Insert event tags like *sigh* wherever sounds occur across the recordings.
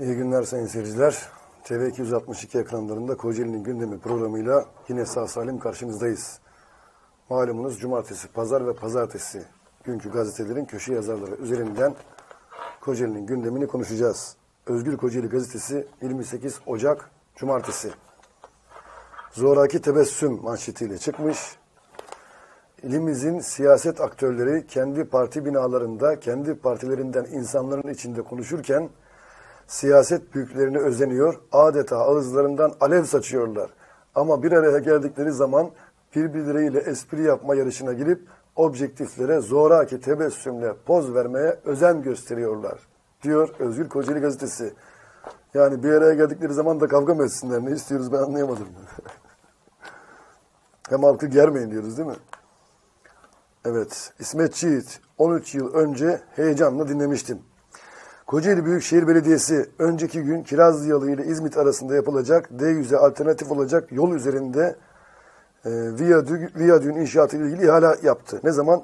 İyi günler sayın seyirciler. TV 262 ekranlarında Kocaeli'nin gündemi programıyla yine sağ salim karşınızdayız. Malumunuz cumartesi, pazar ve pazartesi günkü gazetelerin köşe yazarları üzerinden Kocaeli'nin gündemini konuşacağız. Özgür Kocaeli gazetesi 28 Ocak Cumartesi. Zoraki tebessüm manşetiyle çıkmış. İlimizin siyaset aktörleri kendi parti binalarında, kendi partilerinden insanların içinde konuşurken siyaset büyüklerini özeniyor, adeta ağızlarından alev saçıyorlar. Ama bir araya geldikleri zaman birbirleriyle espri yapma yarışına girip objektiflere zoraki tebessümle poz vermeye özen gösteriyorlar. Diyor Özgür Kocaeli gazetesi. Yani bir araya geldikleri zaman da kavga mı etsinler? Ne istiyoruz ben anlayamadım. *laughs* Hem halkı germeyin diyoruz değil mi? Evet, İsmet Çiğit 13 yıl önce heyecanla dinlemiştim. Kocaeli Büyükşehir Belediyesi önceki gün Kirazlıyalı ile İzmit arasında yapılacak D100'e alternatif olacak yol üzerinde e, viyadü, viyadüğün inşaatı ile ilgili ihale yaptı. Ne zaman?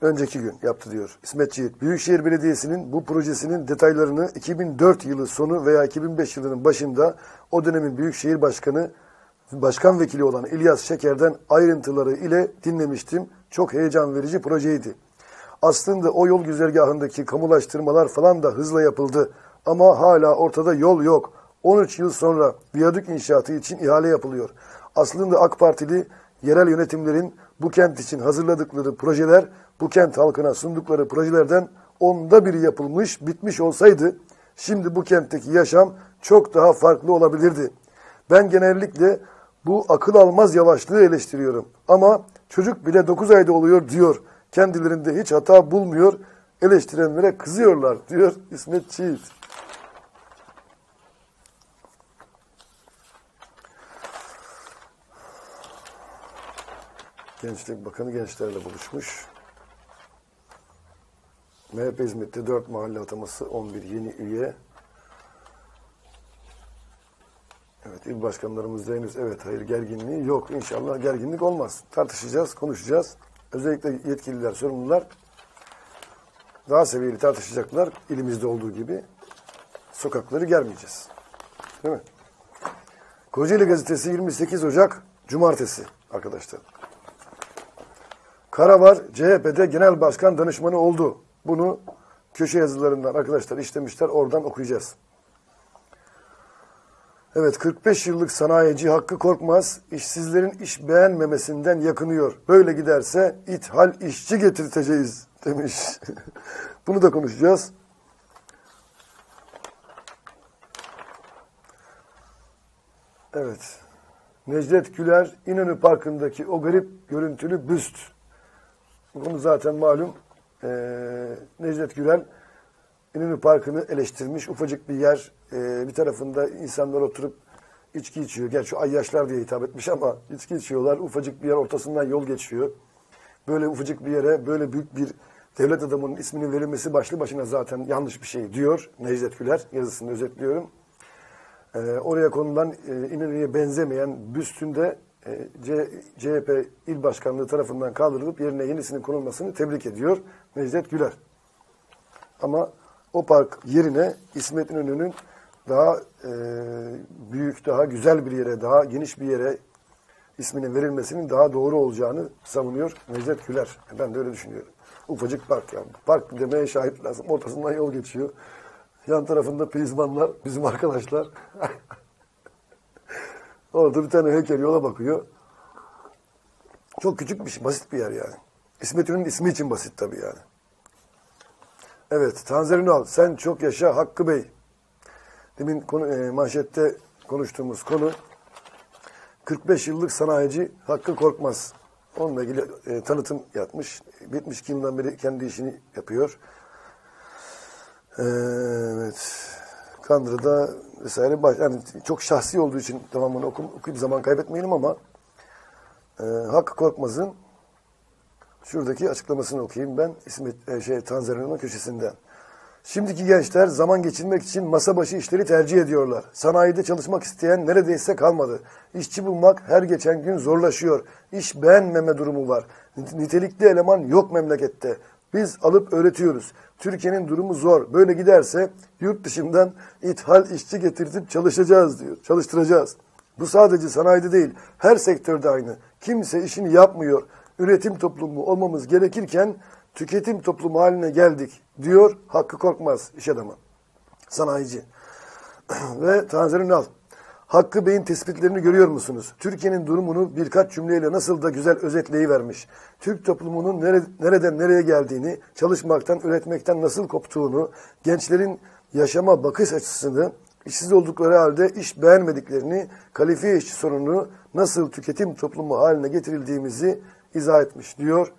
Önceki gün yaptı diyor İsmet Çiğit. Büyükşehir Belediyesi'nin bu projesinin detaylarını 2004 yılı sonu veya 2005 yılının başında o dönemin Büyükşehir Başkanı Başkan Vekili olan İlyas Şeker'den ayrıntıları ile dinlemiştim. Çok heyecan verici projeydi. Aslında o yol güzergahındaki kamulaştırmalar falan da hızla yapıldı. Ama hala ortada yol yok. 13 yıl sonra viyadük inşaatı için ihale yapılıyor. Aslında AK Partili yerel yönetimlerin bu kent için hazırladıkları projeler, bu kent halkına sundukları projelerden onda biri yapılmış, bitmiş olsaydı şimdi bu kentteki yaşam çok daha farklı olabilirdi. Ben genellikle bu akıl almaz yavaşlığı eleştiriyorum. Ama çocuk bile 9 ayda oluyor diyor. Kendilerinde hiç hata bulmuyor. Eleştirenlere kızıyorlar diyor İsmet Çiğit. Gençlik Bakanı gençlerle buluşmuş. MHP hizmette 4 mahalle ataması 11 yeni üye. Evet il başkanlarımız da henüz evet hayır gerginliği yok. İnşallah gerginlik olmaz. Tartışacağız, konuşacağız. Özellikle yetkililer, sorumlular daha seviyeli tartışacaklar. İlimizde olduğu gibi sokakları germeyeceğiz. Değil mi? Kocaeli Gazetesi 28 Ocak Cumartesi arkadaşlar. Karavar CHP'de genel başkan danışmanı oldu. Bunu köşe yazılarından arkadaşlar işlemişler. Oradan okuyacağız. Evet 45 yıllık sanayici Hakkı Korkmaz işsizlerin iş beğenmemesinden yakınıyor. Böyle giderse ithal işçi getirteceğiz demiş. *laughs* Bunu da konuşacağız. Evet. Necdet Güler İnönü Parkı'ndaki o garip görüntülü büst. Bunu zaten malum ee, Necdet Güler İnönü Parkı'nı eleştirmiş. Ufacık bir yer. E, bir tarafında insanlar oturup içki içiyor. Gerçi ayyaşlar diye hitap etmiş ama içki içiyorlar. Ufacık bir yer ortasından yol geçiyor. Böyle ufacık bir yere böyle büyük bir devlet adamının isminin verilmesi başlı başına zaten yanlış bir şey diyor Necdet Güler. Yazısını özetliyorum. E, oraya konulan e, İnönü'ye benzemeyen büstünde e, CHP il başkanlığı tarafından kaldırılıp yerine yenisinin konulmasını tebrik ediyor Necdet Güler. Ama o park yerine İsmet İnönü'nün daha e, büyük, daha güzel bir yere, daha geniş bir yere isminin verilmesinin daha doğru olacağını savunuyor Necdet Güler. Ben de öyle düşünüyorum. Ufacık park yani. Park demeye şahit lazım. Ortasından yol geçiyor. Yan tarafında prizmanlar, bizim arkadaşlar. *laughs* Orada bir tane heykel yola bakıyor. Çok küçük bir basit bir yer yani. İsmet İnönü'nün ismi için basit tabii yani. Evet, Tanzer Ünal, sen çok yaşa Hakkı Bey. Demin konu, e, manşette konuştuğumuz konu 45 yıllık sanayici Hakkı Korkmaz. Onunla ilgili e, tanıtım yapmış. 72 yıldan beri kendi işini yapıyor. E, evet. Kandıra'da vesaire baş, yani çok şahsi olduğu için tamamını okum, okuyup zaman kaybetmeyelim ama e, Hakkı Korkmaz'ın Şuradaki açıklamasını okuyayım ben İsmet e, şey Tanzanya'nın köşesinden. Şimdiki gençler zaman geçirmek için masa başı işleri tercih ediyorlar. Sanayide çalışmak isteyen neredeyse kalmadı. İşçi bulmak her geçen gün zorlaşıyor. İş beğenmeme durumu var. Nitelikli eleman yok memlekette. Biz alıp öğretiyoruz. Türkiye'nin durumu zor. Böyle giderse yurt dışından ithal işçi getirtip çalışacağız diyor. Çalıştıracağız. Bu sadece sanayide değil. Her sektörde aynı. Kimse işini yapmıyor. Üretim toplumu olmamız gerekirken tüketim toplumu haline geldik diyor Hakkı Korkmaz iş adamı. Sanayici. *clears throat* Ve Tanzer Ünal. Hakkı Bey'in tespitlerini görüyor musunuz? Türkiye'nin durumunu birkaç cümleyle nasıl da güzel özetleyivermiş. Türk toplumunun nere, nereden nereye geldiğini, çalışmaktan, üretmekten nasıl koptuğunu, gençlerin yaşama bakış açısını, işsiz oldukları halde iş beğenmediklerini, kalifiye işçi sorununu nasıl tüketim toplumu haline getirildiğimizi izah etmiş diyor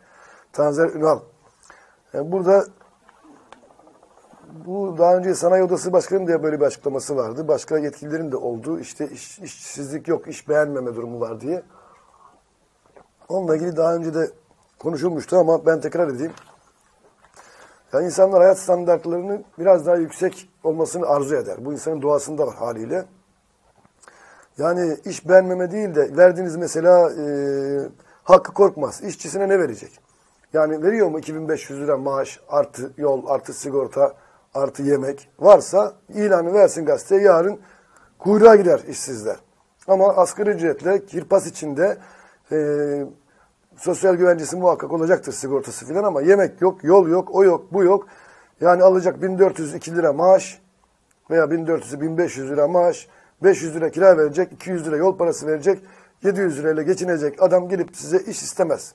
Tanzer Ünal. Yani burada bu daha önce Sanayi Odası Başkanı'nın da böyle bir açıklaması vardı. Başka yetkililerin de oldu. İşte iş, işsizlik yok, iş beğenmeme durumu var diye. Onunla ilgili daha önce de konuşulmuştu ama ben tekrar edeyim. Yani insanlar hayat standartlarının biraz daha yüksek olmasını arzu eder. Bu insanın doğasında var haliyle. Yani iş beğenmeme değil de verdiğiniz mesela e, hakkı korkmaz. İşçisine ne verecek? Yani veriyor mu 2500 lira maaş artı yol artı sigorta artı yemek varsa ilanı versin gazeteye yarın kuyruğa gider işsizler. Ama asgari ücretle kirpas içinde e, sosyal güvencesi muhakkak olacaktır sigortası filan ama yemek yok, yol yok, o yok, bu yok. Yani alacak 1402 lira maaş veya 1400 1500 lira maaş, 500 lira kira verecek, 200 lira yol parası verecek, 700 lirayla geçinecek adam gelip size iş istemez.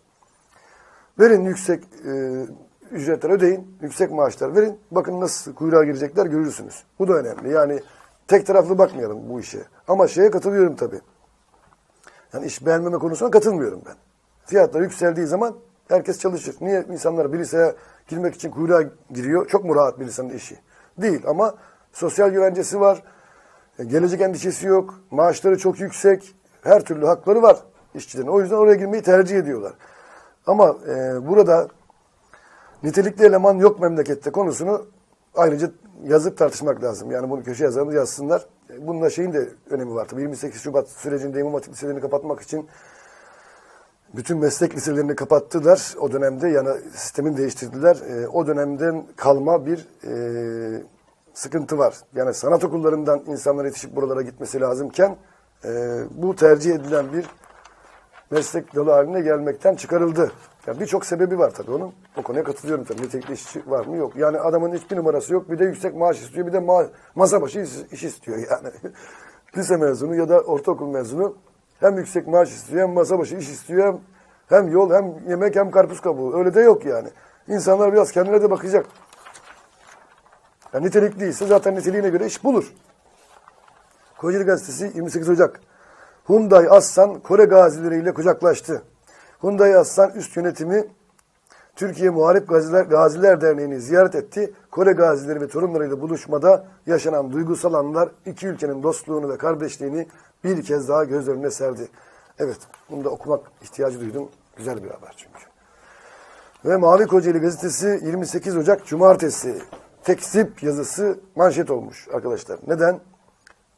Verin yüksek e, ücretler ödeyin, yüksek maaşlar verin. Bakın nasıl kuyruğa girecekler görürsünüz. Bu da önemli. Yani tek taraflı bakmayalım bu işe. Ama şeye katılıyorum tabii. Yani iş beğenmeme konusuna katılmıyorum ben. Fiyatlar yükseldiği zaman herkes çalışır. Niye insanlar bir liseye girmek için kuyruğa giriyor? Çok mu rahat bir lisenin işi? Değil ama sosyal güvencesi var. E, gelecek endişesi yok. Maaşları çok yüksek. Her türlü hakları var işçilerin. O yüzden oraya girmeyi tercih ediyorlar. Ama e, burada nitelikli eleman yok memlekette konusunu ayrıca yazıp tartışmak lazım. Yani bunu köşe yazarımız yazsınlar. E, bununla şeyin de önemi var. Tabii 28 Şubat sürecinde İmam Hatip liselerini kapatmak için bütün meslek liselerini kapattılar o dönemde. Yani sistemini değiştirdiler. E, o dönemden kalma bir e, sıkıntı var. Yani sanat okullarından insanlar yetişip buralara gitmesi lazımken e, bu tercih edilen bir meslek dalı haline gelmekten çıkarıldı. Yani birçok sebebi var tabii onun. O konuya katılıyorum tabii. Nitelikli işçi var mı? Yok. Yani adamın hiçbir numarası yok. Bir de yüksek maaş istiyor. Bir de ma masa başı iş, iş istiyor yani. *laughs* Lise mezunu ya da ortaokul mezunu hem yüksek maaş istiyor hem masa başı iş istiyor hem, hem yol hem yemek hem karpuz kabuğu. Öyle de yok yani. İnsanlar biraz kendine de bakacak. Yani nitelikliyse zaten niteliğine göre iş bulur. Kocaeli Gazetesi 28 Ocak. Hyundai Aslan Kore gazileriyle kucaklaştı. Hyundai Aslan üst yönetimi Türkiye Muharip Gaziler, Gaziler Derneği'ni ziyaret etti. Kore gazileri ve torunlarıyla buluşmada yaşanan duygusal anlar iki ülkenin dostluğunu ve kardeşliğini bir kez daha göz önüne serdi. Evet, bunu da okumak ihtiyacı duydum. Güzel bir haber çünkü. Ve Mavi Kocaeli Gazetesi 28 Ocak Cumartesi teksip yazısı manşet olmuş arkadaşlar. Neden?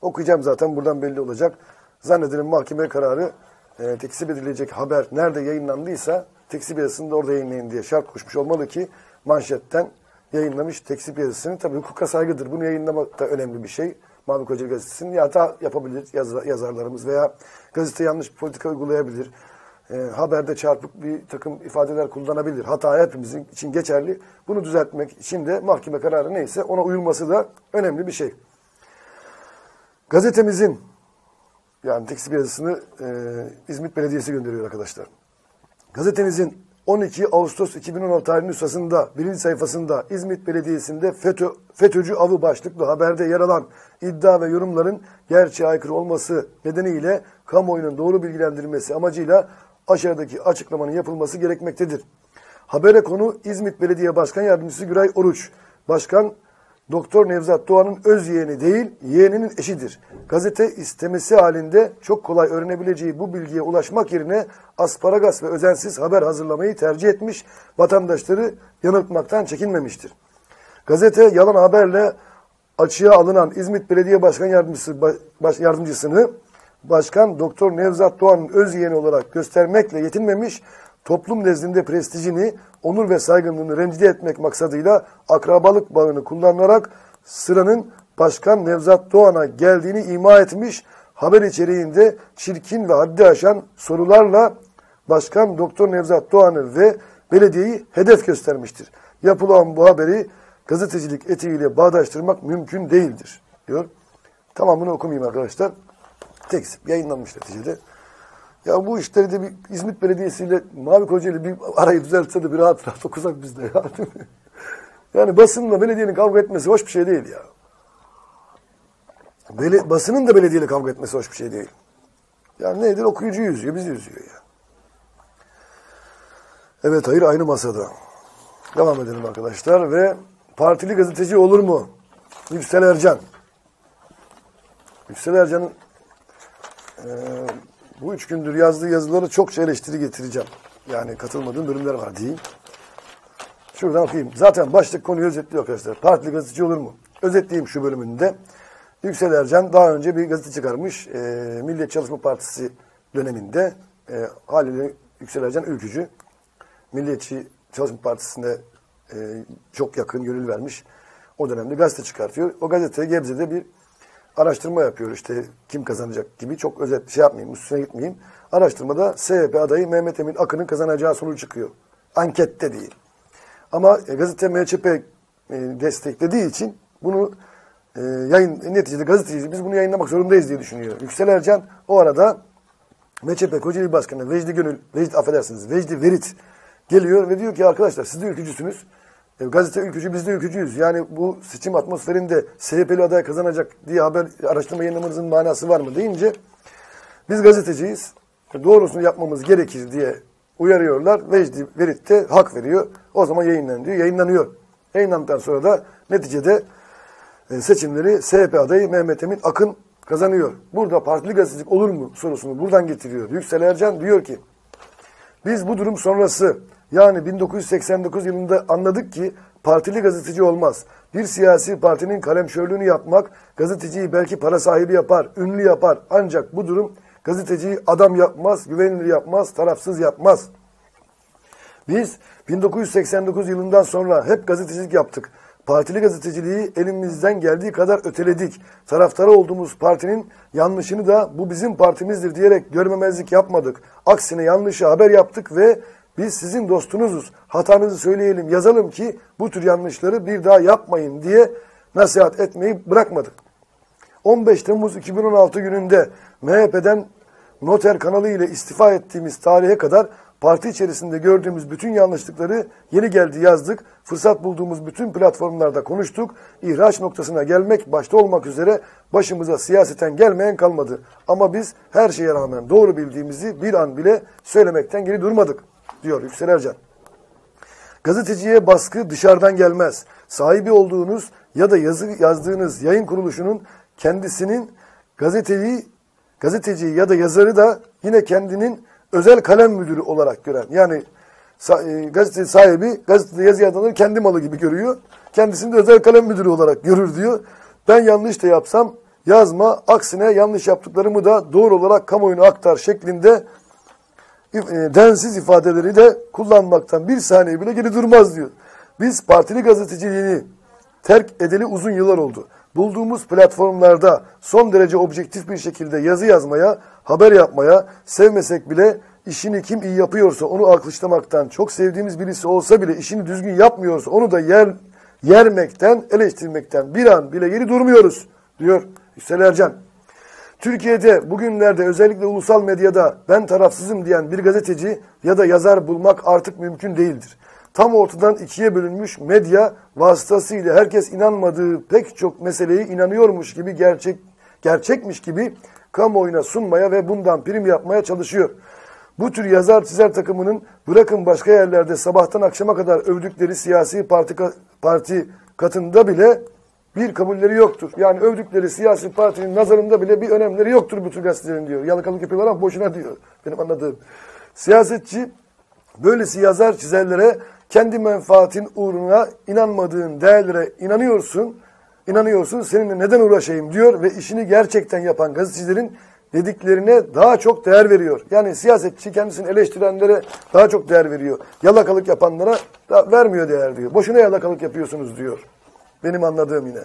Okuyacağım zaten buradan belli olacak. Zannederim mahkeme kararı e, tekzip edilecek haber nerede yayınlandıysa tekzip yazısını orada yayınlayın diye şart koşmuş olmalı ki manşetten yayınlamış tekzip yazısını. Tabii hukuka saygıdır. Bunu yayınlamak da önemli bir şey. Mavi Kocaeli Gazetesi'nin ya hata yapabilir yaz, yazarlarımız veya gazete yanlış politika uygulayabilir. E, haberde çarpık bir takım ifadeler kullanabilir. Hata hepimizin için geçerli. Bunu düzeltmek için de mahkeme kararı neyse ona uyulması da önemli bir şey. Gazetemizin yani tekstil yazısını e, İzmit Belediyesi gönderiyor arkadaşlar. Gazetemizin 12 Ağustos 2016 tarihinin nüshasında birinci sayfasında İzmit Belediyesi'nde FETÖ, FETÖ'cü avı başlıklı haberde yer alan iddia ve yorumların gerçeğe aykırı olması nedeniyle kamuoyunun doğru bilgilendirilmesi amacıyla aşağıdaki açıklamanın yapılması gerekmektedir. Habere konu İzmit Belediye Başkan Yardımcısı Güray Oruç. Başkan Doktor Nevzat Doğan'ın öz yeğeni değil, yeğeninin eşidir. Gazete istemesi halinde çok kolay öğrenebileceği bu bilgiye ulaşmak yerine asparagas ve özensiz haber hazırlamayı tercih etmiş, vatandaşları yanıltmaktan çekinmemiştir. Gazete yalan haberle açığa alınan İzmit Belediye Başkan Yardımcısı baş, yardımcısını Başkan Doktor Nevzat Doğan'ın öz yeğeni olarak göstermekle yetinmemiş, toplum nezdinde prestijini, onur ve saygınlığını rencide etmek maksadıyla akrabalık bağını kullanarak sıranın Başkan Nevzat Doğan'a geldiğini ima etmiş, haber içeriğinde çirkin ve haddi aşan sorularla Başkan Doktor Nevzat Doğan'ı ve belediyeyi hedef göstermiştir. Yapılan bu haberi gazetecilik etiğiyle bağdaştırmak mümkün değildir diyor. Tamamını okumayayım arkadaşlar. Tekzip yayınlanmış neticede. Ya bu işleri de bir İzmit Belediyesi ile Mavi Koca ile bir arayı düzeltse de bir rahat rahat okusak biz de ya. yani basınla belediyenin kavga etmesi hoş bir şey değil ya. Beli, basının da belediyeyle kavga etmesi hoş bir şey değil. Yani nedir? Okuyucu yüzüyor, bizi yüzüyor ya. Evet, hayır aynı masada. Devam edelim arkadaşlar ve partili gazeteci olur mu? Yüksel Ercan. Yüksel Ercan'ın e, bu üç gündür yazdığı yazıları çok eleştiri getireceğim. Yani katılmadığım bölümler var diyeyim. Şuradan okuyayım. Zaten başlık konuyu özetliyor arkadaşlar. Partili gazeteci olur mu? Özetleyeyim şu bölümünde. Yüksel Ercan daha önce bir gazete çıkarmış. E, Milliyet Çalışma Partisi döneminde e, haliyle Yüksel Ercan ülkücü. Milliyetçi Çalışma Partisi'nde e, çok yakın gönül vermiş. O dönemde gazete çıkartıyor. O gazete Gebze'de bir araştırma yapıyor işte kim kazanacak gibi. Çok özet bir şey yapmayayım, üstüne gitmeyeyim. Araştırmada SHP adayı Mehmet Emin Akın'ın kazanacağı sonucu çıkıyor. Ankette değil. Ama e, gazete MHP e, desteklediği için bunu e, yayın neticede gazeteciyiz. Biz bunu yayınlamak zorundayız diye düşünüyor. Yüksel Ercan o arada MHP Kocaeli Başkanı Vecdi Gönül, Vecdi affedersiniz, Vecdi Verit geliyor ve diyor ki arkadaşlar siz de ülkücüsünüz. E, gazete ülkücü, biz de ülkücüyüz. Yani bu seçim atmosferinde SHP'li aday kazanacak diye haber araştırma yayınlamanızın manası var mı deyince biz gazeteciyiz. Doğrusunu yapmamız gerekir diye uyarıyorlar. Vecdi Verit de hak veriyor. O zaman yayınlanıyor. diyor. Yayınlanıyor. Yayınlandıktan sonra da neticede e, seçimleri SHP adayı Mehmet Emin Akın kazanıyor. Burada partili gazetecilik olur mu sorusunu buradan getiriyor. Yüksel Ercan diyor ki biz bu durum sonrası yani 1989 yılında anladık ki partili gazeteci olmaz. Bir siyasi partinin kalemşörlüğünü yapmak gazeteciyi belki para sahibi yapar, ünlü yapar. Ancak bu durum gazeteciyi adam yapmaz, güvenilir yapmaz, tarafsız yapmaz. Biz 1989 yılından sonra hep gazetecilik yaptık. Partili gazeteciliği elimizden geldiği kadar öteledik. Taraftarı olduğumuz partinin yanlışını da bu bizim partimizdir diyerek görmemezlik yapmadık. Aksine yanlışı haber yaptık ve biz sizin dostunuzuz. Hatanızı söyleyelim, yazalım ki bu tür yanlışları bir daha yapmayın diye nasihat etmeyi bırakmadık. 15 Temmuz 2016 gününde MHP'den noter kanalı ile istifa ettiğimiz tarihe kadar parti içerisinde gördüğümüz bütün yanlışlıkları yeni geldi yazdık. Fırsat bulduğumuz bütün platformlarda konuştuk. İhraç noktasına gelmek başta olmak üzere başımıza siyaseten gelmeyen kalmadı. Ama biz her şeye rağmen doğru bildiğimizi bir an bile söylemekten geri durmadık diyor Yüksel Ercan. Gazeteciye baskı dışarıdan gelmez. Sahibi olduğunuz ya da yazı yazdığınız yayın kuruluşunun kendisinin gazeteyi, gazeteciyi ya da yazarı da yine kendinin özel kalem müdürü olarak gören. Yani e, gazete sahibi gazetede yazı yazanları kendi malı gibi görüyor. Kendisini de özel kalem müdürü olarak görür diyor. Ben yanlış da yapsam yazma. Aksine yanlış yaptıklarımı da doğru olarak kamuoyuna aktar şeklinde densiz ifadeleri de kullanmaktan bir saniye bile geri durmaz diyor. Biz partili gazeteciliğini terk edeli uzun yıllar oldu. Bulduğumuz platformlarda son derece objektif bir şekilde yazı yazmaya, haber yapmaya, sevmesek bile işini kim iyi yapıyorsa onu alkışlamaktan, çok sevdiğimiz birisi olsa bile işini düzgün yapmıyorsa onu da yer, yermekten, eleştirmekten bir an bile geri durmuyoruz diyor Yüksel Ercan. Türkiye'de bugünlerde özellikle ulusal medyada ben tarafsızım diyen bir gazeteci ya da yazar bulmak artık mümkün değildir. Tam ortadan ikiye bölünmüş medya vasıtasıyla herkes inanmadığı pek çok meseleyi inanıyormuş gibi gerçek gerçekmiş gibi kamuoyuna sunmaya ve bundan prim yapmaya çalışıyor. Bu tür yazar çizer takımının bırakın başka yerlerde sabahtan akşama kadar övdükleri siyasi parti, parti katında bile bir kabulleri yoktur. Yani övdükleri siyasi partinin nazarında bile bir önemleri yoktur bu tür gazetelerin diyor. Yalakalık yapıyorlar ama boşuna diyor. Benim anladığım. Siyasetçi böylesi yazar çizerlere kendi menfaatin uğruna inanmadığın değerlere inanıyorsun. inanıyorsun seninle neden uğraşayım diyor ve işini gerçekten yapan gazetecilerin dediklerine daha çok değer veriyor. Yani siyasetçi kendisini eleştirenlere daha çok değer veriyor. Yalakalık yapanlara da vermiyor değer diyor. Boşuna yalakalık yapıyorsunuz diyor. Benim anladığım yine.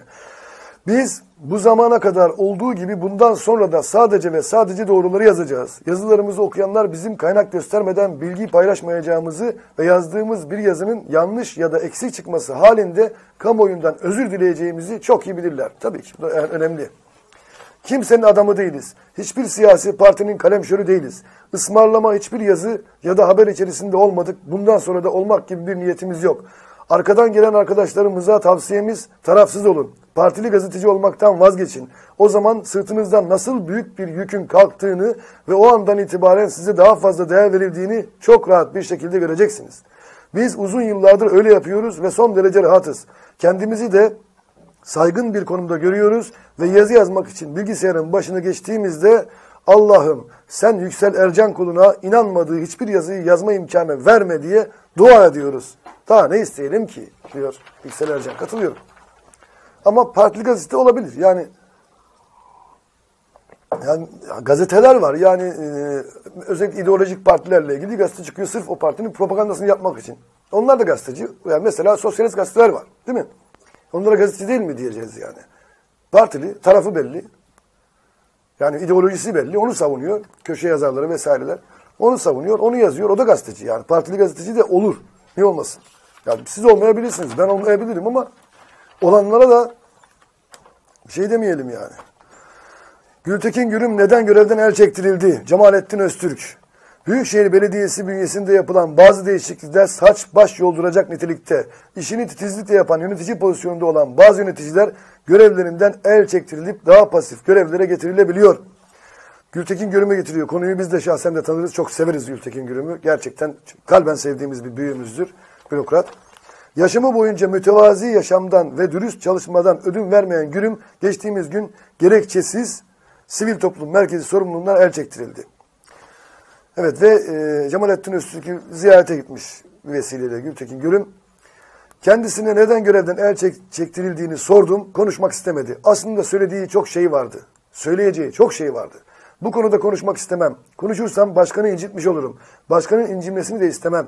Biz bu zamana kadar olduğu gibi bundan sonra da sadece ve sadece doğruları yazacağız. Yazılarımızı okuyanlar bizim kaynak göstermeden bilgi paylaşmayacağımızı ve yazdığımız bir yazının yanlış ya da eksik çıkması halinde kamuoyundan özür dileyeceğimizi çok iyi bilirler. Tabii ki bu da önemli. Kimsenin adamı değiliz. Hiçbir siyasi partinin kalemşörü değiliz. Ismarlama hiçbir yazı ya da haber içerisinde olmadık. Bundan sonra da olmak gibi bir niyetimiz yok. Arkadan gelen arkadaşlarımıza tavsiyemiz tarafsız olun. Partili gazeteci olmaktan vazgeçin. O zaman sırtınızdan nasıl büyük bir yükün kalktığını ve o andan itibaren size daha fazla değer verildiğini çok rahat bir şekilde göreceksiniz. Biz uzun yıllardır öyle yapıyoruz ve son derece rahatız. Kendimizi de saygın bir konumda görüyoruz ve yazı yazmak için bilgisayarın başına geçtiğimizde Allah'ım sen Yüksel Ercan kuluna inanmadığı hiçbir yazıyı yazma imkanı verme diye dua ediyoruz. Daha ne isteyelim ki diyor Yüksel Ercan. Katılıyorum. Ama partili gazete olabilir. Yani yani gazeteler var. Yani e, özellikle ideolojik partilerle ilgili gazete çıkıyor sırf o partinin propagandasını yapmak için. Onlar da gazeteci. Yani mesela sosyalist gazeteler var. Değil mi? Onlara gazeteci değil mi diyeceğiz yani. Partili, tarafı belli. Yani ideolojisi belli. Onu savunuyor. Köşe yazarları vesaireler. Onu savunuyor. Onu yazıyor. O da gazeteci yani. Partili gazeteci de olur. Niye olmasın? Yani siz olmayabilirsiniz. Ben olmayabilirim ama olanlara da şey demeyelim yani. Gültekin Gürüm neden görevden el çektirildi? Cemalettin Öztürk. Büyükşehir Belediyesi bünyesinde yapılan bazı değişiklikler saç baş yolduracak nitelikte. İşini titizlikle yapan yönetici pozisyonunda olan bazı yöneticiler görevlerinden el çektirilip daha pasif görevlere getirilebiliyor. Gültekin Gürüm'ü getiriyor. Konuyu biz de şahsen de tanırız. Çok severiz Gültekin Gürüm'ü. Gerçekten kalben sevdiğimiz bir büyüğümüzdür. Bürokrat. Yaşamı boyunca mütevazi yaşamdan ve dürüst çalışmadan ödün vermeyen Gürüm geçtiğimiz gün gerekçesiz sivil toplum merkezi sorumluluğundan el çektirildi. Evet ve e, Cemalettin Öztürk'ü ziyarete gitmiş bir vesileyle Gültekin Gürüm. Kendisine neden görevden el çek, çektirildiğini sordum. Konuşmak istemedi. Aslında söylediği çok şey vardı. Söyleyeceği çok şey vardı. Bu konuda konuşmak istemem. Konuşursam başkanı incitmiş olurum. Başkanın incinmesini de istemem.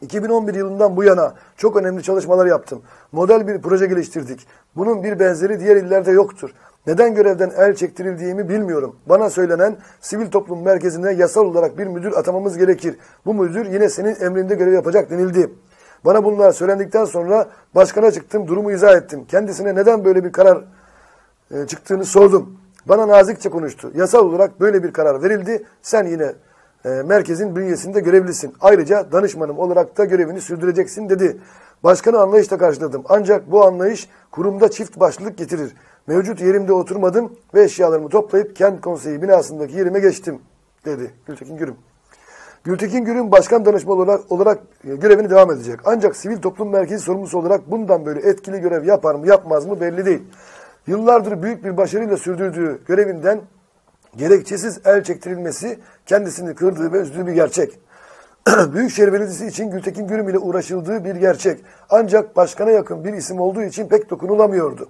2011 yılından bu yana çok önemli çalışmalar yaptım. Model bir proje geliştirdik. Bunun bir benzeri diğer illerde yoktur. Neden görevden el çektirildiğimi bilmiyorum. Bana söylenen sivil toplum merkezine yasal olarak bir müdür atamamız gerekir. Bu müdür yine senin emrinde görev yapacak denildi. Bana bunlar söylendikten sonra başkana çıktım, durumu izah ettim. Kendisine neden böyle bir karar e, çıktığını sordum. Bana nazikçe konuştu. Yasal olarak böyle bir karar verildi. Sen yine e, merkezin bünyesinde görevlisin. Ayrıca danışmanım olarak da görevini sürdüreceksin dedi. Başkanı anlayışla karşıladım. Ancak bu anlayış kurumda çift başlılık getirir. Mevcut yerimde oturmadım ve eşyalarımı toplayıp kent konseyi binasındaki yerime geçtim dedi Gültekin Gürüm. Gültekin Gürüm başkan danışmanı olarak, olarak e, görevini devam edecek. Ancak sivil toplum merkezi sorumlusu olarak bundan böyle etkili görev yapar mı yapmaz mı belli değil. Yıllardır büyük bir başarıyla sürdürdüğü görevinden gerekçesiz el çektirilmesi kendisini kırdığı ve üzdüğü bir gerçek. *clears throat* Büyükşehir Belediyesi için Gültekin Gürüm ile uğraşıldığı bir gerçek. Ancak başkana yakın bir isim olduğu için pek dokunulamıyordu.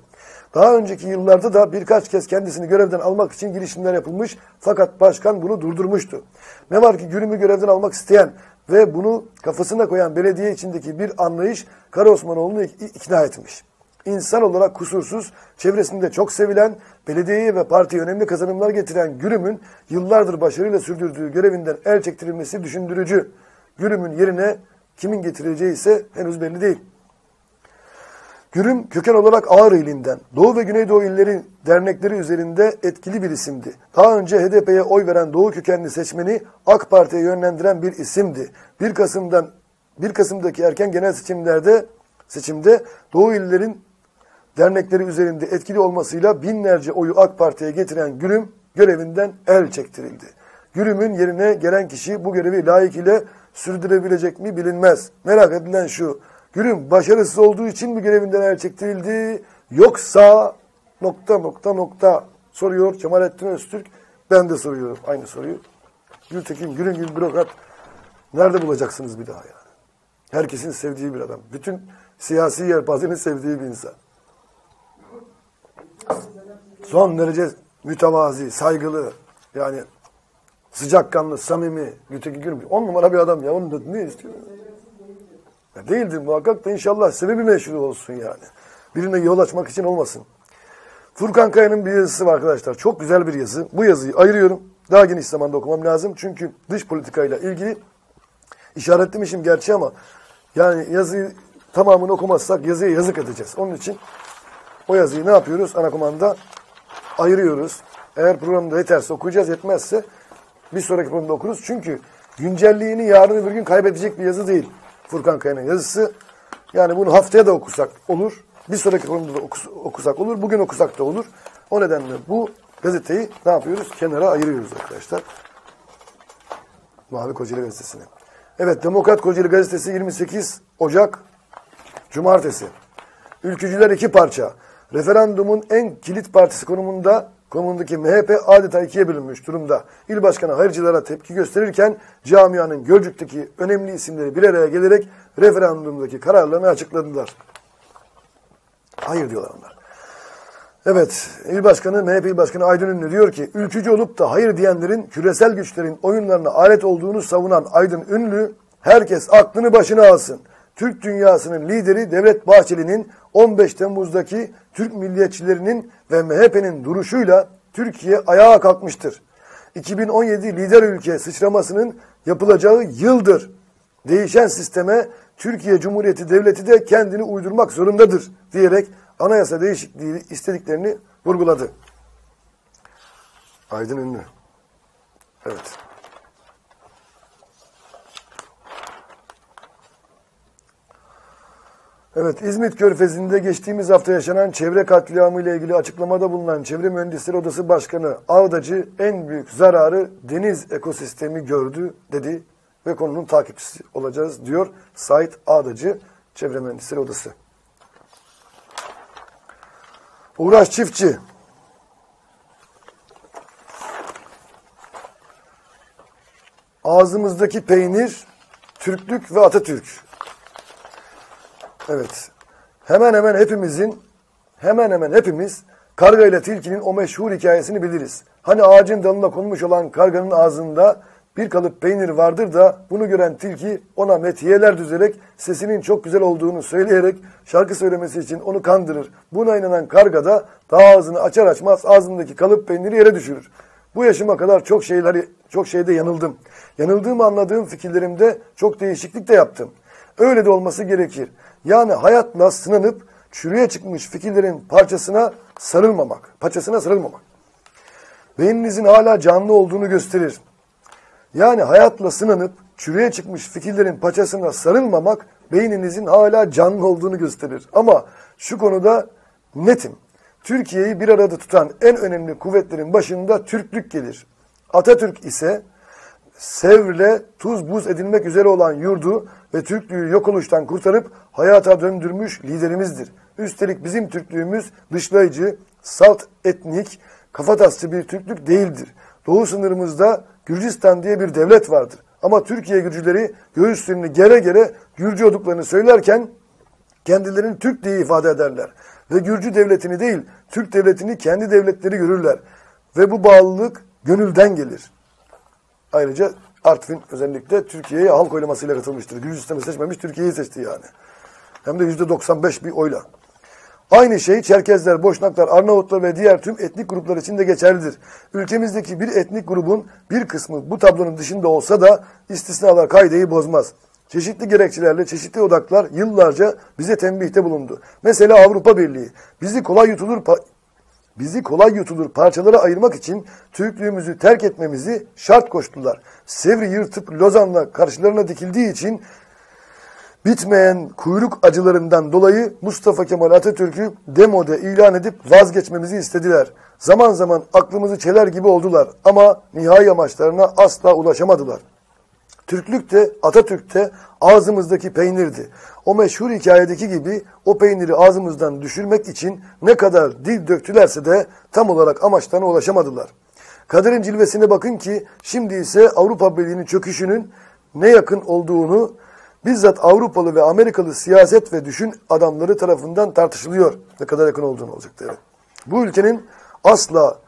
Daha önceki yıllarda da birkaç kez kendisini görevden almak için girişimler yapılmış fakat başkan bunu durdurmuştu. Ne var ki Gürüm'ü görevden almak isteyen ve bunu kafasına koyan belediye içindeki bir anlayış Karaosmanoğlu'nu ikna etmiş. İnsan olarak kusursuz, çevresinde çok sevilen, belediyeye ve partiye önemli kazanımlar getiren Gürüm'ün yıllardır başarıyla sürdürdüğü görevinden el çektirilmesi düşündürücü. Gürüm'ün yerine kimin getireceği ise henüz belli değil. Gürüm köken olarak Ağrı ilinden, Doğu ve Güneydoğu illerin dernekleri üzerinde etkili bir isimdi. Daha önce HDP'ye oy veren Doğu kökenli seçmeni AK Parti'ye yönlendiren bir isimdi. 1 Kasım'dan 1 Kasım'daki erken genel seçimlerde seçimde Doğu illerin dernekleri üzerinde etkili olmasıyla binlerce oyu AK Parti'ye getiren Gürüm görevinden el çektirildi. Gürüm'ün yerine gelen kişi bu görevi layık ile sürdürebilecek mi bilinmez. Merak edilen şu, Gürüm başarısız olduğu için mi görevinden el çektirildi yoksa nokta nokta nokta soruyor Cemalettin Öztürk. Ben de soruyorum aynı soruyu. Gültekin Gürüm gibi bürokrat nerede bulacaksınız bir daha yani? Herkesin sevdiği bir adam. Bütün siyasi yelpazenin sevdiği bir insan. Son derece mütevazi, saygılı, Yani sıcakkanlı, samimi, öteki gülmüyor. On numara bir adam ya. Onu da ne istiyor? Ya değildir muhakkak da inşallah sebebi meşhur olsun yani. Birine yol açmak için olmasın. Furkan Kaya'nın bir yazısı var arkadaşlar. Çok güzel bir yazı. Bu yazıyı ayırıyorum. Daha geniş zamanda okumam lazım. Çünkü dış politikayla ilgili işaretlemişim gerçi ama yani yazıyı tamamını okumazsak yazıya yazık edeceğiz. Onun için o yazıyı ne yapıyoruz? Ana kumanda ayırıyoruz. Eğer programda yeterse okuyacağız, yetmezse bir sonraki programda okuruz. Çünkü güncelliğini yarın öbür gün kaybedecek bir yazı değil. Furkan Kaya'nın yazısı. Yani bunu haftaya da okusak olur. Bir sonraki programda da okusak olur. Bugün okusak da olur. O nedenle bu gazeteyi ne yapıyoruz? Kenara ayırıyoruz arkadaşlar. Mavi Kocaeli Gazetesi'ne. Evet Demokrat Kocaeli Gazetesi 28 Ocak Cumartesi. Ülkücüler iki parça. Referandumun en kilit partisi konumunda konumundaki MHP adeta ikiye bölünmüş durumda. İl başkanı hayırcılara tepki gösterirken camianın Gölcük'teki önemli isimleri bir araya gelerek referandumdaki kararlarını açıkladılar. Hayır diyorlar onlar. Evet, il başkanı, MHP il başkanı Aydın Ünlü diyor ki, ülkücü olup da hayır diyenlerin küresel güçlerin oyunlarına alet olduğunu savunan Aydın Ünlü, herkes aklını başına alsın. Türk dünyasının lideri Devlet Bahçeli'nin 15 Temmuz'daki Türk milliyetçilerinin ve MHP'nin duruşuyla Türkiye ayağa kalkmıştır. 2017 lider ülke sıçramasının yapılacağı yıldır. Değişen sisteme Türkiye Cumhuriyeti Devleti de kendini uydurmak zorundadır diyerek anayasa değişikliği istediklerini vurguladı. Aydın Ünlü. Evet. Evet, İzmit Körfezi'nde geçtiğimiz hafta yaşanan çevre katliamı ile ilgili açıklamada bulunan Çevre Mühendisleri Odası Başkanı Ağdacı en büyük zararı deniz ekosistemi gördü dedi ve konunun takipçisi olacağız diyor Sait Ağdacı Çevre Mühendisleri Odası. Uğraş Çiftçi Ağzımızdaki peynir Türklük ve Atatürk. Evet. Hemen hemen hepimizin hemen hemen hepimiz karga ile tilkinin o meşhur hikayesini biliriz. Hani ağacın dalına konmuş olan karganın ağzında bir kalıp peynir vardır da bunu gören tilki ona metiyeler düzerek sesinin çok güzel olduğunu söyleyerek şarkı söylemesi için onu kandırır. Buna inanan karga da daha ağzını açar açmaz ağzındaki kalıp peyniri yere düşürür. Bu yaşıma kadar çok şeyler çok şeyde yanıldım. Yanıldığımı anladığım fikirlerimde çok değişiklik de yaptım. Öyle de olması gerekir. Yani hayatla sınanıp çürüye çıkmış fikirlerin parçasına sarılmamak, paçasına sarılmamak. Beyninizin hala canlı olduğunu gösterir. Yani hayatla sınanıp çürüye çıkmış fikirlerin paçasına sarılmamak beyninizin hala canlı olduğunu gösterir. Ama şu konuda netim. Türkiye'yi bir arada tutan en önemli kuvvetlerin başında Türklük gelir. Atatürk ise Sevr'le tuz buz edilmek üzere olan yurdu ve Türklüğü yok oluştan kurtarıp hayata döndürmüş liderimizdir. Üstelik bizim Türklüğümüz dışlayıcı, salt etnik, kafatasçı bir Türklük değildir. Doğu sınırımızda Gürcistan diye bir devlet vardır. Ama Türkiye Gürcüleri göğüslerini gere gere Gürcü olduklarını söylerken kendilerini Türk diye ifade ederler. Ve Gürcü devletini değil, Türk devletini kendi devletleri görürler. Ve bu bağlılık gönülden gelir. Ayrıca Artvin özellikle Türkiye'ye halk oylamasıyla katılmıştır. Gürcistan'ı seçmemiş, Türkiye'yi seçti yani. Hem de yüzde 95 bir oyla. Aynı şey Çerkezler, Boşnaklar, Arnavutlar ve diğer tüm etnik gruplar için de geçerlidir. Ülkemizdeki bir etnik grubun bir kısmı bu tablonun dışında olsa da istisnalar kaideyi bozmaz. Çeşitli gerekçelerle çeşitli odaklar yıllarca bize tembihte bulundu. Mesela Avrupa Birliği bizi kolay yutulur bizi kolay yutulur parçalara ayırmak için Türklüğümüzü terk etmemizi şart koştular. Sevri yırtıp Lozan'la karşılarına dikildiği için bitmeyen kuyruk acılarından dolayı Mustafa Kemal Atatürk'ü demode ilan edip vazgeçmemizi istediler. Zaman zaman aklımızı çeler gibi oldular ama nihai amaçlarına asla ulaşamadılar. Türklük de Atatürk de ağzımızdaki peynirdi. O meşhur hikayedeki gibi o peyniri ağzımızdan düşürmek için ne kadar dil döktülerse de tam olarak amaçlarına ulaşamadılar. Kaderin cilvesine bakın ki şimdi ise Avrupa Birliği'nin çöküşünün ne yakın olduğunu bizzat Avrupalı ve Amerikalı siyaset ve düşün adamları tarafından tartışılıyor. Ne kadar yakın olduğunu olacaktı. Evet. Bu ülkenin asla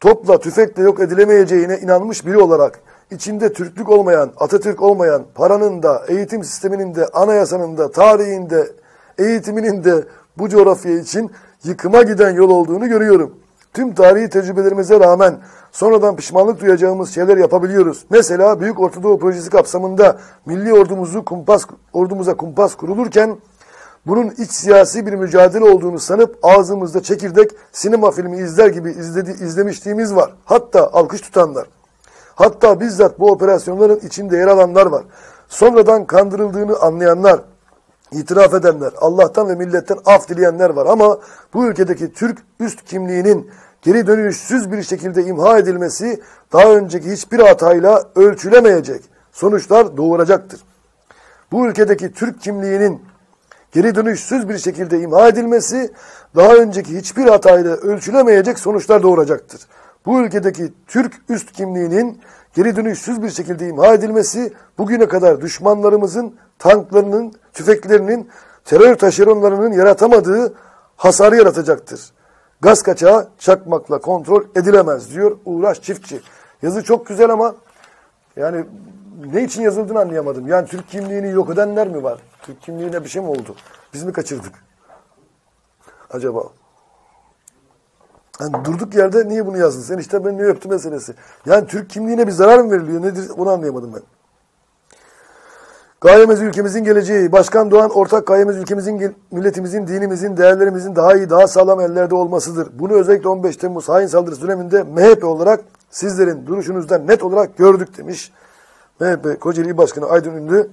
topla tüfekle yok edilemeyeceğine inanmış biri olarak içinde Türklük olmayan, Atatürk olmayan, paranın da, eğitim sisteminin de, anayasanın da, tarihinde, eğitiminin de bu coğrafya için yıkıma giden yol olduğunu görüyorum. Tüm tarihi tecrübelerimize rağmen sonradan pişmanlık duyacağımız şeyler yapabiliyoruz. Mesela Büyük Ortadoğu Projesi kapsamında milli ordumuzu kumpas, ordumuza kumpas kurulurken bunun iç siyasi bir mücadele olduğunu sanıp ağzımızda çekirdek sinema filmi izler gibi izledi, izlemişliğimiz var. Hatta alkış tutanlar. Hatta bizzat bu operasyonların içinde yer alanlar var. Sonradan kandırıldığını anlayanlar, itiraf edenler, Allah'tan ve milletten af dileyenler var. Ama bu ülkedeki Türk üst kimliğinin geri dönüşsüz bir şekilde imha edilmesi daha önceki hiçbir hatayla ölçülemeyecek sonuçlar doğuracaktır. Bu ülkedeki Türk kimliğinin geri dönüşsüz bir şekilde imha edilmesi daha önceki hiçbir hatayla ölçülemeyecek sonuçlar doğuracaktır. Bu ülkedeki Türk üst kimliğinin geri dönüşsüz bir şekilde imha edilmesi bugüne kadar düşmanlarımızın tanklarının, tüfeklerinin, terör taşeronlarının yaratamadığı hasarı yaratacaktır. Gaz kaçağı çakmakla kontrol edilemez diyor Uğraş Çiftçi. Yazı çok güzel ama yani ne için yazıldığını anlayamadım. Yani Türk kimliğini yok edenler mi var? Türk kimliğine bir şey mi oldu? Biz mi kaçırdık? Acaba? Yani durduk yerde niye bunu yazdın? Sen işte ben niye öptü meselesi. Yani Türk kimliğine bir zarar mı veriliyor? Nedir? Onu anlayamadım ben. Gayemiz ülkemizin geleceği. Başkan Doğan ortak gayemiz ülkemizin, milletimizin, dinimizin, değerlerimizin daha iyi, daha sağlam ellerde olmasıdır. Bunu özellikle 15 Temmuz hain saldırısı döneminde MHP olarak sizlerin duruşunuzda net olarak gördük demiş. MHP Kocaeli İl Başkanı Aydın Ünlü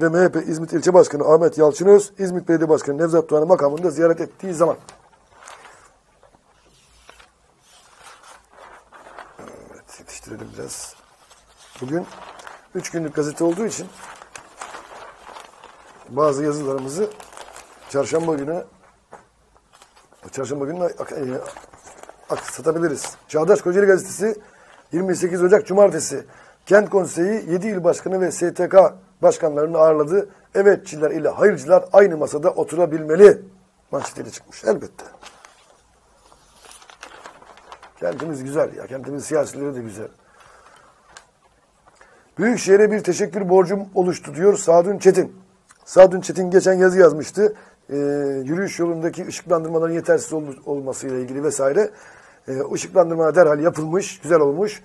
ve MHP İzmit İlçe Başkanı Ahmet Yalçınöz, İzmit Belediye Başkanı Nevzat Doğan'ı makamında ziyaret ettiği zaman. Evet, yetiştirelim biraz. Bugün üç günlük gazete olduğu için bazı yazılarımızı çarşamba günü çarşamba günü satabiliriz. Çağdaş Kocaeli Gazetesi 28 Ocak Cumartesi Kent Konseyi 7 il başkanı ve STK başkanlarını ağırladı. Evetçiler ile hayırcılar aynı masada oturabilmeli. Manşetiyle çıkmış elbette. Kentimiz güzel ya. Kentimiz siyasileri de güzel. Büyükşehir'e bir teşekkür borcum oluştu diyor Sadun Çetin. Sadun Çetin geçen yazı yazmıştı. Ee, yürüyüş yolundaki ışıklandırmaların yetersiz ol olmasıyla ilgili vesaire. Ee, ışıklandırma derhal yapılmış, güzel olmuş.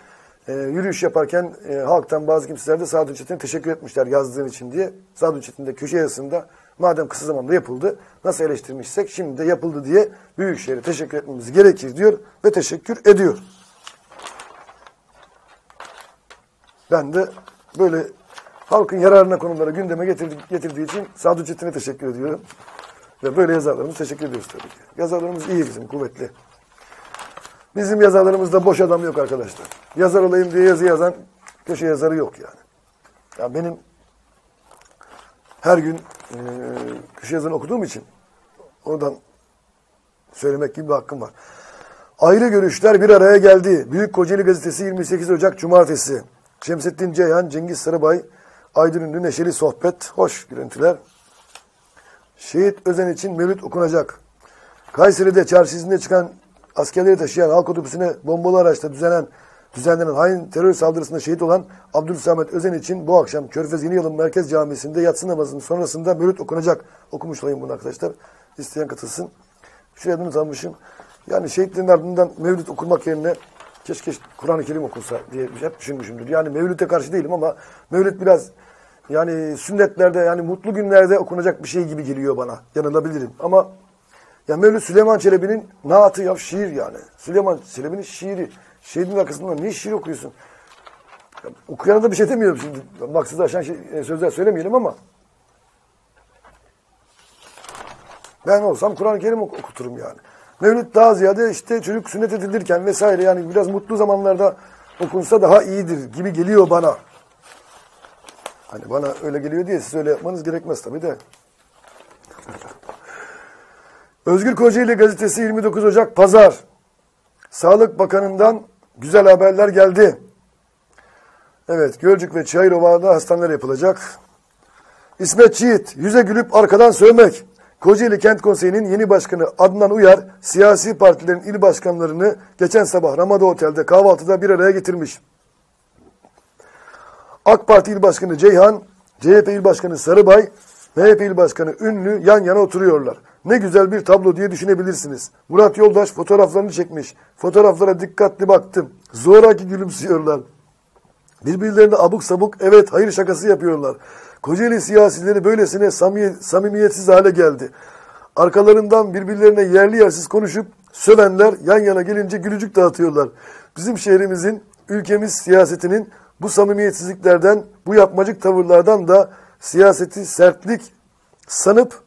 Ee, yürüyüş yaparken e, halktan bazı kimseler de Sadun Çetin'e teşekkür etmişler yazdığın için diye. Sadun Çetin de köşe yazısında madem kısa zamanda yapıldı, nasıl eleştirmişsek şimdi de yapıldı diye Büyükşehir'e teşekkür etmemiz gerekir diyor ve teşekkür ediyor. Ben de böyle halkın yararına konuları gündeme getirdi, getirdiği için Sadun Çetin'e teşekkür ediyorum. Ve böyle yazarlarımız teşekkür ediyoruz tabii ki. Yazarlarımız iyi bizim, kuvvetli. Bizim yazarlarımızda boş adam yok arkadaşlar. Yazar olayım diye yazı yazan köşe yazarı yok yani. Ya benim her gün e, köşe yazarını okuduğum için oradan söylemek gibi bir hakkım var. Ayrı görüşler bir araya geldi. Büyük Kocaeli Gazetesi 28 Ocak Cumartesi. Şemsettin Ceyhan, Cengiz Sarıbay, Aydın Ünlü neşeli sohbet, hoş görüntüler. Şehit Özen için mevlüt okunacak. Kayseri'de çarşı çıkan askerleri taşıyan halk otobüsüne bombalı araçta düzenlen, düzenlenen hain terör saldırısında şehit olan Abdülsamet Özen için bu akşam Körfez Yeni Yılın Merkez Camisi'nde yatsı namazının sonrasında mevlüt okunacak. Okumuş olayım bunu arkadaşlar. İsteyen katılsın. Şuraya not almışım. Yani şehitlerin ardından mevlüt okunmak yerine keşke Kur'an-ı Kerim okunsa diye hep düşünmüşümdür. Yani mevlüte karşı değilim ama mevlüt biraz yani sünnetlerde yani mutlu günlerde okunacak bir şey gibi geliyor bana. Yanılabilirim ama ya Mevlüt Süleyman Çelebi'nin naatı ya şiir yani. Süleyman Çelebi'nin şiiri. Şehidin arkasından niye şiir okuyorsun? Ya, okuyana da bir şey demiyorum şimdi. Maksızı aşan şey, e, sözler söylemeyelim ama ben olsam Kur'an-ı Kerim ok okuturum yani. Mevlüt daha ziyade işte çocuk sünnet edilirken vesaire yani biraz mutlu zamanlarda okunsa daha iyidir gibi geliyor bana. Hani bana öyle geliyor diye siz öyle yapmanız gerekmez tabii de. Özgür Kocaeli gazetesi 29 Ocak Pazar. Sağlık Bakanı'ndan güzel haberler geldi. Evet, Gölcük ve Çayırova'da hastaneler yapılacak. İsmet Çiğit, yüze gülüp arkadan sövmek. Kocaeli Kent Konseyi'nin yeni başkanı Adnan Uyar, siyasi partilerin il başkanlarını geçen sabah Ramada Otel'de kahvaltıda bir araya getirmiş. AK Parti İl Başkanı Ceyhan, CHP İl Başkanı Sarıbay, MHP İl Başkanı Ünlü yan yana oturuyorlar. Ne güzel bir tablo diye düşünebilirsiniz. Murat Yoldaş fotoğraflarını çekmiş. Fotoğraflara dikkatli baktım. Zoraki gülümsüyorlar. Birbirlerine abuk sabuk evet hayır şakası yapıyorlar. Kocaeli siyasileri böylesine samimi, samimiyetsiz hale geldi. Arkalarından birbirlerine yerli yersiz konuşup sövenler yan yana gelince gülücük dağıtıyorlar. Bizim şehrimizin, ülkemiz siyasetinin bu samimiyetsizliklerden, bu yapmacık tavırlardan da siyaseti sertlik sanıp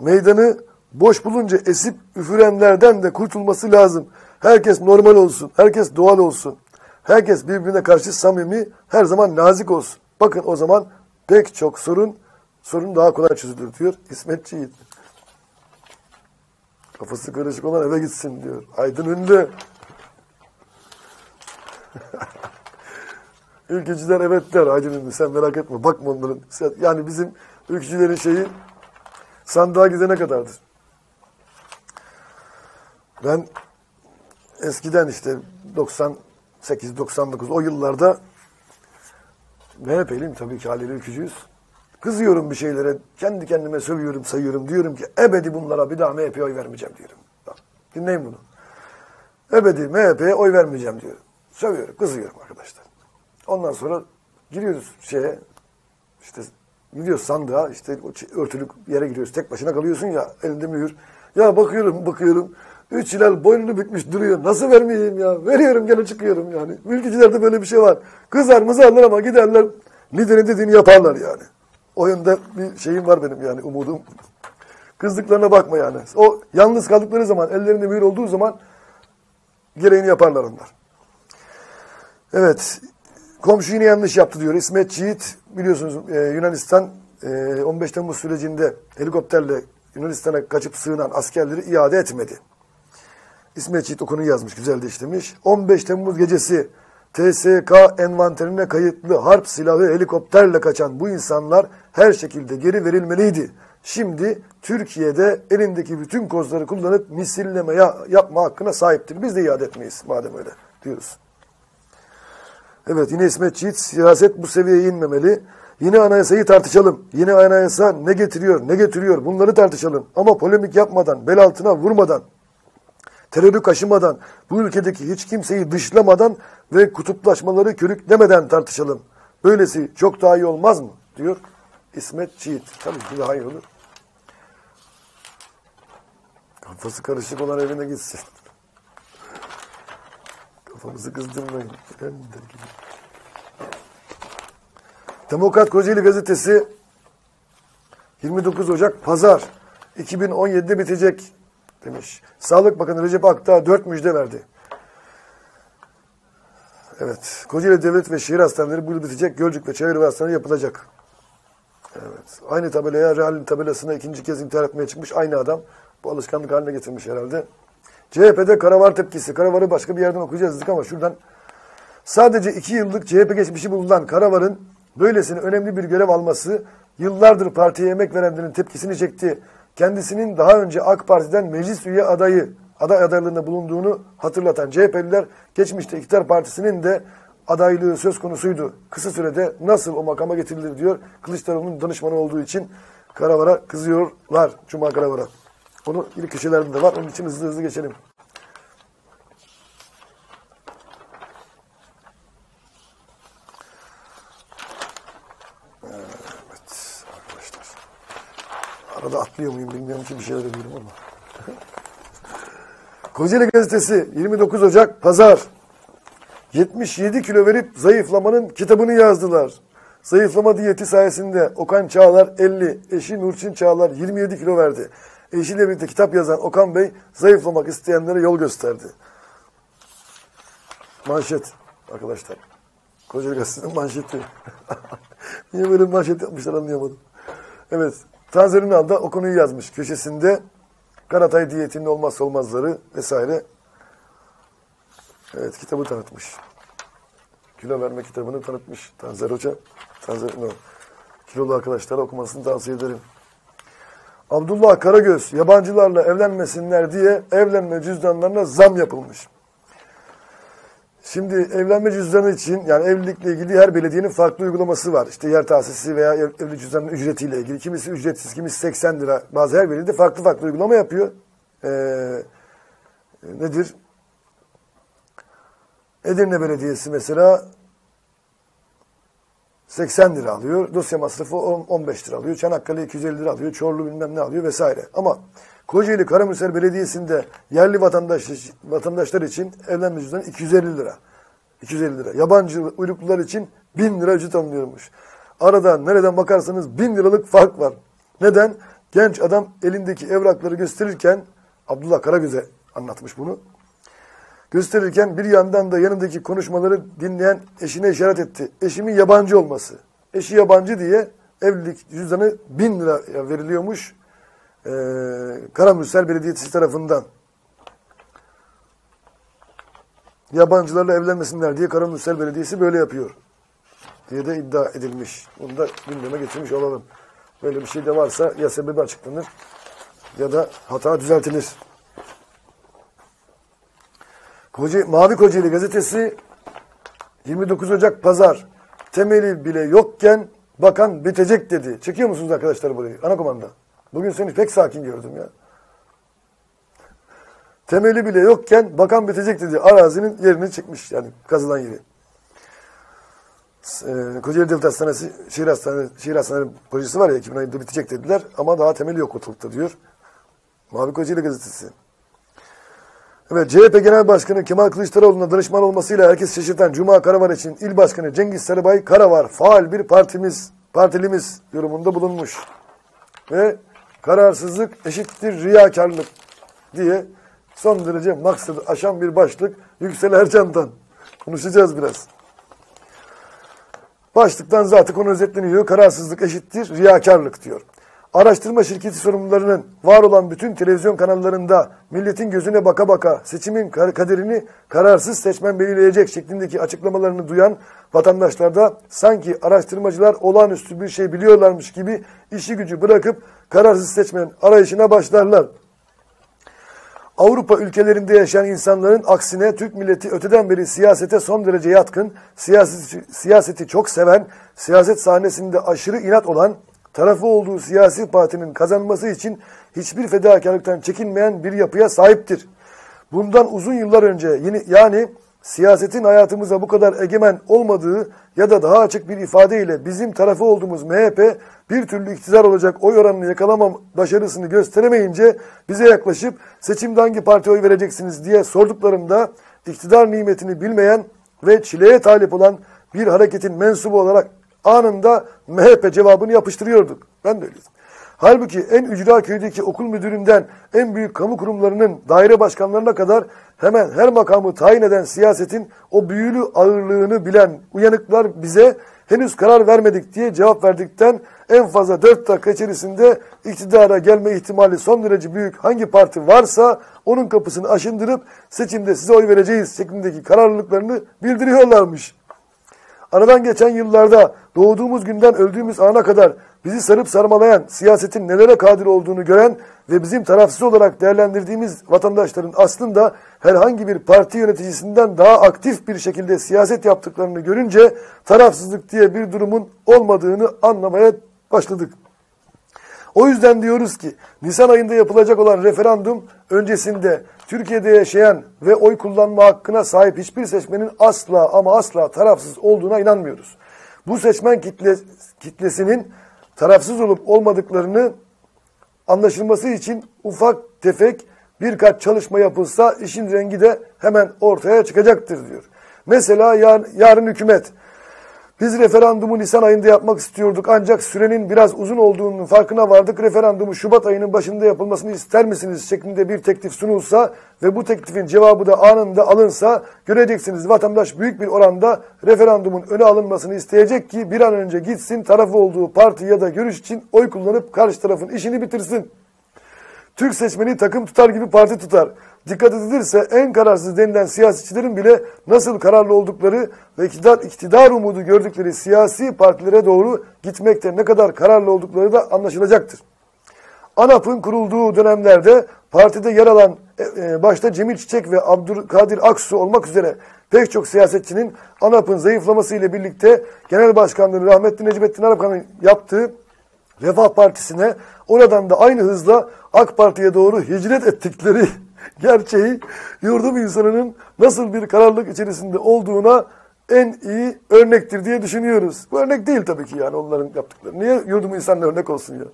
meydanı boş bulunca esip üfürenlerden de kurtulması lazım. Herkes normal olsun, herkes doğal olsun. Herkes birbirine karşı samimi, her zaman nazik olsun. Bakın o zaman pek çok sorun, sorun daha kolay çözülür diyor İsmet Yiğit. Kafası karışık olan eve gitsin diyor. Aydın Ünlü. *laughs* Ülkücüler evet der Aydın Ünlü sen merak etme bakma onların. Yani bizim ülkücülerin şeyi sandığa gidene kadardır. Ben eskiden işte 98-99 o yıllarda MHP'liyim tabii ki haliyle ülkücüyüz. Kızıyorum bir şeylere, kendi kendime sövüyorum, sayıyorum. Diyorum ki ebedi bunlara bir daha MHP'ye oy vermeyeceğim diyorum. Bak, dinleyin bunu. Ebedi MHP'ye oy vermeyeceğim diyorum. Sövüyorum, kızıyorum arkadaşlar. Ondan sonra giriyoruz şeye, işte gidiyoruz sandığa, işte örtülük yere giriyoruz. Tek başına kalıyorsun ya, elinde mühür. Ya bakıyorum, bakıyorum. Üç hilal boynunu bükmüş duruyor. Nasıl vermeyeyim ya? Veriyorum gene çıkıyorum yani. Mülkücülerde böyle bir şey var. Kızar mızarlar ama giderler liderin dediğini yaparlar yani. O yönde bir şeyim var benim yani umudum. Kızdıklarına bakma yani. O yalnız kaldıkları zaman, ellerinde mühür olduğu zaman gereğini yaparlar onlar. Evet. Komşu yine yanlış yaptı diyor. İsmet Yiğit biliyorsunuz e, Yunanistan e, 15 Temmuz sürecinde helikopterle Yunanistan'a kaçıp sığınan askerleri iade etmedi. İsmet Yiğit o konuyu yazmış, güzel de işlemiş. 15 Temmuz gecesi TSK envanterine kayıtlı harp silahı helikopterle kaçan bu insanlar her şekilde geri verilmeliydi. Şimdi Türkiye'de elindeki bütün kozları kullanıp misilleme yapma hakkına sahiptir. Biz de iade etmeyiz madem öyle diyoruz. Evet yine İsmet Yiğit siyaset bu seviyeye inmemeli. Yine anayasayı tartışalım. Yine anayasa ne getiriyor, ne getiriyor bunları tartışalım. Ama polemik yapmadan, bel altına vurmadan, terörü kaşımadan, bu ülkedeki hiç kimseyi dışlamadan ve kutuplaşmaları körüklemeden tartışalım. Böylesi çok daha iyi olmaz mı? diyor İsmet Çiğit. Tabii ki daha iyi olur. Kafası karışık olan evine gitsin. Kafamızı kızdırmayın. Demokrat Kocaeli Gazetesi 29 Ocak Pazar 2017'de bitecek demiş. Sağlık Bakanı Recep Akdağ dört müjde verdi. Evet. Kocaeli Devlet ve Şehir Hastaneleri bu yıl bitecek. Gölcük ve Çayır Hastanesi yapılacak. Evet. Aynı tabelaya, Real'in tabelasına ikinci kez intihar etmeye çıkmış aynı adam. Bu alışkanlık haline getirmiş herhalde. CHP'de karavar tepkisi. Karavarı başka bir yerden okuyacağız dedik ama şuradan. Sadece iki yıllık CHP geçmişi bulunan Karavar'ın böylesine önemli bir görev alması yıllardır partiye emek verenlerin tepkisini çekti kendisinin daha önce AK Parti'den meclis üye adayı, aday adaylığında bulunduğunu hatırlatan CHP'liler geçmişte iktidar partisinin de adaylığı söz konusuydu. Kısa sürede nasıl o makama getirilir diyor. Kılıçdaroğlu'nun danışmanı olduğu için Karavar'a kızıyorlar. Cuma Karavar'a. Onu ilk köşelerde de var. Onun için hızlı hızlı geçelim. Arada atlıyor muyum bilmiyorum ki bir şeyler ediyorum ama. *laughs* Kocaeli Gazetesi 29 Ocak Pazar 77 kilo verip zayıflamanın kitabını yazdılar. Zayıflama diyeti sayesinde Okan Çağlar 50, eşi Nurçin Çağlar 27 kilo verdi. Eşiyle birlikte kitap yazan Okan Bey zayıflamak isteyenlere yol gösterdi. Manşet arkadaşlar. Kocaeli Gazetesi'nin manşeti. *laughs* Niye böyle manşet yapmışlar anlayamadım. Evet. Tanzer Ünal da o konuyu yazmış köşesinde. Karatay diyetinin olmazsa olmazları vesaire. Evet kitabı tanıtmış. Kilo verme kitabını tanıtmış Tanzer Hoca. Tanzer Ünal. Kilolu arkadaşlara okumasını tavsiye ederim. Abdullah Karagöz yabancılarla evlenmesinler diye evlenme cüzdanlarına zam yapılmış. Şimdi evlenme cüzdanı için yani evlilikle ilgili her belediyenin farklı uygulaması var. İşte yer tahsisi veya evlilik cüzdanının ücretiyle ilgili. Kimisi ücretsiz, kimisi 80 lira. Bazı her belediye farklı farklı uygulama yapıyor. Ee, nedir? Edirne Belediyesi mesela 80 lira alıyor. Dosya masrafı 15 lira alıyor. Çanakkale 250 lira alıyor. Çorlu bilmem ne alıyor vesaire. Ama Kocaeli Karamürsel Belediyesi'nde yerli vatandaş, vatandaşlar için evlenme cüzdanı 250 lira. 250 lira. Yabancı uyruklular için 1000 lira ücret alınıyormuş. Arada nereden bakarsanız 1000 liralık fark var. Neden? Genç adam elindeki evrakları gösterirken Abdullah Karagöz'e anlatmış bunu. Gösterirken bir yandan da yanındaki konuşmaları dinleyen eşine işaret etti. Eşimin yabancı olması. Eşi yabancı diye evlilik cüzdanı bin lira veriliyormuş. Ee, Karamürsel Belediyesi tarafından. Yabancılarla evlenmesinler diye Karamürsel Belediyesi böyle yapıyor. Diye de iddia edilmiş. Bunu da gündeme getirmiş olalım. Böyle bir şey de varsa ya sebebi açıklanır ya da hata düzeltilir. Koca, Mavi Kocaeli gazetesi 29 Ocak Pazar temeli bile yokken bakan bitecek dedi. Çekiyor musunuz arkadaşlar burayı? Ana komanda. Bugün seni pek sakin gördüm ya. Temeli bile yokken bakan bitecek dedi. Arazinin yerini çıkmış yani kazılan yeri. Ee, Kocaeli Devlet Hastanesi, şehir hastanesi, şehir hastanesi projesi var ya 2000 ayında bitecek dediler ama daha temeli yok ortalıkta diyor. Mavi Kocaeli gazetesi. Evet, CHP Genel Başkanı Kemal Kılıçdaroğlu'na danışman olmasıyla herkes şaşırtan Cuma Karavar için İl Başkanı Cengiz Sarıbay Karavar faal bir partimiz, partilimiz yorumunda bulunmuş. Ve kararsızlık eşittir riyakarlık diye son derece maksadı aşan bir başlık Yüksel Ercan'dan. Konuşacağız biraz. Başlıktan zaten konu özetleniyor. Kararsızlık eşittir riyakarlık diyor. Araştırma şirketi sorumlularının var olan bütün televizyon kanallarında milletin gözüne baka baka seçimin kaderini kararsız seçmen belirleyecek şeklindeki açıklamalarını duyan vatandaşlarda sanki araştırmacılar olağanüstü bir şey biliyorlarmış gibi işi gücü bırakıp kararsız seçmen arayışına başlarlar. Avrupa ülkelerinde yaşayan insanların aksine Türk milleti öteden beri siyasete son derece yatkın, siyaseti, siyaseti çok seven, siyaset sahnesinde aşırı inat olan, tarafı olduğu siyasi partinin kazanması için hiçbir fedakarlıktan çekinmeyen bir yapıya sahiptir. Bundan uzun yıllar önce yani siyasetin hayatımıza bu kadar egemen olmadığı ya da daha açık bir ifadeyle bizim tarafı olduğumuz MHP bir türlü iktidar olacak oy oranını yakalamam başarısını gösteremeyince bize yaklaşıp seçimde hangi partiye oy vereceksiniz diye sorduklarında iktidar nimetini bilmeyen ve çileye talip olan bir hareketin mensubu olarak anında MHP cevabını yapıştırıyorduk. Ben de öyleyim. Halbuki en ücra köydeki okul müdüründen en büyük kamu kurumlarının daire başkanlarına kadar hemen her makamı tayin eden siyasetin o büyülü ağırlığını bilen uyanıklar bize henüz karar vermedik diye cevap verdikten en fazla dört dakika içerisinde iktidara gelme ihtimali son derece büyük hangi parti varsa onun kapısını aşındırıp seçimde size oy vereceğiz şeklindeki kararlılıklarını bildiriyorlarmış. Aradan geçen yıllarda doğduğumuz günden öldüğümüz ana kadar bizi sarıp sarmalayan, siyasetin nelere kadir olduğunu gören ve bizim tarafsız olarak değerlendirdiğimiz vatandaşların aslında herhangi bir parti yöneticisinden daha aktif bir şekilde siyaset yaptıklarını görünce tarafsızlık diye bir durumun olmadığını anlamaya başladık. O yüzden diyoruz ki Nisan ayında yapılacak olan referandum öncesinde Türkiye'de yaşayan ve oy kullanma hakkına sahip hiçbir seçmenin asla ama asla tarafsız olduğuna inanmıyoruz. Bu seçmen kitle, kitlesinin tarafsız olup olmadıklarını anlaşılması için ufak tefek birkaç çalışma yapılsa işin rengi de hemen ortaya çıkacaktır diyor. Mesela yar, yarın hükümet biz referandumu Nisan ayında yapmak istiyorduk ancak sürenin biraz uzun olduğunun farkına vardık. Referandumu Şubat ayının başında yapılmasını ister misiniz şeklinde bir teklif sunulsa ve bu teklifin cevabı da anında alınsa göreceksiniz vatandaş büyük bir oranda referandumun öne alınmasını isteyecek ki bir an önce gitsin tarafı olduğu parti ya da görüş için oy kullanıp karşı tarafın işini bitirsin. Türk seçmeni takım tutar gibi parti tutar. Dikkat edilirse en kararsız denilen siyasetçilerin bile nasıl kararlı oldukları ve iktidar, iktidar umudu gördükleri siyasi partilere doğru gitmekte ne kadar kararlı oldukları da anlaşılacaktır. ANAP'ın kurulduğu dönemlerde partide yer alan e, e, başta Cemil Çiçek ve Abdülkadir Aksu olmak üzere pek çok siyasetçinin ANAP'ın zayıflaması ile birlikte genel başkanlığı rahmetli Necmettin Arapkan'ın yaptığı Refah Partisi'ne oradan da aynı hızla AK Parti'ye doğru hicret ettikleri *laughs* gerçeği yurdum insanının nasıl bir kararlılık içerisinde olduğuna en iyi örnektir diye düşünüyoruz. Bu örnek değil tabii ki yani onların yaptıkları. Niye yurdum insanına örnek olsun ya?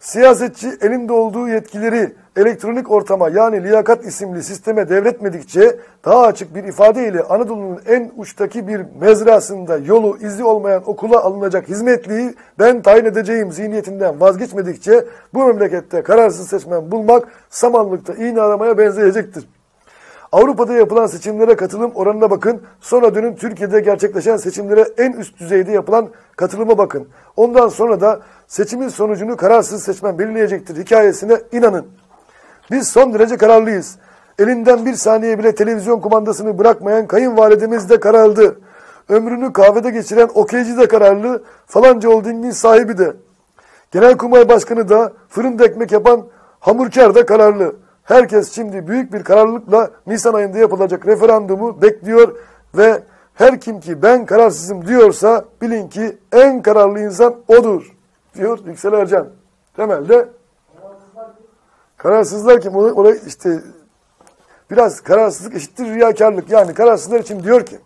Siyasetçi elinde olduğu yetkileri elektronik ortama yani liyakat isimli sisteme devretmedikçe daha açık bir ifadeyle Anadolu'nun en uçtaki bir mezrasında yolu izi olmayan okula alınacak hizmetliği ben tayin edeceğim zihniyetinden vazgeçmedikçe bu memlekette kararsız seçmen bulmak samanlıkta iğne aramaya benzeyecektir. Avrupa'da yapılan seçimlere katılım oranına bakın. Sonra dönün Türkiye'de gerçekleşen seçimlere en üst düzeyde yapılan katılıma bakın. Ondan sonra da seçimin sonucunu kararsız seçmen belirleyecektir hikayesine inanın. Biz son derece kararlıyız. Elinden bir saniye bile televizyon kumandasını bırakmayan kayınvalidemiz de kararlı. Ömrünü kahvede geçiren okeyci de kararlı. Falanca holdingin sahibi de. Genelkurmay Başkanı da fırında ekmek yapan hamurkar da kararlı. Herkes şimdi büyük bir kararlılıkla Nisan ayında yapılacak referandumu bekliyor ve her kim ki ben kararsızım diyorsa bilin ki en kararlı insan odur diyor Yüksel Ercan. Temelde kararsızlar kim? Oraya işte biraz kararsızlık eşittir riyakarlık. Yani kararsızlar için diyor ki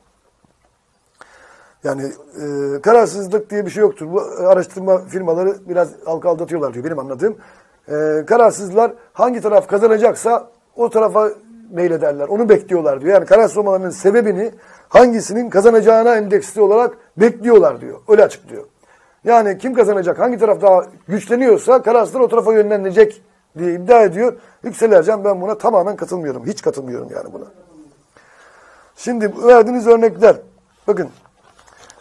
yani e, kararsızlık diye bir şey yoktur. Bu araştırma firmaları biraz halka aldatıyorlar diyor benim anladığım e, kararsızlar hangi taraf kazanacaksa o tarafa meylederler. Onu bekliyorlar diyor. Yani kararsız olmalarının sebebini hangisinin kazanacağına endeksli olarak bekliyorlar diyor. Öyle açıklıyor. Yani kim kazanacak, hangi taraf daha güçleniyorsa kararsızlar o tarafa yönlenecek diye iddia ediyor. Yüksel Ercan ben buna tamamen katılmıyorum. Hiç katılmıyorum yani buna. Şimdi verdiğiniz örnekler. Bakın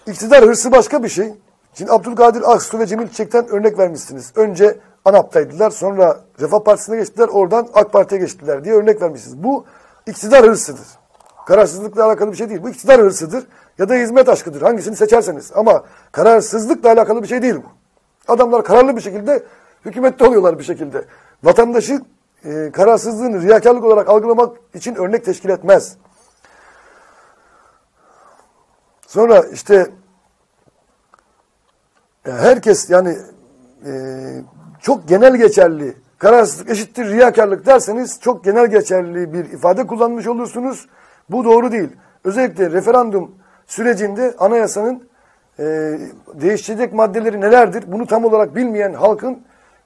iktidar hırsı başka bir şey. Şimdi Abdülkadir Aksu ve Cemil Çiçek'ten örnek vermişsiniz. Önce ANAP'taydılar. Sonra Refah Partisi'ne geçtiler. Oradan AK Parti'ye geçtiler diye örnek vermişsiniz. Bu iktidar hırsıdır. Kararsızlıkla alakalı bir şey değil. Bu iktidar hırsıdır ya da hizmet aşkıdır. Hangisini seçerseniz. Ama kararsızlıkla alakalı bir şey değil bu. Adamlar kararlı bir şekilde hükümette oluyorlar bir şekilde. Vatandaşı e, kararsızlığını riyakarlık olarak algılamak için örnek teşkil etmez. Sonra işte herkes yani e, çok genel geçerli, kararsızlık eşittir riyakarlık derseniz çok genel geçerli bir ifade kullanmış olursunuz. Bu doğru değil. Özellikle referandum sürecinde anayasanın e, değişecek maddeleri nelerdir? Bunu tam olarak bilmeyen halkın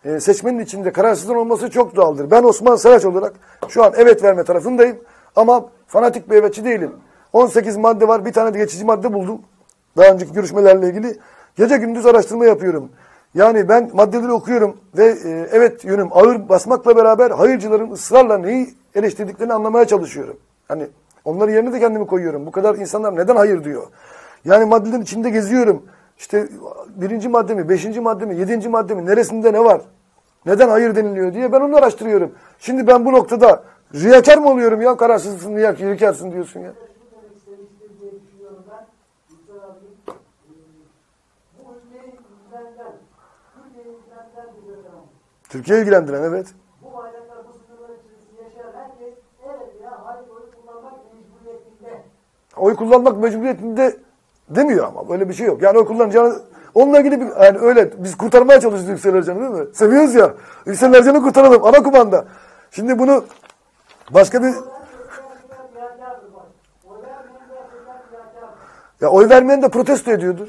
e, seçmenin içinde kararsızlığın olması çok doğaldır. Ben Osman Saraç olarak şu an evet verme tarafındayım ama fanatik bir evetçi değilim. 18 madde var bir tane de geçici madde buldum. Daha önceki görüşmelerle ilgili. Gece gündüz araştırma yapıyorum. Yani ben maddeleri okuyorum ve e, evet yönüm ağır basmakla beraber hayırcıların ısrarla neyi eleştirdiklerini anlamaya çalışıyorum. Hani onların yerine de kendimi koyuyorum. Bu kadar insanlar neden hayır diyor. Yani maddelerin içinde geziyorum. İşte birinci madde mi, beşinci madde mi, yedinci madde mi, neresinde ne var? Neden hayır deniliyor diye ben onu araştırıyorum. Şimdi ben bu noktada riyakar mı oluyorum ya? Kararsızsın, riyakarsın diyorsun ya. Türkiye ilgilendiren evet. Bu bayraklar bu sınırlar içerisinde yaşayan herkes evet ya hayır oy kullanmak mecburiyetinde. Oy kullanmak mecburiyetinde demiyor ama böyle bir şey yok. Yani oy kullanacağını onunla ilgili bir yani öyle biz kurtarmaya çalışıyoruz Yüksel Ercan'ı değil mi? Seviyoruz ya. Yüksel Ercan'ı kurtaralım ana kumanda. Şimdi bunu başka bir ya oy vermeyen de protesto ediyordur.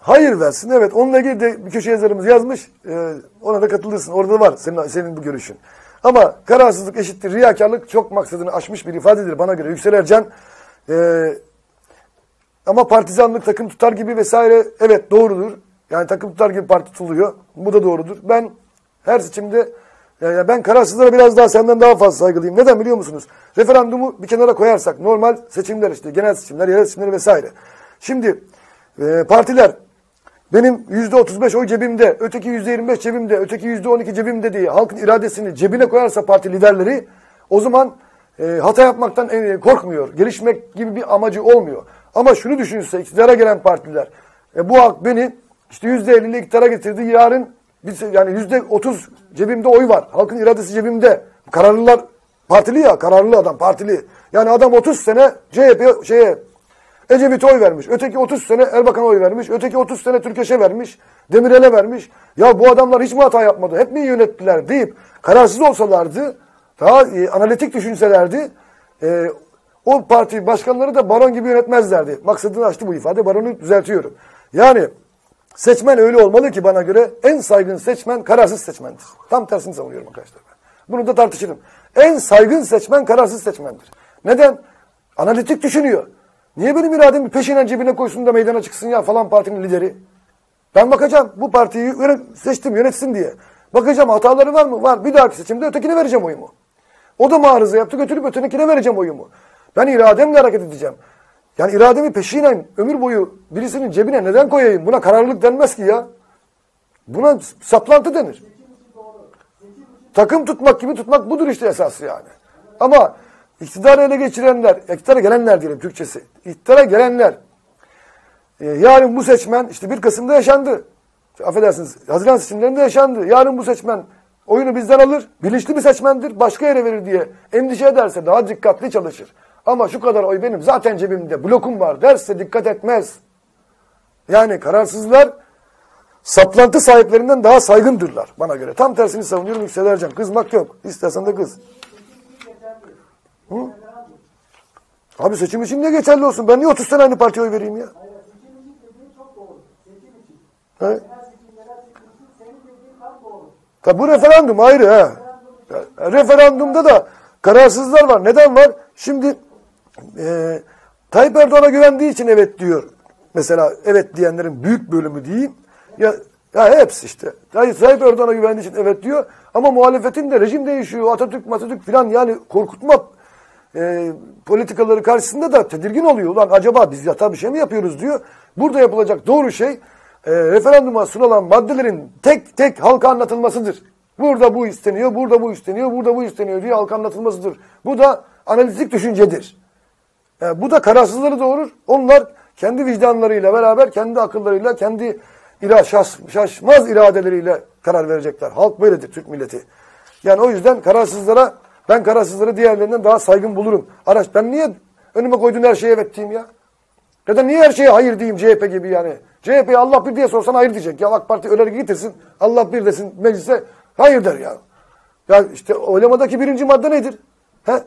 Hayır versin. Evet. Onunla ilgili de bir köşe yazarımız yazmış. Ee, ona da katılırsın. Orada var senin, senin bu görüşün. Ama kararsızlık eşittir. Riyakarlık çok maksadını aşmış bir ifadedir bana göre. Yüksel Ercan e, ama partizanlık takım tutar gibi vesaire evet doğrudur. Yani takım tutar gibi parti tutuluyor. Bu da doğrudur. Ben her seçimde yani ben kararsızlara biraz daha senden daha fazla saygılıyım. Neden biliyor musunuz? Referandumu bir kenara koyarsak normal seçimler işte genel seçimler, yerel seçimler vesaire. Şimdi e, partiler benim yüzde otuz beş oy cebimde, öteki yüzde yirmi beş cebimde, öteki yüzde on iki cebimde diye halkın iradesini cebine koyarsa parti liderleri o zaman e, hata yapmaktan e, korkmuyor. Gelişmek gibi bir amacı olmuyor. Ama şunu düşünse iktidara gelen partiler e, bu halk beni işte yüzde elliyle iktidara getirdi. Yarın yani yüzde otuz cebimde oy var. Halkın iradesi cebimde. Kararlılar partili ya, kararlı adam, partili. Yani adam 30 sene CHP şeye Ecevit'e oy vermiş. Öteki 30 sene Erbakan'a oy vermiş. Öteki 30 sene Türkeş'e vermiş. Demirel'e vermiş. Ya bu adamlar hiç mi hata yapmadı? Hep mi yönettiler deyip kararsız olsalardı, daha e, analitik düşünselerdi, e, o parti başkanları da baron gibi yönetmezlerdi. Maksadını açtı bu ifade. Baronu düzeltiyorum. Yani seçmen öyle olmalı ki bana göre en saygın seçmen kararsız seçmendir. Tam tersini savunuyorum arkadaşlar. Bunu da tartışırım. En saygın seçmen kararsız seçmendir. Neden? Analitik düşünüyor. Niye benim irademi peşinen cebine koysun da meydana çıksın ya falan partinin lideri? Ben bakacağım bu partiyi seçtim yönetsin diye. Bakacağım hataları var mı? Var. Bir dahaki seçimde ötekine vereceğim oyumu. O da marıza yaptı götürüp ötekine vereceğim oyumu. Ben irademle hareket edeceğim. Yani irademi peşinen ömür boyu birisinin cebine neden koyayım? Buna kararlılık denmez ki ya. Buna saplantı denir. Takım tutmak gibi tutmak budur işte esası yani. Ama iktidarı ele geçirenler, iktidara gelenler diyelim Türkçesi. İktidara gelenler e, yarın bu seçmen işte 1 Kasım'da yaşandı. Affedersiniz Haziran seçimlerinde yaşandı. Yarın bu seçmen oyunu bizden alır. Bilinçli bir seçmendir. Başka yere verir diye endişe ederse daha dikkatli çalışır. Ama şu kadar oy benim zaten cebimde blokum var derse dikkat etmez. Yani kararsızlar saplantı sahiplerinden daha saygındırlar bana göre. Tam tersini savunuyorum Yüksel Ercan. Kızmak yok. İstersen de kız. Hı? Abi seçim için ne geçerli olsun? Ben niye 30 sene aynı partiye oy vereyim ya? He? Tabi bu referandum ayrı ha. Referandumda da kararsızlar var. Neden var? Şimdi e, Tayyip Erdoğan'a güvendiği için evet diyor. Mesela evet diyenlerin büyük bölümü diyeyim. Ya, ya hepsi işte. Tayyip Erdoğan'a güvendiği için evet diyor. Ama muhalefetin de rejim değişiyor. Atatürk, Atatürk filan yani korkutma e, politikaları karşısında da tedirgin oluyor. Ulan acaba biz yata bir şey mi yapıyoruz diyor. Burada yapılacak doğru şey e, referanduma sunulan maddelerin tek tek halka anlatılmasıdır. Burada bu isteniyor, burada bu isteniyor, burada bu isteniyor diye halka anlatılmasıdır. Bu da analitik düşüncedir. Yani bu da kararsızları doğurur. Onlar kendi vicdanlarıyla beraber, kendi akıllarıyla, kendi ira, şaş, şaşmaz iradeleriyle karar verecekler. Halk böyledir Türk milleti. Yani o yüzden kararsızlara, ben kararsızları diğerlerinden daha saygın bulurum. Araç, ben niye önüme koyduğum her şeye evet diyeyim ya? Ya da niye her şeye hayır diyeyim CHP gibi yani? CHP'ye Allah bir diye sorsan hayır diyecek. Ya AK Parti öleri getirsin, Allah bir desin meclise hayır der ya. Ya işte oylamadaki birinci madde nedir? He?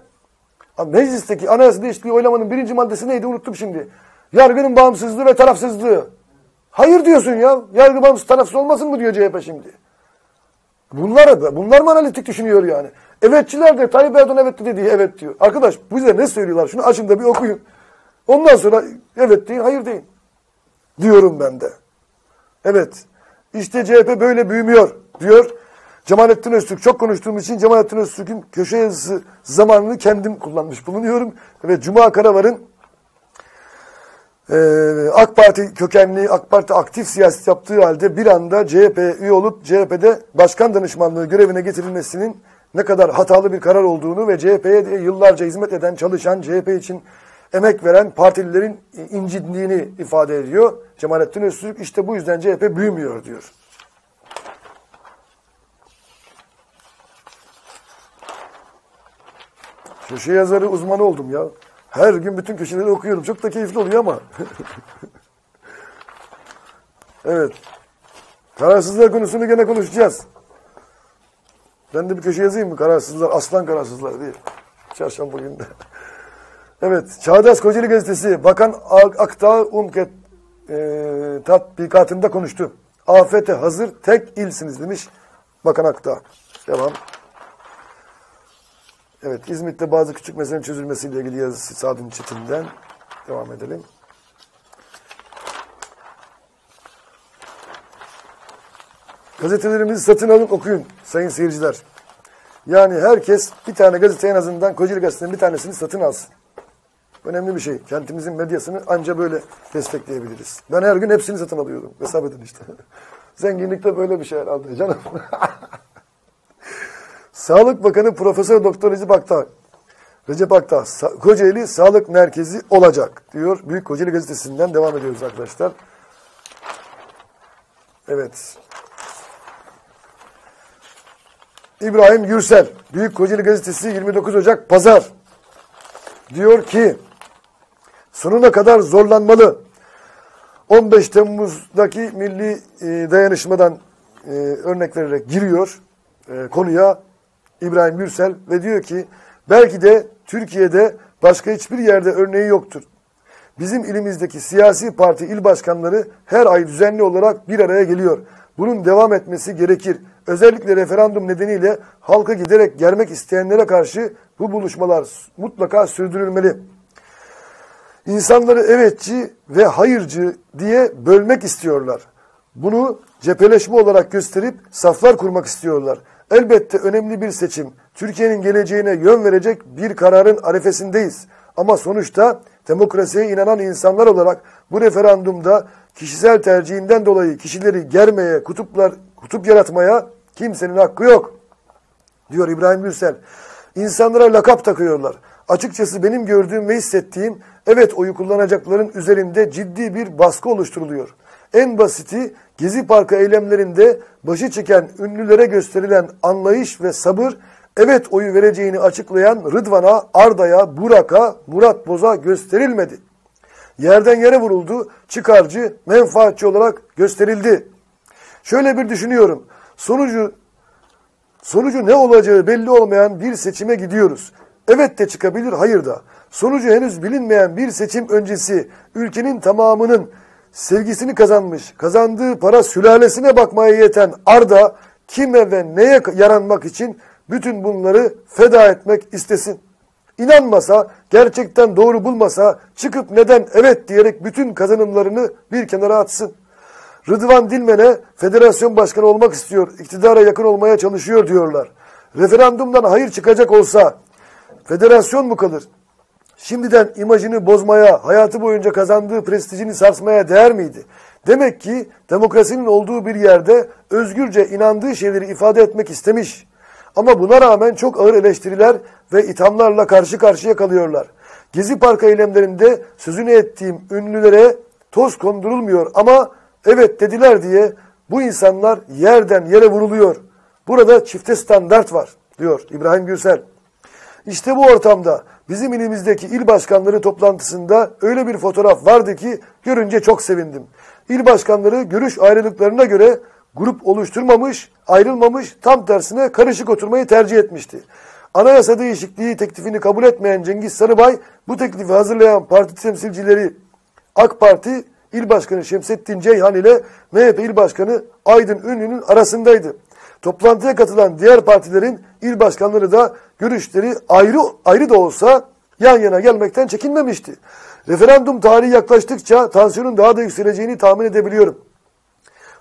Meclisteki anayasa değişikliği oylamanın birinci maddesi neydi unuttum şimdi. Yargının bağımsızlığı ve tarafsızlığı. Hayır diyorsun ya. Yargı bağımsız tarafsız olmasın mı diyor CHP şimdi. Bunlar, bunlar mı analitik düşünüyor yani? Evetçiler de Tayyip Erdoğan evet dedi evet diyor. Arkadaş bize ne söylüyorlar? Şunu açın da bir okuyun. Ondan sonra evet deyin, hayır deyin. Diyorum ben de. Evet. İşte CHP böyle büyümüyor diyor. Cemalettin Öztürk çok konuştuğum için Cemalettin Öztürk'ün köşe yazısı zamanını kendim kullanmış bulunuyorum. Ve Cuma Karavar'ın e, AK Parti kökenli, AK Parti aktif siyaset yaptığı halde bir anda CHP üye olup CHP'de başkan danışmanlığı görevine getirilmesinin ne kadar hatalı bir karar olduğunu ve CHP'ye yıllarca hizmet eden, çalışan, CHP için emek veren partililerin incindiğini ifade ediyor. Cemalettin Öztürk işte bu yüzden CHP büyümüyor diyor. Köşe yazarı uzmanı oldum ya. Her gün bütün köşeleri okuyorum. Çok da keyifli oluyor ama. *laughs* evet. Kararsızlar konusunu gene konuşacağız. Ben de bir köşe yazayım mı? Kararsızlar, aslan kararsızlar diye. Çarşamba günde. evet. Çağdaş Kocaeli Gazetesi Bakan Aktağ Umket e, tatbikatında konuştu. Afete hazır tek ilsiniz demiş Bakan Aktağ. Devam. Evet, İzmit'te bazı küçük meselenin çözülmesiyle ilgili yazısı Sadun Çetin'den. Devam edelim. Gazetelerimizi satın alın okuyun sayın seyirciler. Yani herkes bir tane gazete en azından Kocaeli Gazete'nin bir tanesini satın alsın. Önemli bir şey. Kentimizin medyasını anca böyle destekleyebiliriz. Ben her gün hepsini satın alıyordum. Hesap edin işte. *laughs* Zenginlik de böyle bir şey herhalde canım. *laughs* Sağlık Bakanı Profesör Doktor Recep Akta, Recep Akta, Kocaeli Sağlık Merkezi olacak diyor. Büyük Kocaeli Gazetesi'nden devam ediyoruz arkadaşlar. Evet. İbrahim Gürsel, Büyük Kocaeli Gazetesi 29 Ocak Pazar diyor ki sonuna kadar zorlanmalı. 15 Temmuz'daki milli e, dayanışmadan e, örnek vererek giriyor e, konuya İbrahim Gürsel ve diyor ki belki de Türkiye'de başka hiçbir yerde örneği yoktur. Bizim ilimizdeki siyasi parti il başkanları her ay düzenli olarak bir araya geliyor. Bunun devam etmesi gerekir. Özellikle referandum nedeniyle halka giderek germek isteyenlere karşı bu buluşmalar mutlaka sürdürülmeli. İnsanları evetçi ve hayırcı diye bölmek istiyorlar. Bunu cepheleşme olarak gösterip saflar kurmak istiyorlar. Elbette önemli bir seçim. Türkiye'nin geleceğine yön verecek bir kararın arefesindeyiz. Ama sonuçta demokrasiye inanan insanlar olarak bu referandumda kişisel tercihinden dolayı kişileri germeye, kutuplar, kutup yaratmaya kimsenin hakkı yok. Diyor İbrahim Gürsel. İnsanlara lakap takıyorlar. Açıkçası benim gördüğüm ve hissettiğim evet oyu kullanacakların üzerinde ciddi bir baskı oluşturuluyor. En basiti Gezi Parkı eylemlerinde başı çeken ünlülere gösterilen anlayış ve sabır evet oyu vereceğini açıklayan Rıdvan'a, Arda'ya, Burak'a, Murat Boz'a gösterilmedi. Yerden yere vuruldu, çıkarcı, menfaatçi olarak gösterildi. Şöyle bir düşünüyorum. Sonucu sonucu ne olacağı belli olmayan bir seçime gidiyoruz. Evet de çıkabilir, hayır da. Sonucu henüz bilinmeyen bir seçim öncesi ülkenin tamamının sevgisini kazanmış, kazandığı para sülalesine bakmaya yeten Arda kime ve neye yaranmak için bütün bunları feda etmek istesin. İnanmasa, gerçekten doğru bulmasa çıkıp neden evet diyerek bütün kazanımlarını bir kenara atsın. Rıdvan Dilmen'e federasyon başkanı olmak istiyor, iktidara yakın olmaya çalışıyor diyorlar. Referandumdan hayır çıkacak olsa federasyon mu kalır? Şimdiden imajını bozmaya, hayatı boyunca kazandığı prestijini sarsmaya değer miydi? Demek ki demokrasinin olduğu bir yerde özgürce inandığı şeyleri ifade etmek istemiş. Ama buna rağmen çok ağır eleştiriler ve ithamlarla karşı karşıya kalıyorlar. Gezi Park eylemlerinde sözünü ettiğim ünlülere toz kondurulmuyor ama evet dediler diye bu insanlar yerden yere vuruluyor. Burada çifte standart var diyor İbrahim Gürsel. İşte bu ortamda bizim ilimizdeki il başkanları toplantısında öyle bir fotoğraf vardı ki görünce çok sevindim. İl başkanları görüş ayrılıklarına göre grup oluşturmamış, ayrılmamış, tam tersine karışık oturmayı tercih etmişti. Anayasa değişikliği teklifini kabul etmeyen Cengiz Sarıbay bu teklifi hazırlayan parti temsilcileri AK Parti İl Başkanı Şemsettin Ceyhan ile MHP İl Başkanı Aydın Ünlü'nün arasındaydı. Toplantıya katılan diğer partilerin il başkanları da görüşleri ayrı ayrı da olsa yan yana gelmekten çekinmemişti. Referandum tarihi yaklaştıkça tansiyonun daha da yükseleceğini tahmin edebiliyorum.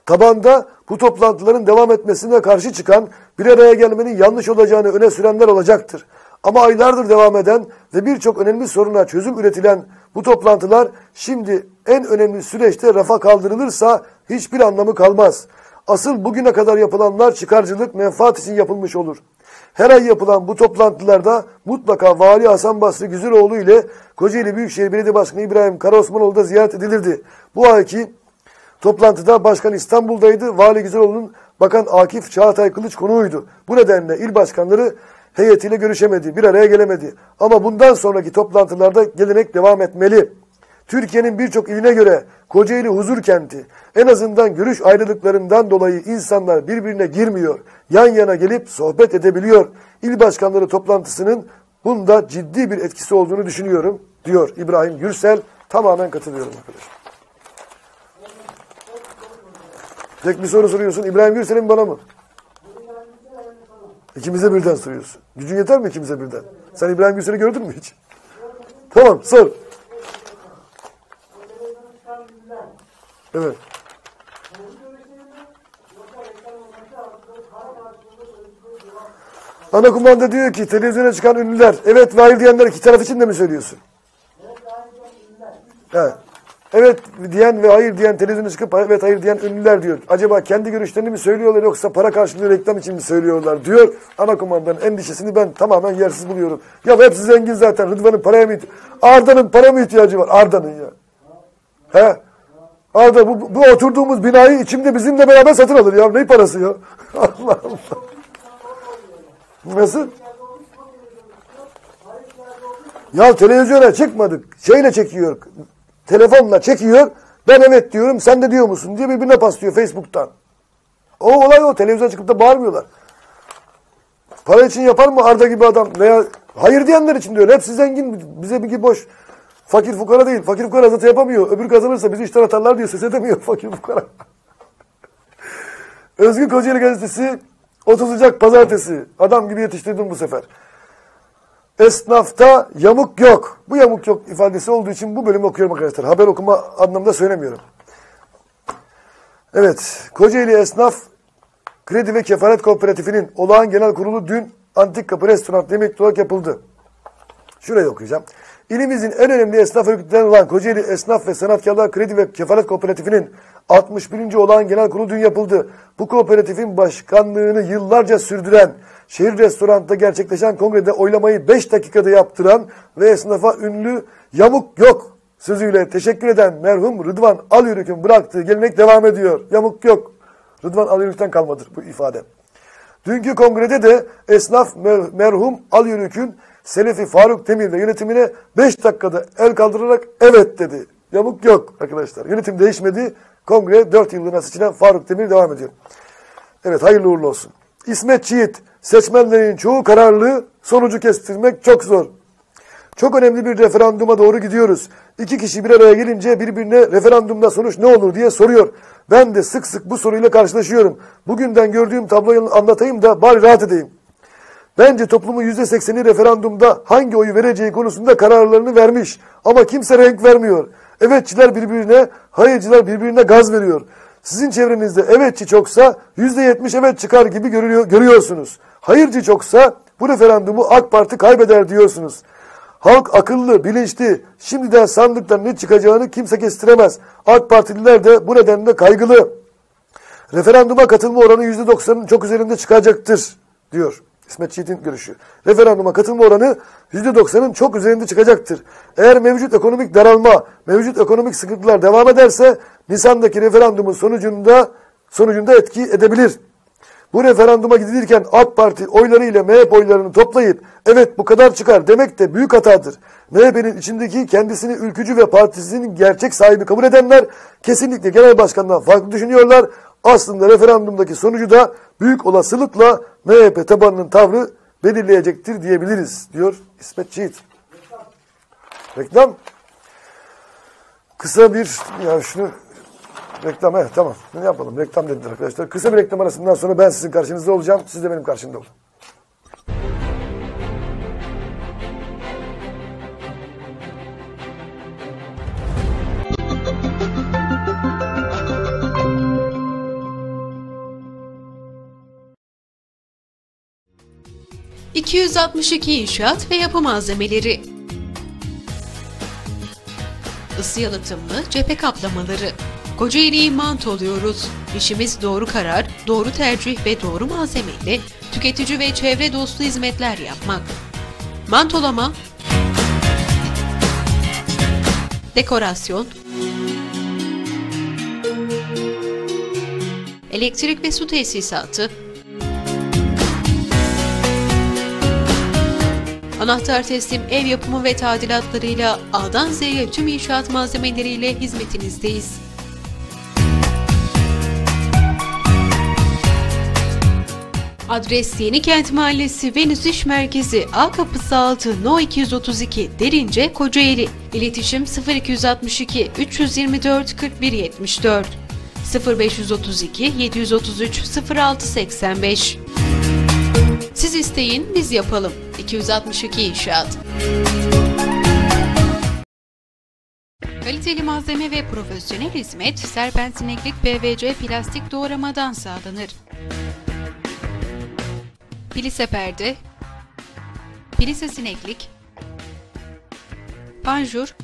Tabanda bu toplantıların devam etmesine karşı çıkan bir araya gelmenin yanlış olacağını öne sürenler olacaktır. Ama aylardır devam eden ve birçok önemli soruna çözüm üretilen bu toplantılar şimdi en önemli süreçte rafa kaldırılırsa hiçbir anlamı kalmaz. Asıl bugüne kadar yapılanlar çıkarcılık, menfaat için yapılmış olur. Her ay yapılan bu toplantılarda mutlaka Vali Hasan Basri Güzüroğlu ile Kocaeli Büyükşehir Belediye Başkanı İbrahim Karaosmanoğlu da ziyaret edilirdi. Bu ayki toplantıda Başkan İstanbul'daydı. Vali Güzüroğlu'nun Bakan Akif Çağatay Kılıç konuğuydu. Bu nedenle il başkanları heyetiyle görüşemedi, bir araya gelemedi. Ama bundan sonraki toplantılarda gelenek devam etmeli. Türkiye'nin birçok iline göre Kocaeli huzur kenti. En azından görüş ayrılıklarından dolayı insanlar birbirine girmiyor. Yan yana gelip sohbet edebiliyor. İl başkanları toplantısının bunda ciddi bir etkisi olduğunu düşünüyorum diyor İbrahim Gürsel. Tamamen katılıyorum arkadaşlar. Tek bir soru soruyorsun. İbrahim Gürsel'in bana mı? İkimize birden soruyorsun. Gücün yeter mi ikimize birden? Sen İbrahim Gürsel'i gördün mü hiç? Tamam sor. Evet. Ana kumanda diyor ki televizyona çıkan ünlüler evet ve hayır diyenler iki taraf için de mi söylüyorsun? Evet. Evet diyen ve hayır diyen televizyona çıkıp evet hayır diyen ünlüler diyor. Acaba kendi görüşlerini mi söylüyorlar yoksa para karşılığı reklam için mi söylüyorlar diyor. Ana kumandanın endişesini ben tamamen yersiz buluyorum. Ya hepsi zengin zaten. Rıdvan'ın paraya mı Arda'nın para mı ihtiyacı var? Arda'nın ya. He? Arda bu, bu oturduğumuz binayı içimde bizimle beraber satın alır ya. Ne parası ya? *laughs* Allah Allah. Nasıl? Ya televizyona çıkmadık. Şeyle çekiyor. Telefonla çekiyor. Ben evet diyorum sen de diyor musun diye birbirine paslıyor Facebook'tan. O olay o. Televizyona çıkıp da bağırmıyorlar. Para için yapar mı Arda gibi adam? Veya hayır diyenler için diyor. Hepsi zengin. Bize bir boş. Fakir fukara değil. Fakir fukara zaten yapamıyor. Öbür kazanırsa bizi işten atarlar diyor. Ses edemiyor *laughs* fakir fukara. Özgür Kocaeli Gazetesi 30 Ocak Pazartesi. Adam gibi yetiştirdim bu sefer. Esnafta yamuk yok. Bu yamuk yok ifadesi olduğu için bu bölümü okuyorum arkadaşlar. Haber okuma anlamda söylemiyorum. Evet. Kocaeli Esnaf Kredi ve Kefalet Kooperatifinin olağan genel kurulu dün Antik Kapı Restoran emekli olarak yapıldı. Şurayı okuyacağım. İlimizin en önemli esnaf örgütlerinden olan Kocaeli Esnaf ve Sanatkarlar Kredi ve Kefalet Kooperatifinin 61. olağan genel kurulu dün yapıldı. Bu kooperatifin başkanlığını yıllarca sürdüren, şehir restoranda gerçekleşen kongrede oylamayı 5 dakikada yaptıran ve esnafa ünlü yamuk yok sözüyle teşekkür eden merhum Rıdvan Alyürük'ün bıraktığı gelenek devam ediyor. Yamuk yok. Rıdvan Alyürük'ten kalmadır bu ifade. Dünkü kongrede de esnaf merhum Alyürük'ün Selefi Faruk Demir ve yönetimine 5 dakikada el kaldırarak evet dedi. Yamuk yok arkadaşlar. Yönetim değişmedi. Kongre 4 yıllığına seçilen Faruk Demir devam ediyor. Evet hayırlı uğurlu olsun. İsmet Çiğit, seçmenlerin çoğu kararlı, sonucu kestirmek çok zor. Çok önemli bir referanduma doğru gidiyoruz. İki kişi bir araya gelince birbirine referandumda sonuç ne olur diye soruyor. Ben de sık sık bu soruyla karşılaşıyorum. Bugünden gördüğüm tabloyu anlatayım da bari rahat edeyim. Bence toplumun yüzde sekseni referandumda hangi oyu vereceği konusunda kararlarını vermiş. Ama kimse renk vermiyor. Evetçiler birbirine, hayırcılar birbirine gaz veriyor. Sizin çevrenizde evetçi çoksa yüzde yetmiş evet çıkar gibi görüyor, görüyorsunuz. Hayırcı çoksa bu referandumu AK Parti kaybeder diyorsunuz. Halk akıllı, bilinçli. Şimdiden sandıktan ne çıkacağını kimse kestiremez. AK Partililer de bu nedenle kaygılı. Referanduma katılma oranı yüzde doksanın çok üzerinde çıkacaktır diyor. İsmet Çiğit'in görüşü. Referanduma katılma oranı %90'ın çok üzerinde çıkacaktır. Eğer mevcut ekonomik daralma, mevcut ekonomik sıkıntılar devam ederse Nisan'daki referandumun sonucunda sonucunda etki edebilir. Bu referanduma gidilirken AK Parti oylarıyla MHP oylarını toplayıp evet bu kadar çıkar demek de büyük hatadır. MHP'nin içindeki kendisini ülkücü ve partisinin gerçek sahibi kabul edenler kesinlikle genel başkandan farklı düşünüyorlar. Aslında referandumdaki sonucu da büyük olasılıkla MHP tabanının tavrı belirleyecektir diyebiliriz diyor İsmet Çiğit. Reklam. Kısa bir ya şunu reklam evet tamam ne yapalım reklam dediler arkadaşlar. Kısa bir reklam arasından sonra ben sizin karşınızda olacağım. Siz de benim karşımda olun. 262 inşaat ve yapı malzemeleri. Isı yalıtımlı cephe kaplamaları. Kocaeli'yi mantoluyoruz. İşimiz doğru karar, doğru tercih ve doğru malzemeyle tüketici ve çevre dostu hizmetler yapmak. Mantolama, dekorasyon, elektrik ve su tesisatı, Anahtar teslim ev yapımı ve tadilatlarıyla A'dan Z'ye tüm inşaat malzemeleriyle hizmetinizdeyiz. Adres Yenikent Mahallesi Venüs İş Merkezi A Kapısı 6 No 232 Derince Kocaeli. İletişim 0262 324 41 74 0532 733 0685 Siz isteyin biz yapalım. 262 İnşaat Kaliteli malzeme ve profesyonel hizmet serpentineklik PVC plastik doğramadan sağlanır. Pilise perde, pilise sineklik, panjur,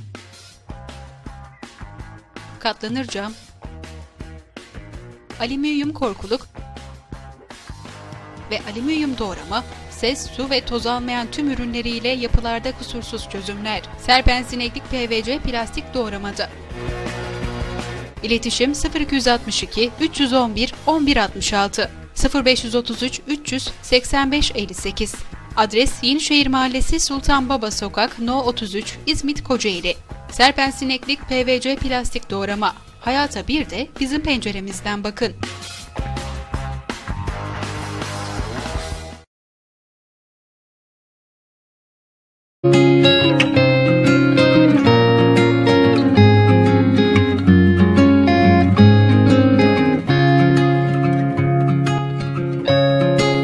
katlanır cam, alüminyum korkuluk ve alüminyum doğrama ses, su ve toz almayan tüm ürünleriyle yapılarda kusursuz çözümler. Serpensineklik PVC plastik doğramada. İletişim 0262 311 1166 0533 385 58 Adres Yenişehir Mahallesi Sultan Baba Sokak No 33 İzmit Kocaeli Serpen Sineklik PVC plastik doğrama Hayata bir de bizim penceremizden bakın.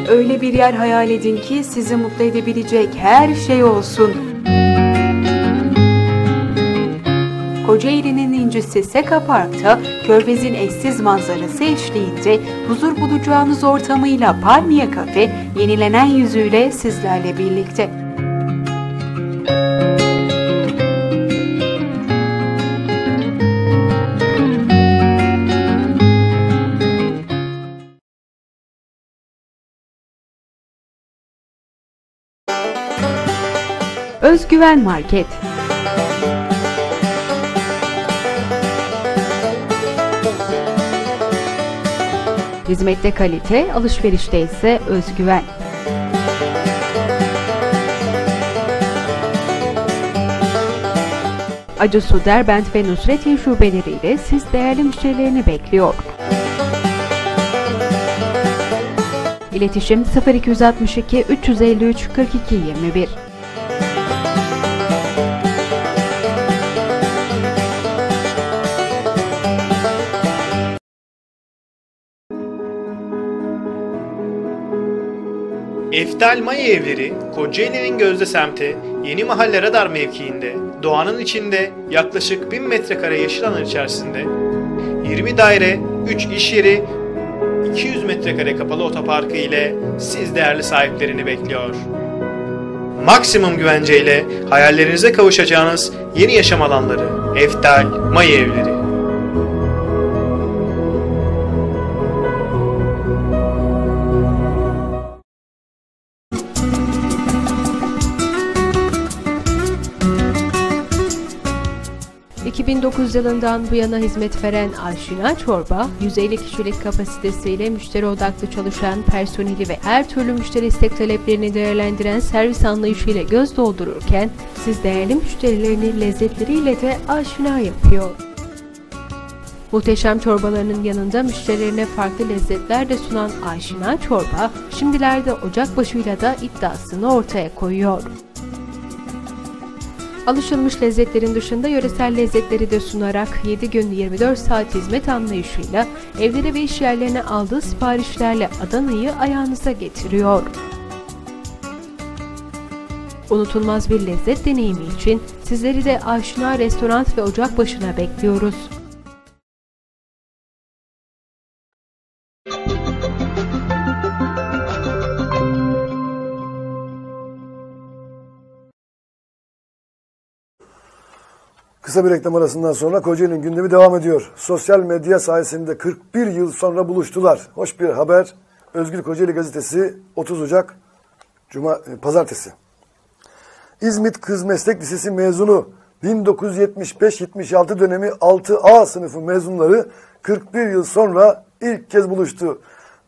Öyle bir yer hayal edin ki sizi mutlu edebilecek her şey olsun. Kocaeli'nin incisi Seka Park'ta Körfez'in eşsiz manzarası eşliğinde huzur bulacağınız ortamıyla Palmiye Kafe yenilenen yüzüyle sizlerle birlikte. Özgüven Market Hizmette kalite, alışverişte ise özgüven. Acısu, Derbent ve Nusretiye şubeleriyle siz değerli müşterilerini bekliyor. İletişim 0262 353 42 21 Eftal Maya Evleri, Kocaeli'nin gözde semti, Yeni Mahalle Radar mevkiinde, doğanın içinde yaklaşık 1000 metrekare yeşil alan içerisinde, 20 daire, 3 iş yeri, 200 metrekare kapalı otoparkı ile siz değerli sahiplerini bekliyor. Maksimum güvenceyle hayallerinize kavuşacağınız yeni yaşam alanları, Eftal Maya Evleri. 2009 yılından bu yana hizmet veren Aşina Çorba, 150 kişilik kapasitesiyle müşteri odaklı çalışan personeli ve her türlü müşteri istek taleplerini değerlendiren servis anlayışıyla göz doldururken, siz değerli müşterilerini lezzetleriyle de aşina yapıyor. Muhteşem çorbalarının yanında müşterilerine farklı lezzetler de sunan Aşina Çorba, şimdilerde ocak başıyla da iddiasını ortaya koyuyor. Alışılmış lezzetlerin dışında yöresel lezzetleri de sunarak 7 gün 24 saat hizmet anlayışıyla evlere ve iş yerlerine aldığı siparişlerle Adana'yı ayağınıza getiriyor. Unutulmaz bir lezzet deneyimi için sizleri de aşina restoran ve ocak başına bekliyoruz. Kısa bir reklam arasından sonra Kocaeli'nin gündemi devam ediyor. Sosyal medya sayesinde 41 yıl sonra buluştular. Hoş bir haber. Özgür Kocaeli Gazetesi 30 Ocak Cuma e, Pazartesi. İzmit Kız Meslek Lisesi mezunu 1975-76 dönemi 6A sınıfı mezunları 41 yıl sonra ilk kez buluştu.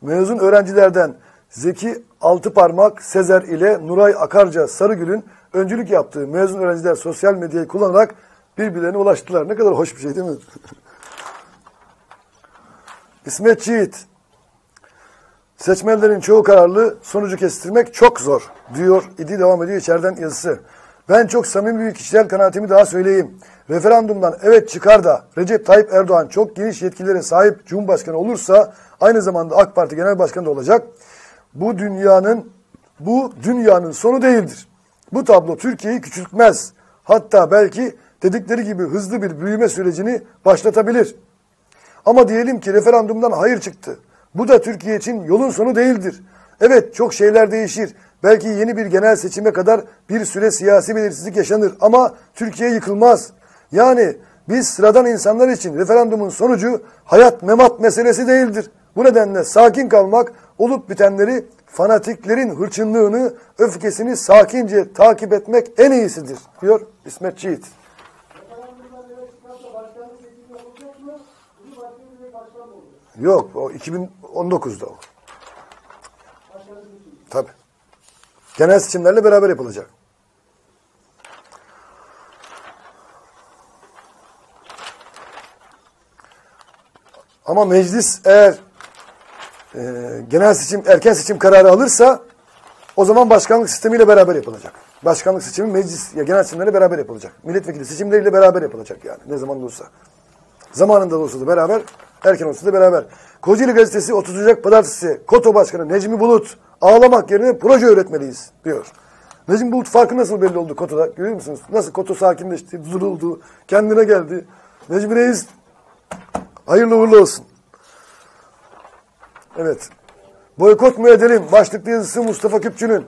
Mezun öğrencilerden Zeki Altıparmak Sezer ile Nuray Akarca Sarıgül'ün öncülük yaptığı mezun öğrenciler sosyal medyayı kullanarak birbirlerine ulaştılar. Ne kadar hoş bir şey değil mi? *laughs* İsmet Yiğit. Seçmenlerin çoğu kararlı sonucu kestirmek çok zor diyor idi devam ediyor içeriden yazısı. Ben çok samimi bir kişisel kanaatimi daha söyleyeyim. Referandumdan evet çıkar da Recep Tayyip Erdoğan çok geniş yetkilere sahip Cumhurbaşkanı olursa aynı zamanda AK Parti Genel Başkanı da olacak. Bu dünyanın bu dünyanın sonu değildir. Bu tablo Türkiye'yi küçültmez. Hatta belki dedikleri gibi hızlı bir büyüme sürecini başlatabilir. Ama diyelim ki referandumdan hayır çıktı. Bu da Türkiye için yolun sonu değildir. Evet çok şeyler değişir. Belki yeni bir genel seçime kadar bir süre siyasi belirsizlik yaşanır ama Türkiye yıkılmaz. Yani biz sıradan insanlar için referandumun sonucu hayat memat meselesi değildir. Bu nedenle sakin kalmak, olup bitenleri fanatiklerin hırçınlığını, öfkesini sakince takip etmek en iyisidir diyor İsmet Çiğit. Yok o 2019'da o. Tabii. Genel seçimlerle beraber yapılacak. Ama meclis eğer e, genel seçim, erken seçim kararı alırsa o zaman başkanlık sistemiyle beraber yapılacak. Başkanlık seçimi meclis ya genel seçimlerle beraber yapılacak. Milletvekili seçimleriyle beraber yapılacak yani ne zaman olursa. Zamanında da olsa da beraber, erken olsa da beraber. Kocaeli Gazetesi 30 Ocak Pazartesi Koto Başkanı Necmi Bulut ağlamak yerine proje üretmeliyiz diyor. Necmi Bulut farkı nasıl belli oldu Koto'da görüyor musunuz? Nasıl Koto sakinleşti, duruldu, kendine geldi. Necmi Reis hayırlı uğurlu olsun. Evet. Boykot mu edelim? Başlıklı yazısı Mustafa Küpçü'nün.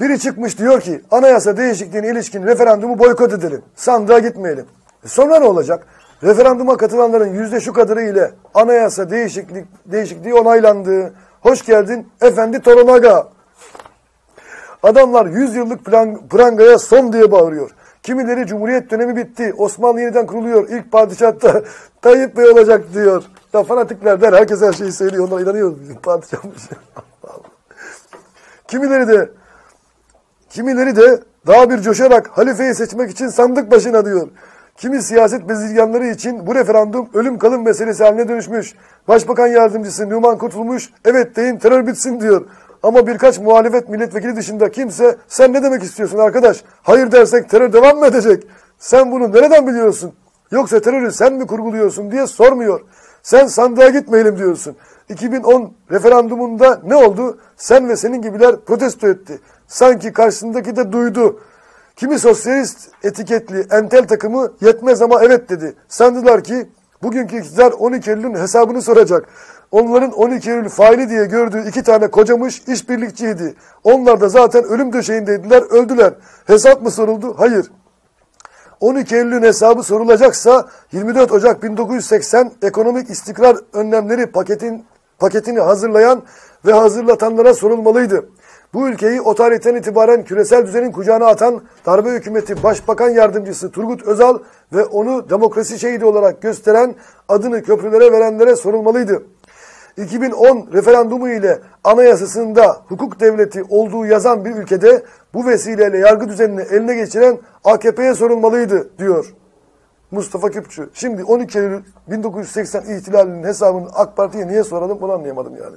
Biri çıkmış diyor ki anayasa değişikliğine ilişkin referandumu boykot edelim. Sandığa gitmeyelim. E sonra ne olacak? Referanduma katılanların yüzde şu kadarı ile anayasa değişiklik, değişikliği onaylandı. Hoş geldin efendi Toronaga. Adamlar 100 yıllık plan, prangaya son diye bağırıyor. Kimileri Cumhuriyet dönemi bitti. Osmanlı yeniden kuruluyor. İlk padişah da *laughs* Tayyip Bey olacak diyor. Ya fanatikler der. Herkes her şeyi söylüyor. Onlara inanıyor. *laughs* Padişahmış. Kimileri de Kimileri de daha bir coşarak halifeyi seçmek için sandık başına diyor. Kimi siyaset bezirganları için bu referandum ölüm kalım meselesi haline dönüşmüş. Başbakan yardımcısı Numan Kurtulmuş evet deyin terör bitsin diyor. Ama birkaç muhalefet milletvekili dışında kimse sen ne demek istiyorsun arkadaş? Hayır dersek terör devam mı edecek? Sen bunu nereden biliyorsun? Yoksa terörü sen mi kurguluyorsun diye sormuyor. Sen sandığa gitmeyelim diyorsun. 2010 referandumunda ne oldu? Sen ve senin gibiler protesto etti. Sanki karşısındaki de duydu. Kimi sosyalist etiketli entel takımı yetmez ama evet dedi. Sandılar ki bugünkü iktidar 12 Eylül'ün hesabını soracak. Onların 12 Eylül faili diye gördüğü iki tane kocamış işbirlikçiydi. Onlar da zaten ölüm döşeğindeydiler, öldüler. Hesap mı soruldu? Hayır. 12 Eylül'ün hesabı sorulacaksa 24 Ocak 1980 ekonomik istikrar önlemleri paketin paketini hazırlayan ve hazırlatanlara sorulmalıydı. Bu ülkeyi o tarihten itibaren küresel düzenin kucağına atan darbe hükümeti başbakan yardımcısı Turgut Özal ve onu demokrasi şehidi olarak gösteren adını köprülere verenlere sorulmalıydı. 2010 referandumu ile anayasasında hukuk devleti olduğu yazan bir ülkede bu vesileyle yargı düzenini eline geçiren AKP'ye sorulmalıydı diyor Mustafa Küpçü. Şimdi 12 Eylül 1980 ihtilalinin hesabını AK Parti'ye niye soralım bunu anlayamadım yani.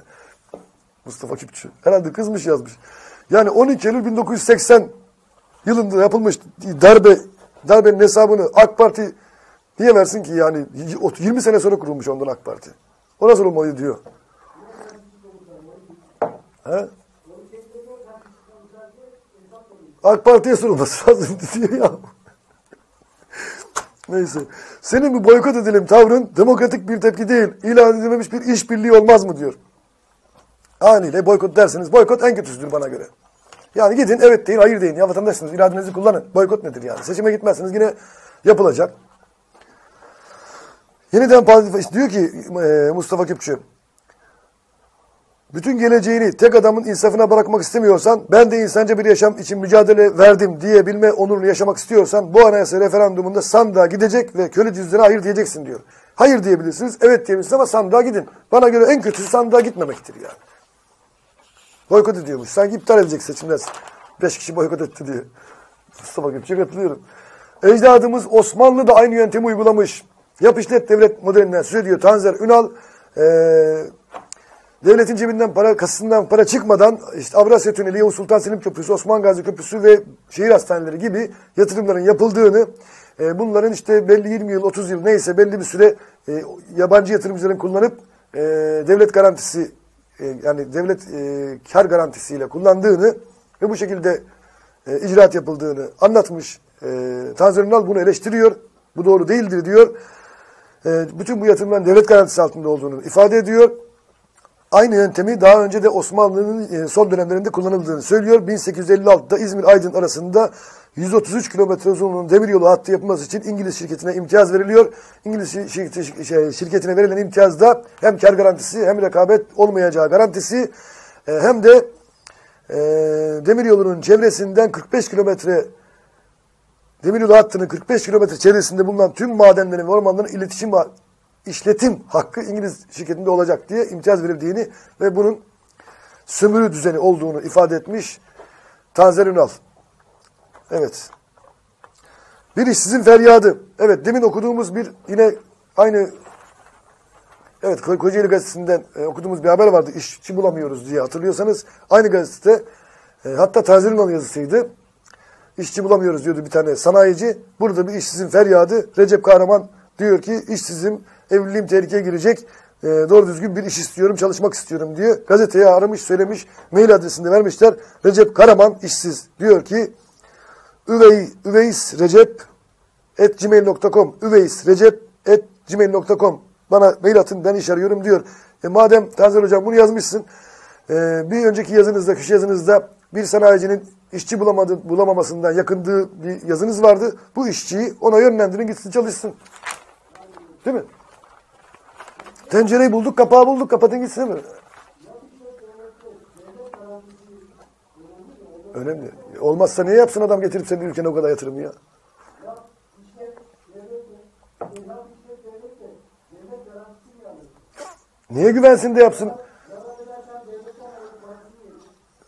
Mustafa Küpçü. Herhalde kızmış yazmış. Yani 12 Eylül 1980 yılında yapılmış darbe darbenin hesabını AK Parti niye versin ki yani 20 sene sonra kurulmuş ondan AK Parti. O nasıl olmalıydı diyor. He? AK Parti'ye sorulması *laughs* lazım diyor ya. Neyse. Senin bu boykot edelim tavrın demokratik bir tepki değil. İlan edilmemiş bir işbirliği olmaz mı diyor. Haliyle boykot derseniz boykot en kötüsüdür bana göre. Yani gidin evet deyin hayır deyin. Ya vatandaşsınız iradenizi kullanın. Boykot nedir yani? Seçime gitmezseniz yine yapılacak. Yeniden işte diyor ki e, Mustafa Küpçü bütün geleceğini tek adamın insafına bırakmak istemiyorsan ben de insanca bir yaşam için mücadele verdim diyebilme onurunu yaşamak istiyorsan bu anayasa referandumunda sandığa gidecek ve köle cüzdanına hayır diyeceksin diyor. Hayır diyebilirsiniz, evet diyebilirsiniz ama sandığa gidin. Bana göre en kötüsü sandığa gitmemektir yani. Boykot ediyormuş. Sanki iptal edecek seçimler. Beş kişi boykot etti diye. Mustafa Gökçe katılıyorum. Ecdadımız Osmanlı da aynı yöntemi uygulamış. Yap devlet modelinden söz ediyor Tanzer Ünal. Ee, devletin cebinden para, kasasından para çıkmadan işte Avrasya Tüneli, Yavuz Sultan Selim Köprüsü, Osman Gazi Köprüsü ve şehir hastaneleri gibi yatırımların yapıldığını, e, bunların işte belli 20 yıl, 30 yıl neyse belli bir süre e, yabancı yatırımcıların kullanıp e, devlet garantisi e, yani devlet e, kar garantisiyle kullandığını ve bu şekilde e, icraat yapıldığını anlatmış. E, Tanzer Ünal bunu eleştiriyor. Bu doğru değildir diyor. E, bütün bu yatırımların devlet garantisi altında olduğunu ifade ediyor. Aynı yöntemi daha önce de Osmanlı'nın e, son dönemlerinde kullanıldığını söylüyor. 1856'da İzmir-Aydın arasında 133 kilometre uzunluğunun demiryolu hattı yapılması için İngiliz şirketine imtiyaz veriliyor. İngiliz şirketi, şey, şirketine verilen imtiyazda hem kar garantisi hem rekabet olmayacağı garantisi e, hem de e, demiryolunun çevresinden 45 kilometre demiryolu hattının 45 kilometre çevresinde bulunan tüm madenlerin ve ormanların iletişim işletim hakkı İngiliz şirketinde olacak diye imtiyaz verildiğini ve bunun sömürü düzeni olduğunu ifade etmiş Tazer Ünal. Evet. Bir işsizin feryadı. Evet demin okuduğumuz bir yine aynı evet Ko- Kocaeli Gazetesi'nden e, okuduğumuz bir haber vardı. İşçi bulamıyoruz diye hatırlıyorsanız. Aynı gazete e, hatta Tazer Ünal yazısıydı. İşçi bulamıyoruz diyordu bir tane sanayici. Burada bir işsizin feryadı. Recep Kahraman diyor ki işsizim, evliliğim tehlikeye girecek. E, doğru düzgün bir iş istiyorum, çalışmak istiyorum diye. Gazeteye aramış, söylemiş. Mail adresini de vermişler. Recep Karaman işsiz. Diyor ki Üvey, Üveys Recep et gmail.com Üveys Recep et gmail.com Bana mail atın ben iş arıyorum diyor. E madem Tanzer Hocam bunu yazmışsın e, bir önceki yazınızda, köşe yazınızda bir sanayicinin işçi bulamadı, bulamamasından yakındığı bir yazınız vardı. Bu işçiyi ona yönlendirin gitsin çalışsın. Değil mi? Tencereyi bulduk, kapağı bulduk, kapatın gitsin mi? Önemli. Olmazsa niye yapsın adam getirip senin ülkene o kadar yatırım ya? Niye güvensin de yapsın?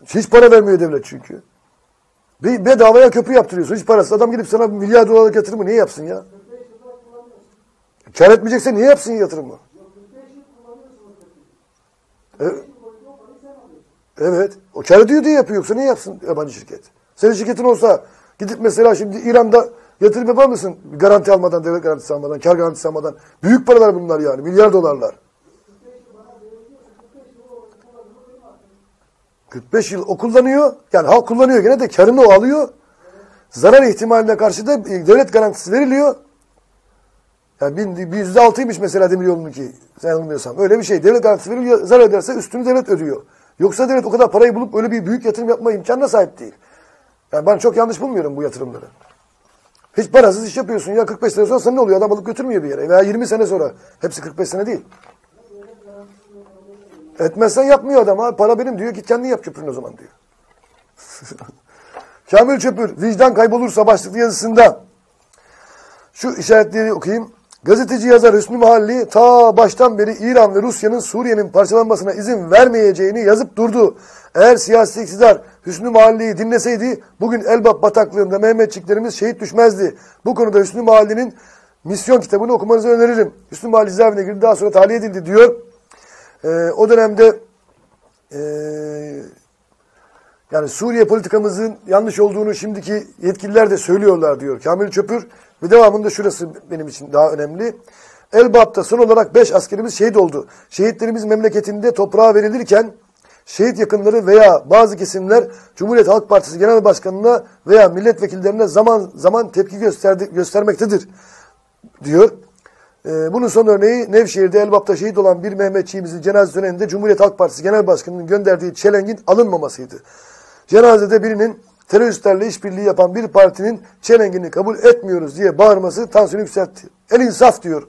Hiç para vermiyor devlet çünkü. Bir bedavaya köprü yaptırıyorsun. Hiç parası. Adam gidip sana milyar dolarlık yatırımı niye yapsın ya? Kar etmeyecekse niye yapsın yatırımı? Evet. O kar ediyor diye yapıyor. Yoksa niye yapsın yabancı şirket? Senin şirketin olsa gidip mesela şimdi İran'da yatırım yapar mısın? Garanti almadan, devlet garantisi almadan, kar garantisi almadan. Büyük paralar bunlar yani. Milyar dolarlar. 45 yıl o kullanıyor. Yani halk kullanıyor gene de karını o alıyor. Zarar ihtimaline karşı da devlet garantisi veriliyor. Yani yüzde altıymış mesela demir yolununki. Sen yanılmıyorsam. Öyle bir şey. Devlet garantisi veriliyor. Zarar ederse üstünü devlet ödüyor. Yoksa devlet o kadar parayı bulup öyle bir büyük yatırım yapma imkanına sahip değil. Yani ben çok yanlış bulmuyorum bu yatırımları. Hiç parasız iş yapıyorsun ya 45 sene sonra sana ne oluyor? Adam alıp götürmüyor bir yere. Veya 20 sene sonra. Hepsi 45 sene değil. Etmezsen yapmıyor adam. Ha. Para benim diyor. Git kendin yap köprünü o zaman diyor. *laughs* Kamil Çöpür, vicdan kaybolursa başlıklı yazısında şu işaretleri okuyayım. Gazeteci yazar Hüsnü Mahalli ta baştan beri İran ve Rusya'nın Suriye'nin parçalanmasına izin vermeyeceğini yazıp durdu. Eğer siyasi iktidar Hüsnü Mahalli'yi dinleseydi bugün Elbap bataklığında Mehmetçiklerimiz şehit düşmezdi. Bu konuda Hüsnü Mahalli'nin misyon kitabını okumanızı öneririm. Hüsnü Mahalli cezaevine girdi daha sonra tahliye edildi diyor. Ee, o dönemde ee, yani Suriye politikamızın yanlış olduğunu şimdiki yetkililer de söylüyorlar diyor Kamil Çöpür. Ve devamında şurası benim için daha önemli. Elbap'ta son olarak 5 askerimiz şehit oldu. Şehitlerimiz memleketinde toprağa verilirken şehit yakınları veya bazı kesimler Cumhuriyet Halk Partisi Genel Başkanı'na veya milletvekillerine zaman zaman tepki gösterdi, göstermektedir diyor. Ee, bunun son örneği Nevşehir'de Elbap'ta şehit olan bir Mehmetçiğimizin cenaze töreninde Cumhuriyet Halk Partisi Genel Başkanı'nın gönderdiği çelengin alınmamasıydı. Cenazede birinin teröristlerle işbirliği yapan bir partinin çelengini kabul etmiyoruz diye bağırması tansiyonu yükseltti. El insaf diyor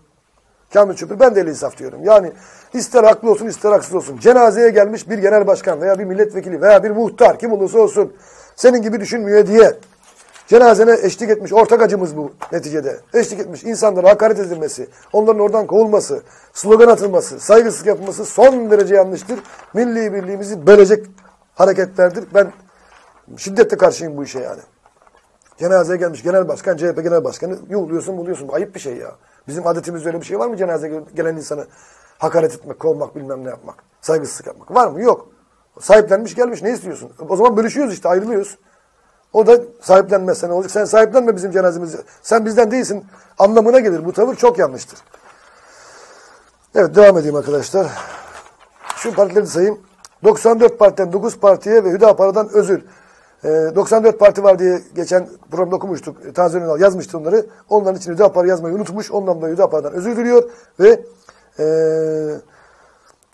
Kamil Çöpür. Ben de el insaf diyorum. Yani ister haklı olsun ister haksız olsun. Cenazeye gelmiş bir genel başkan veya bir milletvekili veya bir muhtar kim olursa olsun senin gibi düşünmüyor diye cenazene eşlik etmiş. Ortak acımız bu neticede. Eşlik etmiş. insanlara hakaret edilmesi, onların oradan kovulması, slogan atılması, saygısızlık yapılması son derece yanlıştır. Milli birliğimizi bölecek hareketlerdir. Ben şiddetle karşıyım bu işe yani. Cenazeye gelmiş genel başkan, CHP genel başkanı yolluyorsun buluyorsun. Bu ayıp bir şey ya. Bizim adetimizde öyle bir şey var mı cenazeye gelen insanı hakaret etmek, kovmak, bilmem ne yapmak, saygısızlık yapmak? Var mı? Yok. Sahiplenmiş gelmiş ne istiyorsun? O zaman bölüşüyoruz işte ayrılıyoruz. O da sahiplenmezse ne olacak? Sen sahiplenme bizim cenazemizi. Sen bizden değilsin anlamına gelir. Bu tavır çok yanlıştır. Evet devam edeyim arkadaşlar. Şu partileri sayayım. 94 partiden 9 partiye ve Hüdapar'dan özür. Ee, 94 parti var diye geçen programda okumuştuk. Tanzan Ünal yazmıştı onları. Onların için Hüdapar yazmayı unutmuş. Ondan da Hüdapar'dan özür diliyor. Ve e,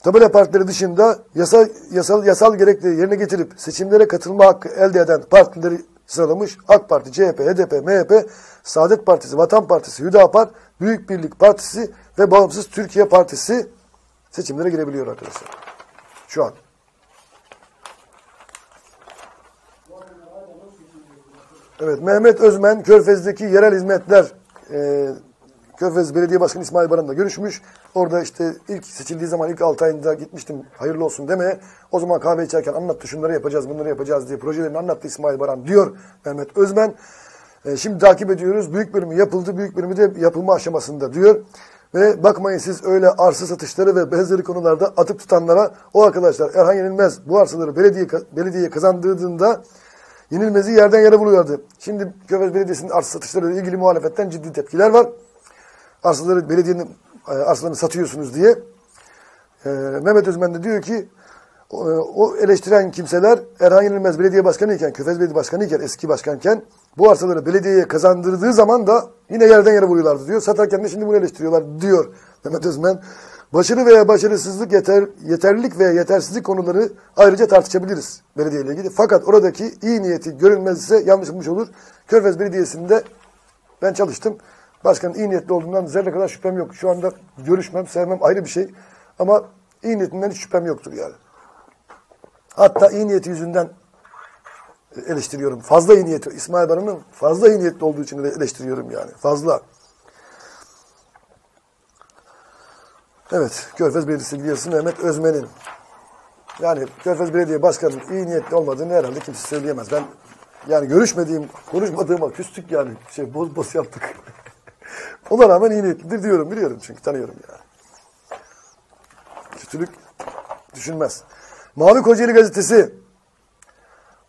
tabela partileri dışında yasal, yasal, yasal gerekli yerine getirip seçimlere katılma hakkı elde eden partileri sıralamış. AK Parti, CHP, HDP, MHP, Saadet Partisi, Vatan Partisi, Hüdapar, Büyük Birlik Partisi ve Bağımsız Türkiye Partisi seçimlere girebiliyor arkadaşlar. Şu an. Evet, Mehmet Özmen, Körfez'deki yerel hizmetler e, Körfez Belediye Başkanı İsmail Baran'la görüşmüş. Orada işte ilk seçildiği zaman ilk 6 ayında gitmiştim hayırlı olsun demeye. O zaman kahve içerken anlattı şunları yapacağız bunları yapacağız diye projelerini anlattı İsmail Baran diyor Mehmet Özmen. E, şimdi takip ediyoruz. Büyük bölümü yapıldı. Büyük bölümü de yapılma aşamasında diyor. Ve bakmayın siz öyle arsa satışları ve benzeri konularda atıp tutanlara o arkadaşlar Erhan Yenilmez bu arsaları belediye, belediyeye kazandırdığında Yenilmez'i yerden yere buluyordu. Şimdi Körfez Belediyesi'nin arsa satışları ile ilgili muhalefetten ciddi tepkiler var. Arsaları belediyenin e, arsalarını satıyorsunuz diye. E, Mehmet Özmen de diyor ki o, o eleştiren kimseler Erhan Yenilmez belediye başkanı iken, Belediye Başkanı iken, eski başkanken bu arsaları belediyeye kazandırdığı zaman da yine yerden yere vuruyorlardı diyor. Satarken de şimdi bunu eleştiriyorlar diyor Mehmet Özmen. Başarı veya başarısızlık, yeter, yeterlilik veya yetersizlik konuları ayrıca tartışabiliriz belediye ile ilgili. Fakat oradaki iyi niyeti görülmezse yanlış olmuş olur. Körfez Belediyesi'nde ben çalıştım. Başkanın iyi niyetli olduğundan zerre kadar şüphem yok. Şu anda görüşmem, sevmem ayrı bir şey. Ama iyi niyetinden hiç şüphem yoktur yani. Hatta iyi niyeti yüzünden eleştiriyorum. Fazla iyi niyeti. İsmail Baran'ın fazla iyi niyetli olduğu için eleştiriyorum yani. Fazla. Evet. Körfez Belediyesi biliyorsun Mehmet Özmen'in. Yani Körfez Belediye Başkanı'nın iyi niyetli olmadığını herhalde kimse söyleyemez. Ben yani görüşmediğim, konuşmadığıma küstük yani. Şey boz boz yaptık. *laughs* Ona rağmen iyi niyetlidir diyorum. Biliyorum çünkü tanıyorum yani. Kötülük düşünmez. Mavi Kocaeli Gazetesi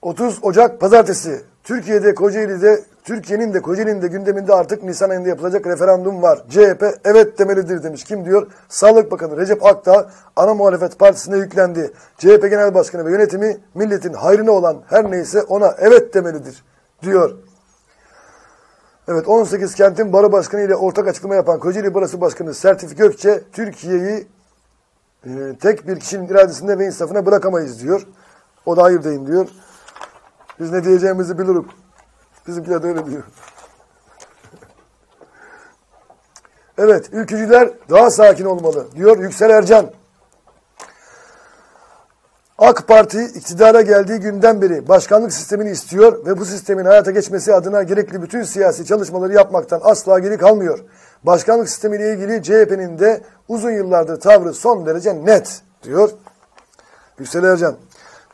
30 Ocak Pazartesi Türkiye'de Kocaeli'de Türkiye'nin de Kocaeli'nin de gündeminde artık Nisan ayında yapılacak referandum var. CHP evet demelidir demiş. Kim diyor? Sağlık Bakanı Recep Akdağ ana muhalefet partisine yüklendi. CHP Genel Başkanı ve yönetimi milletin hayrına olan her neyse ona evet demelidir diyor. Evet 18 kentin baro başkanı ile ortak açıklama yapan Kocaeli Barosu Başkanı Sertif Gökçe Türkiye'yi e, tek bir kişinin iradesinde ve insafına bırakamayız diyor. O da hayır deyin diyor. Biz ne diyeceğimizi biliriz. Bizimkiler de öyle diyor. Evet, ülkücüler daha sakin olmalı diyor Yüksel Ercan. AK Parti iktidara geldiği günden beri başkanlık sistemini istiyor ve bu sistemin hayata geçmesi adına gerekli bütün siyasi çalışmaları yapmaktan asla geri kalmıyor. Başkanlık sistemiyle ilgili CHP'nin de uzun yıllardır tavrı son derece net diyor Yüksel Ercan.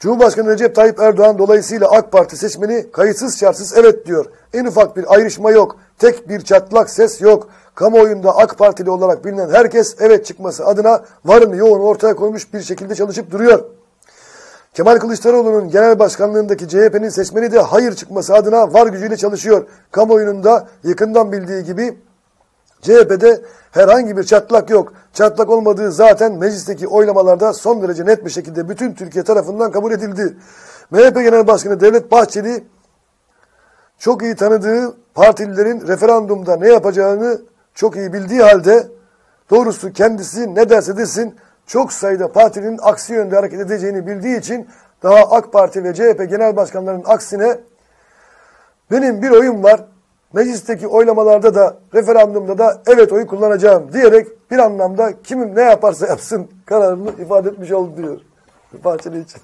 Cumhurbaşkanı Recep Tayyip Erdoğan dolayısıyla AK Parti seçmeni kayıtsız şartsız evet diyor. En ufak bir ayrışma yok. Tek bir çatlak ses yok. Kamuoyunda AK Partili olarak bilinen herkes evet çıkması adına varını yoğunu ortaya koymuş bir şekilde çalışıp duruyor. Kemal Kılıçdaroğlu'nun genel başkanlığındaki CHP'nin seçmeni de hayır çıkması adına var gücüyle çalışıyor. Kamuoyunun da yakından bildiği gibi CHP'de herhangi bir çatlak yok. Çatlak olmadığı zaten meclisteki oylamalarda son derece net bir şekilde bütün Türkiye tarafından kabul edildi. MHP Genel Başkanı Devlet Bahçeli çok iyi tanıdığı partililerin referandumda ne yapacağını çok iyi bildiği halde doğrusu kendisi ne derse desin çok sayıda partinin aksi yönde hareket edeceğini bildiği için daha AK Parti ve CHP genel başkanlarının aksine benim bir oyun var meclisteki oylamalarda da referandumda da evet oyu kullanacağım diyerek bir anlamda kimim ne yaparsa yapsın kararını ifade etmiş oldu diyor. Bahçeli için.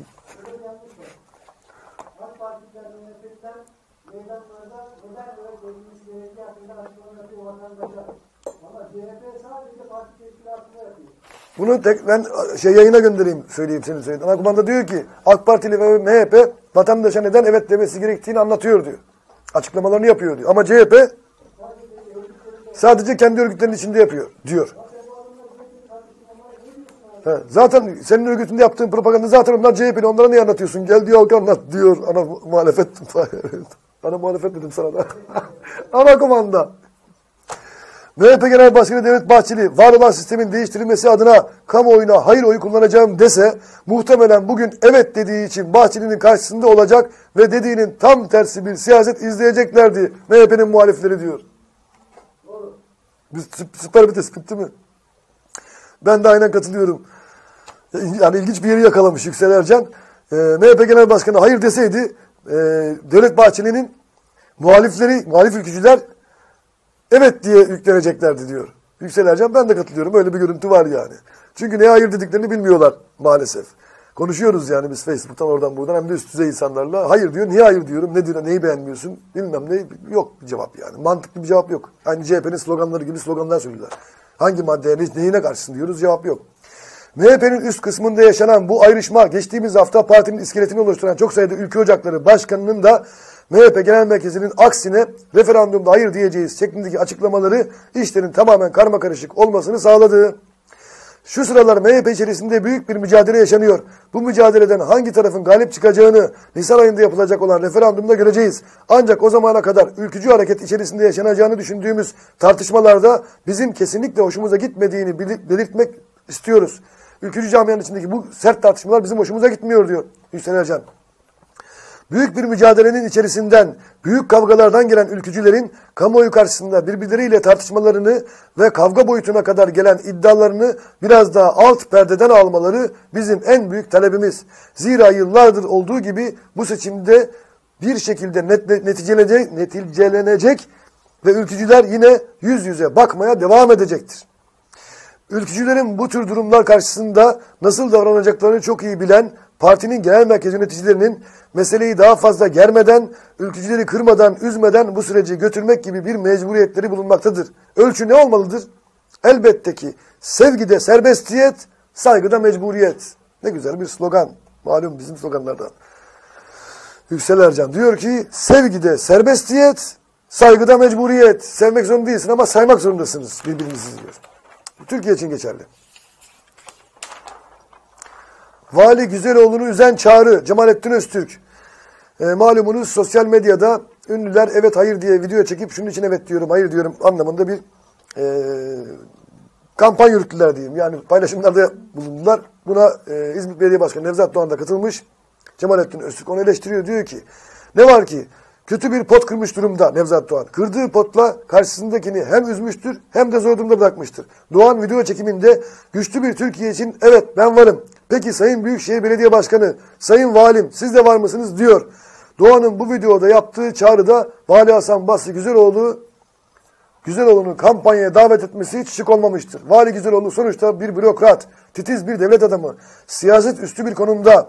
Bunu tek ben şey yayına göndereyim söyleyeyim senin söylediğin. Ana kumanda diyor ki AK Partili ve MHP vatandaşa neden evet demesi gerektiğini anlatıyor diyor. Açıklamalarını yapıyor diyor. Ama CHP sadece kendi örgütlerinin içinde yapıyor diyor. He, zaten senin örgütünde yaptığın propaganda zaten onlar CHP'li. Onlara niye anlatıyorsun? Gel diyor halka anlat diyor. Ana muhalefet. *laughs* ana muhalefet dedim sana da. *laughs* ana komanda. MHP Genel Başkanı Devlet Bahçeli var olan sistemin değiştirilmesi adına kamuoyuna hayır oyu kullanacağım dese muhtemelen bugün evet dediği için Bahçeli'nin karşısında olacak ve dediğinin tam tersi bir siyaset izleyeceklerdi MHP'nin muhalifleri diyor. Süper bir tespit değil mi? Ben de aynen katılıyorum. Yani ilginç bir yeri yakalamış Yüksel Ercan. Ee, MHP Genel Başkanı hayır deseydi e, Devlet Bahçeli'nin muhalifleri, muhalif ülkücüler evet diye yükleneceklerdi diyor. Yüksel Ercan ben de katılıyorum. Öyle bir görüntü var yani. Çünkü neye hayır dediklerini bilmiyorlar maalesef. Konuşuyoruz yani biz Facebook'tan oradan buradan hem de üst düzey insanlarla. Hayır diyor. Niye hayır diyorum? Ne diyor? Neyi beğenmiyorsun? Bilmem ne. Yok bir cevap yani. Mantıklı bir cevap yok. Aynı CHP'nin sloganları gibi sloganlar söylüyorlar. Hangi maddeye ne- neyine karşısın diyoruz cevap yok. MHP'nin üst kısmında yaşanan bu ayrışma geçtiğimiz hafta partinin iskeletini oluşturan çok sayıda ülke ocakları başkanının da MHP Genel Merkezi'nin aksine referandumda hayır diyeceğiz şeklindeki açıklamaları işlerin tamamen karma karışık olmasını sağladı. Şu sıralar MHP içerisinde büyük bir mücadele yaşanıyor. Bu mücadeleden hangi tarafın galip çıkacağını Nisan ayında yapılacak olan referandumda göreceğiz. Ancak o zamana kadar ülkücü hareket içerisinde yaşanacağını düşündüğümüz tartışmalarda bizim kesinlikle hoşumuza gitmediğini beli- belirtmek istiyoruz. Ülkücü camianın içindeki bu sert tartışmalar bizim hoşumuza gitmiyor diyor Hüseyin Ercan. Büyük bir mücadelenin içerisinden, büyük kavgalardan gelen ülkücülerin kamuoyu karşısında birbirleriyle tartışmalarını ve kavga boyutuna kadar gelen iddialarını biraz daha alt perdeden almaları bizim en büyük talebimiz. Zira yıllardır olduğu gibi bu seçimde bir şekilde net, neticelenecek, neticelenecek ve ülkücüler yine yüz yüze bakmaya devam edecektir. Ülkücülerin bu tür durumlar karşısında nasıl davranacaklarını çok iyi bilen partinin genel merkez yöneticilerinin meseleyi daha fazla germeden, ülkücüleri kırmadan, üzmeden bu süreci götürmek gibi bir mecburiyetleri bulunmaktadır. Ölçü ne olmalıdır? Elbette ki sevgide serbestiyet, saygıda mecburiyet. Ne güzel bir slogan. Malum bizim sloganlardan. Yüksel Ercan diyor ki sevgide serbestiyet, saygıda mecburiyet. Sevmek zorunda değilsin ama saymak zorundasınız birbirinizi diyor. Türkiye için geçerli. Vali Güzeloğlu'nu üzen çağrı Cemalettin Öztürk. E, malumunuz sosyal medyada ünlüler evet hayır diye video çekip şunun için evet diyorum hayır diyorum anlamında bir e, kampanya yürüttüler diyeyim. Yani paylaşımlarda bulundular. Buna e, İzmir Belediye Başkanı Nevzat Doğan da katılmış. Cemalettin Öztürk onu eleştiriyor. Diyor ki ne var ki kötü bir pot kırmış durumda Nevzat Doğan. Kırdığı potla karşısındakini hem üzmüştür hem de zor durumda bırakmıştır. Doğan video çekiminde güçlü bir Türkiye için evet ben varım. Peki Sayın Büyükşehir Belediye Başkanı, Sayın Valim siz de var mısınız diyor. Doğan'ın bu videoda yaptığı çağrıda Vali Hasan Basri Güzeloğlu Güzeloğlu'nu kampanyaya davet etmesi hiç şık olmamıştır. Vali Güzeloğlu sonuçta bir bürokrat, titiz bir devlet adamı, siyaset üstü bir konumda,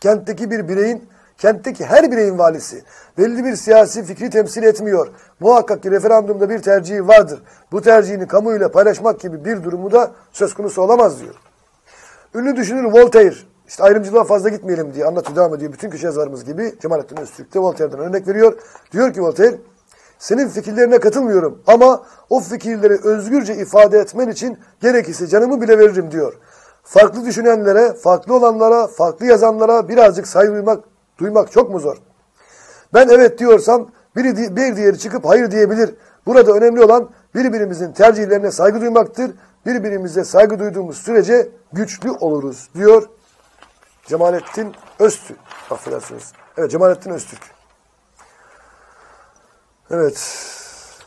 kentteki bir bireyin, kentteki her bireyin valisi, belli bir siyasi fikri temsil etmiyor. Muhakkak ki referandumda bir tercihi vardır. Bu tercihini kamuyla paylaşmak gibi bir durumu da söz konusu olamaz diyor. Ünlü düşünür Voltaire, işte ayrımcılığa fazla gitmeyelim diye anlatıyor, devam ediyor. Bütün köşe yazarımız gibi Cemalettin Öztürk de Voltaire'den örnek veriyor. Diyor ki Voltaire, senin fikirlerine katılmıyorum ama o fikirleri özgürce ifade etmen için gerekirse canımı bile veririm diyor. Farklı düşünenlere, farklı olanlara, farklı yazanlara birazcık saygı duymak, duymak çok mu zor? Ben evet diyorsam biri bir diğeri çıkıp hayır diyebilir. Burada önemli olan birbirimizin tercihlerine saygı duymaktır. Birbirimize saygı duyduğumuz sürece güçlü oluruz diyor Cemalettin Öztürk. Affedersiniz. Evet Cemalettin Öztürk. Evet.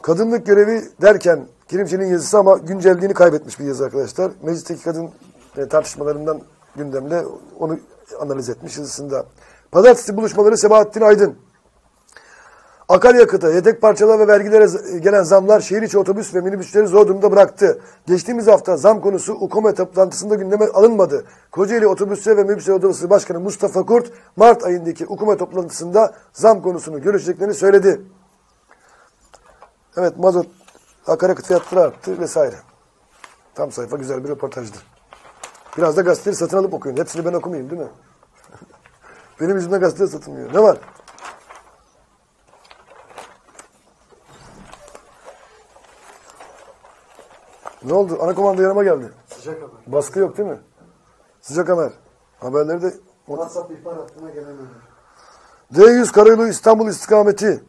Kadınlık görevi derken Kilimci'nin yazısı ama güncelliğini kaybetmiş bir yazı arkadaşlar. Meclisteki kadın e, tartışmalarından gündemle onu analiz etmiş yazısında. Pazartesi buluşmaları Sebahattin Aydın. Akaryakıta, yedek parçalar ve vergilere gelen zamlar şehir içi otobüs ve minibüsleri zor durumda bıraktı. Geçtiğimiz hafta zam konusu UKOME toplantısında gündeme alınmadı. Kocaeli Otobüsler ve Minibüsler Odası Başkanı Mustafa Kurt, Mart ayındaki UKOME toplantısında zam konusunu görüşeceklerini söyledi. Evet mazot, akaryakıt fiyatları arttı vesaire. Tam sayfa güzel bir röportajdı. Biraz da gazeteleri satın alıp okuyun. Hepsini ben okumayayım değil mi? Benim yüzümden gazeteler satılmıyor. Ne var? Ne oldu? Ana komanda yanıma geldi. Sıcak haber. Baskı yok değil mi? Sıcak haber. Haberleri de... WhatsApp ihbar hattına gelen ölüm. D100 Karayolu İstanbul istikameti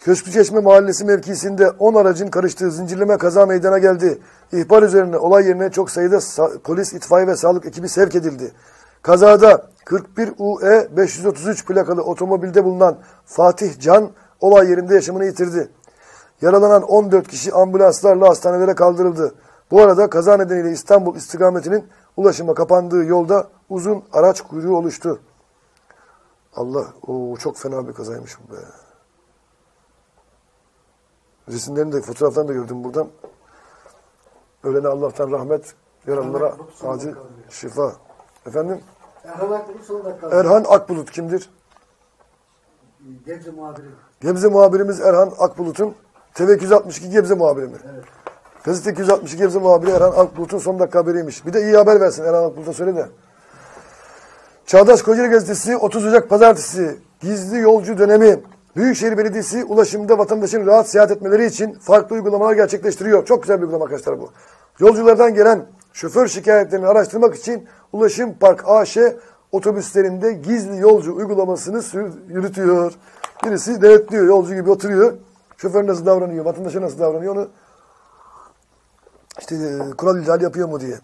Köşkü Çeşme Mahallesi mevkisinde 10 aracın karıştığı zincirleme kaza meydana geldi. İhbar üzerine olay yerine çok sayıda sa- polis, itfaiye ve sağlık ekibi sevk edildi. Kazada 41 UE 533 plakalı otomobilde bulunan Fatih Can olay yerinde yaşamını yitirdi. Yaralanan 14 kişi ambulanslarla hastanelere kaldırıldı. Bu arada kaza nedeniyle İstanbul istikametinin ulaşıma kapandığı yolda uzun araç kuyruğu oluştu. Allah, o çok fena bir kazaymış bu be. Resimlerini de, fotoğraflarını da gördüm buradan. Ölene Allah'tan rahmet, yaralılara acil şifa. Efendim? Erhan Akbulut son dakika. Erhan Akbulut kimdir? Gebze muhabiri. Gebze muhabirimiz Erhan Akbulut'un TV 262 Gebze muhabiri mi? Evet. Gazete 262 Gebze muhabiri Erhan Akbulut'un son dakika haberiymiş. Bir de iyi haber versin Erhan Akbulut'a söyle de. Çağdaş Kocaeli Gazetesi 30 Ocak Pazartesi gizli yolcu dönemi Büyükşehir Belediyesi ulaşımda vatandaşın rahat seyahat etmeleri için farklı uygulamalar gerçekleştiriyor. Çok güzel bir uygulama arkadaşlar bu. Yolculardan gelen şoför şikayetlerini araştırmak için Ulaşım Park AŞ otobüslerinde gizli yolcu uygulamasını yürütüyor. Birisi denetliyor, yolcu gibi oturuyor. Şoför nasıl davranıyor, vatandaşa nasıl davranıyor onu işte e, kural ihlali yapıyor mu diye.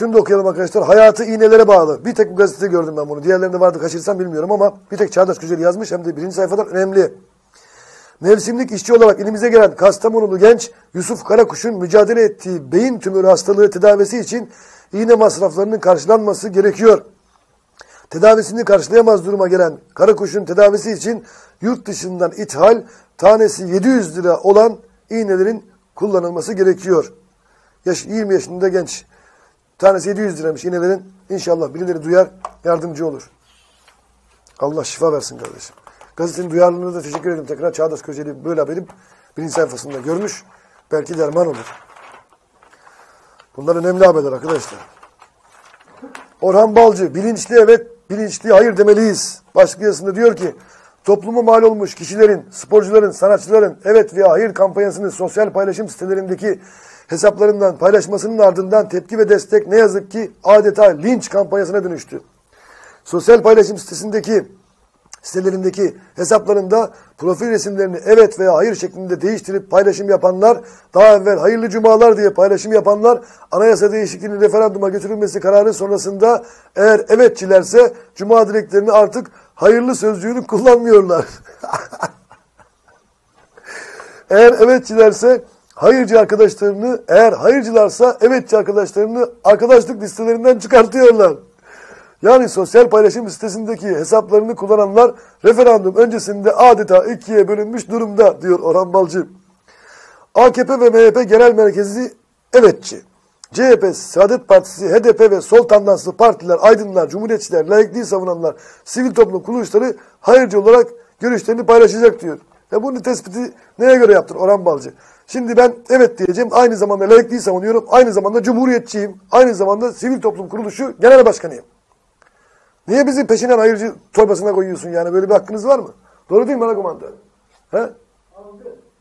Da okuyalım arkadaşlar. Hayatı iğnelere bağlı. Bir tek bu gazetede gördüm ben bunu. Diğerlerinde vardı kaçırsam bilmiyorum ama bir tek Çağdaş Güzel yazmış. Hem de birinci sayfadan önemli. Mevsimlik işçi olarak ilimize gelen Kastamonulu genç Yusuf Karakuş'un mücadele ettiği beyin tümörü hastalığı tedavisi için iğne masraflarının karşılanması gerekiyor. Tedavisini karşılayamaz duruma gelen Karakuş'un tedavisi için yurt dışından ithal tanesi 700 lira olan iğnelerin kullanılması gerekiyor. Yaş, 20 yaşında genç. Tanesi 700 liraymış iğnelerin. İnşallah birileri duyar, yardımcı olur. Allah şifa versin kardeşim. Gazetenin duyarlılığına da teşekkür ederim. Tekrar Çağdaş Kocaeli böyle haberim birinci sayfasında görmüş. Belki derman olur. Bunlar önemli haberler arkadaşlar. Orhan Balcı, bilinçli evet, bilinçli hayır demeliyiz. Başlık yazısında diyor ki, topluma mal olmuş kişilerin, sporcuların, sanatçıların evet veya hayır kampanyasını sosyal paylaşım sitelerindeki hesaplarından paylaşmasının ardından tepki ve destek ne yazık ki adeta linç kampanyasına dönüştü. Sosyal paylaşım sitesindeki sitelerindeki hesaplarında profil resimlerini evet veya hayır şeklinde değiştirip paylaşım yapanlar, daha evvel hayırlı cumalar diye paylaşım yapanlar, anayasa değişikliğinin referanduma götürülmesi kararı sonrasında eğer evetçilerse cuma dileklerini artık hayırlı sözcüğünü *laughs* kullanmıyorlar. *laughs* eğer evetçilerse hayırcı arkadaşlarını, eğer hayırcılarsa evetçi arkadaşlarını arkadaşlık listelerinden çıkartıyorlar. Yani sosyal paylaşım sitesindeki hesaplarını kullananlar referandum öncesinde adeta ikiye bölünmüş durumda diyor Orhan Balcı. AKP ve MHP genel merkezi evetçi. CHP, Saadet Partisi, HDP ve sol tandanslı partiler, aydınlar, cumhuriyetçiler, laikliği savunanlar, sivil toplum kuruluşları hayırcı olarak görüşlerini paylaşacak diyor. Ya bunu tespiti neye göre yaptın Orhan Balcı? Şimdi ben evet diyeceğim. Aynı zamanda laikliği savunuyorum. Aynı zamanda cumhuriyetçiyim. Aynı zamanda sivil toplum kuruluşu genel başkanıyım. Niye bizi peşinden hayırcı torbasına koyuyorsun yani? Böyle bir hakkınız var mı? Doğru değil mi bana komanda? He?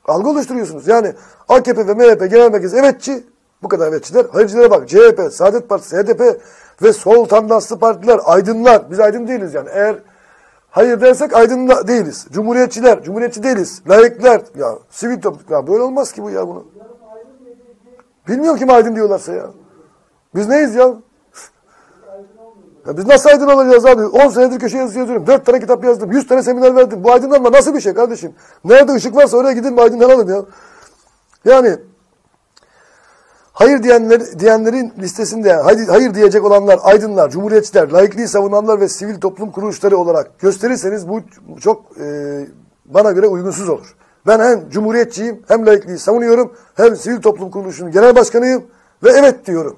Algı oluşturuyorsunuz. Yani AKP ve MHP genel merkezi evetçi. Bu kadar evetçiler. Hayırcılara bak. CHP, Saadet Partisi, HDP ve sol tandanslı partiler, aydınlar. Biz aydın değiliz yani. Eğer hayır dersek aydın değiliz. Cumhuriyetçiler, cumhuriyetçi değiliz. Layıklar. Ya sivil toplum. Ya böyle olmaz ki bu ya bunu. Bilmiyorum kim aydın diyorlarsa ya. Biz neyiz ya? Ya biz nasıl aydın olacağız abi? 10 senedir köşe yazısı yazıyorum. 4 tane kitap yazdım. 100 tane seminer verdim. Bu aydınlanma nasıl bir şey kardeşim? Nerede ışık varsa oraya gidin aydınlanalım ya. Yani hayır diyenler, diyenlerin listesinde hayır, diyecek olanlar aydınlar, cumhuriyetçiler, laikliği savunanlar ve sivil toplum kuruluşları olarak gösterirseniz bu çok e, bana göre uygunsuz olur. Ben hem cumhuriyetçiyim hem laikliği savunuyorum hem sivil toplum kuruluşunun genel başkanıyım ve evet diyorum.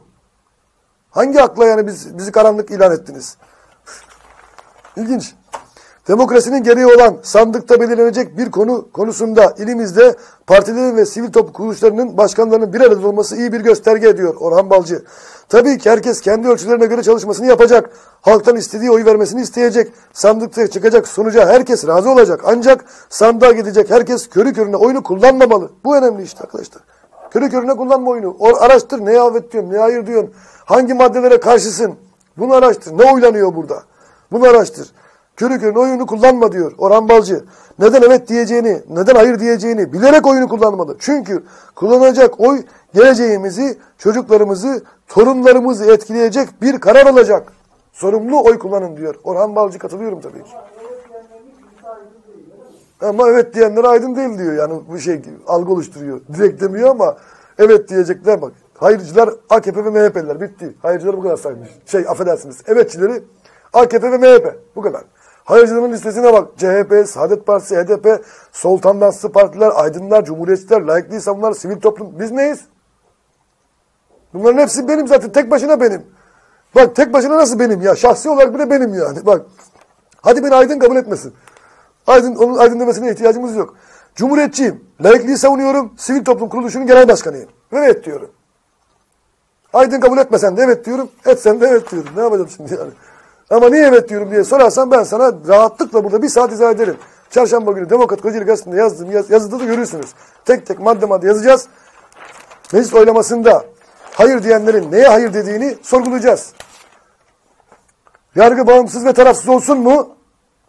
Hangi akla yani biz, bizi karanlık ilan ettiniz? İlginç. Demokrasinin gereği olan sandıkta belirlenecek bir konu konusunda ilimizde partilerin ve sivil toplum kuruluşlarının başkanlarının bir arada olması iyi bir gösterge ediyor Orhan Balcı. Tabii ki herkes kendi ölçülerine göre çalışmasını yapacak. Halktan istediği oy vermesini isteyecek. Sandıkta çıkacak sonuca herkes razı olacak. Ancak sandığa gidecek herkes körü körüne oyunu kullanmamalı. Bu önemli işte arkadaşlar. Körü körüne kullanma oyunu. O, araştır neye evet diyorsun, neye hayır diyorsun. Hangi maddelere karşısın? Bunu araştır. Ne oylanıyor burada? Bunu araştır. Körü körüne oyunu kullanma diyor Orhan Balcı. Neden evet diyeceğini, neden hayır diyeceğini bilerek oyunu kullanmalı. Çünkü kullanacak oy geleceğimizi, çocuklarımızı, torunlarımızı etkileyecek bir karar olacak. Sorumlu oy kullanın diyor. Orhan Balcı katılıyorum tabii ki. Ama evet diyenler aydın değil diyor. Yani bu şey algı oluşturuyor. Direkt demiyor ama evet diyecekler bak. Hayırcılar AKP ve MHP'liler bitti. Hayırcıları bu kadar saymış. Şey affedersiniz. Evetçileri AKP ve MHP. Bu kadar. Hayırcıların listesine bak. CHP, Saadet Partisi, HDP, sol tandanslı partiler, aydınlar, cumhuriyetçiler, laikliği savunanlar, sivil toplum. Biz neyiz? Bunların hepsi benim zaten. Tek başına benim. Bak tek başına nasıl benim ya? Şahsi olarak bile benim yani. Bak. Hadi beni aydın kabul etmesin. Aydın, onun aydın demesine ihtiyacımız yok. Cumhuriyetçiyim. Laikliği savunuyorum. Sivil toplum kuruluşunun genel başkanıyım. Evet diyorum. Aydın kabul etmesen de evet diyorum. Etsen de evet diyorum. Ne yapacağım şimdi yani? Ama niye evet diyorum diye sorarsan ben sana rahatlıkla burada bir saat izah ederim. Çarşamba günü Demokrat Kocaeli Gazetesi'nde yazdığım yaz, yazıda da görürsünüz. Tek tek madde madde yazacağız. Meclis oylamasında hayır diyenlerin neye hayır dediğini sorgulayacağız. Yargı bağımsız ve tarafsız olsun mu?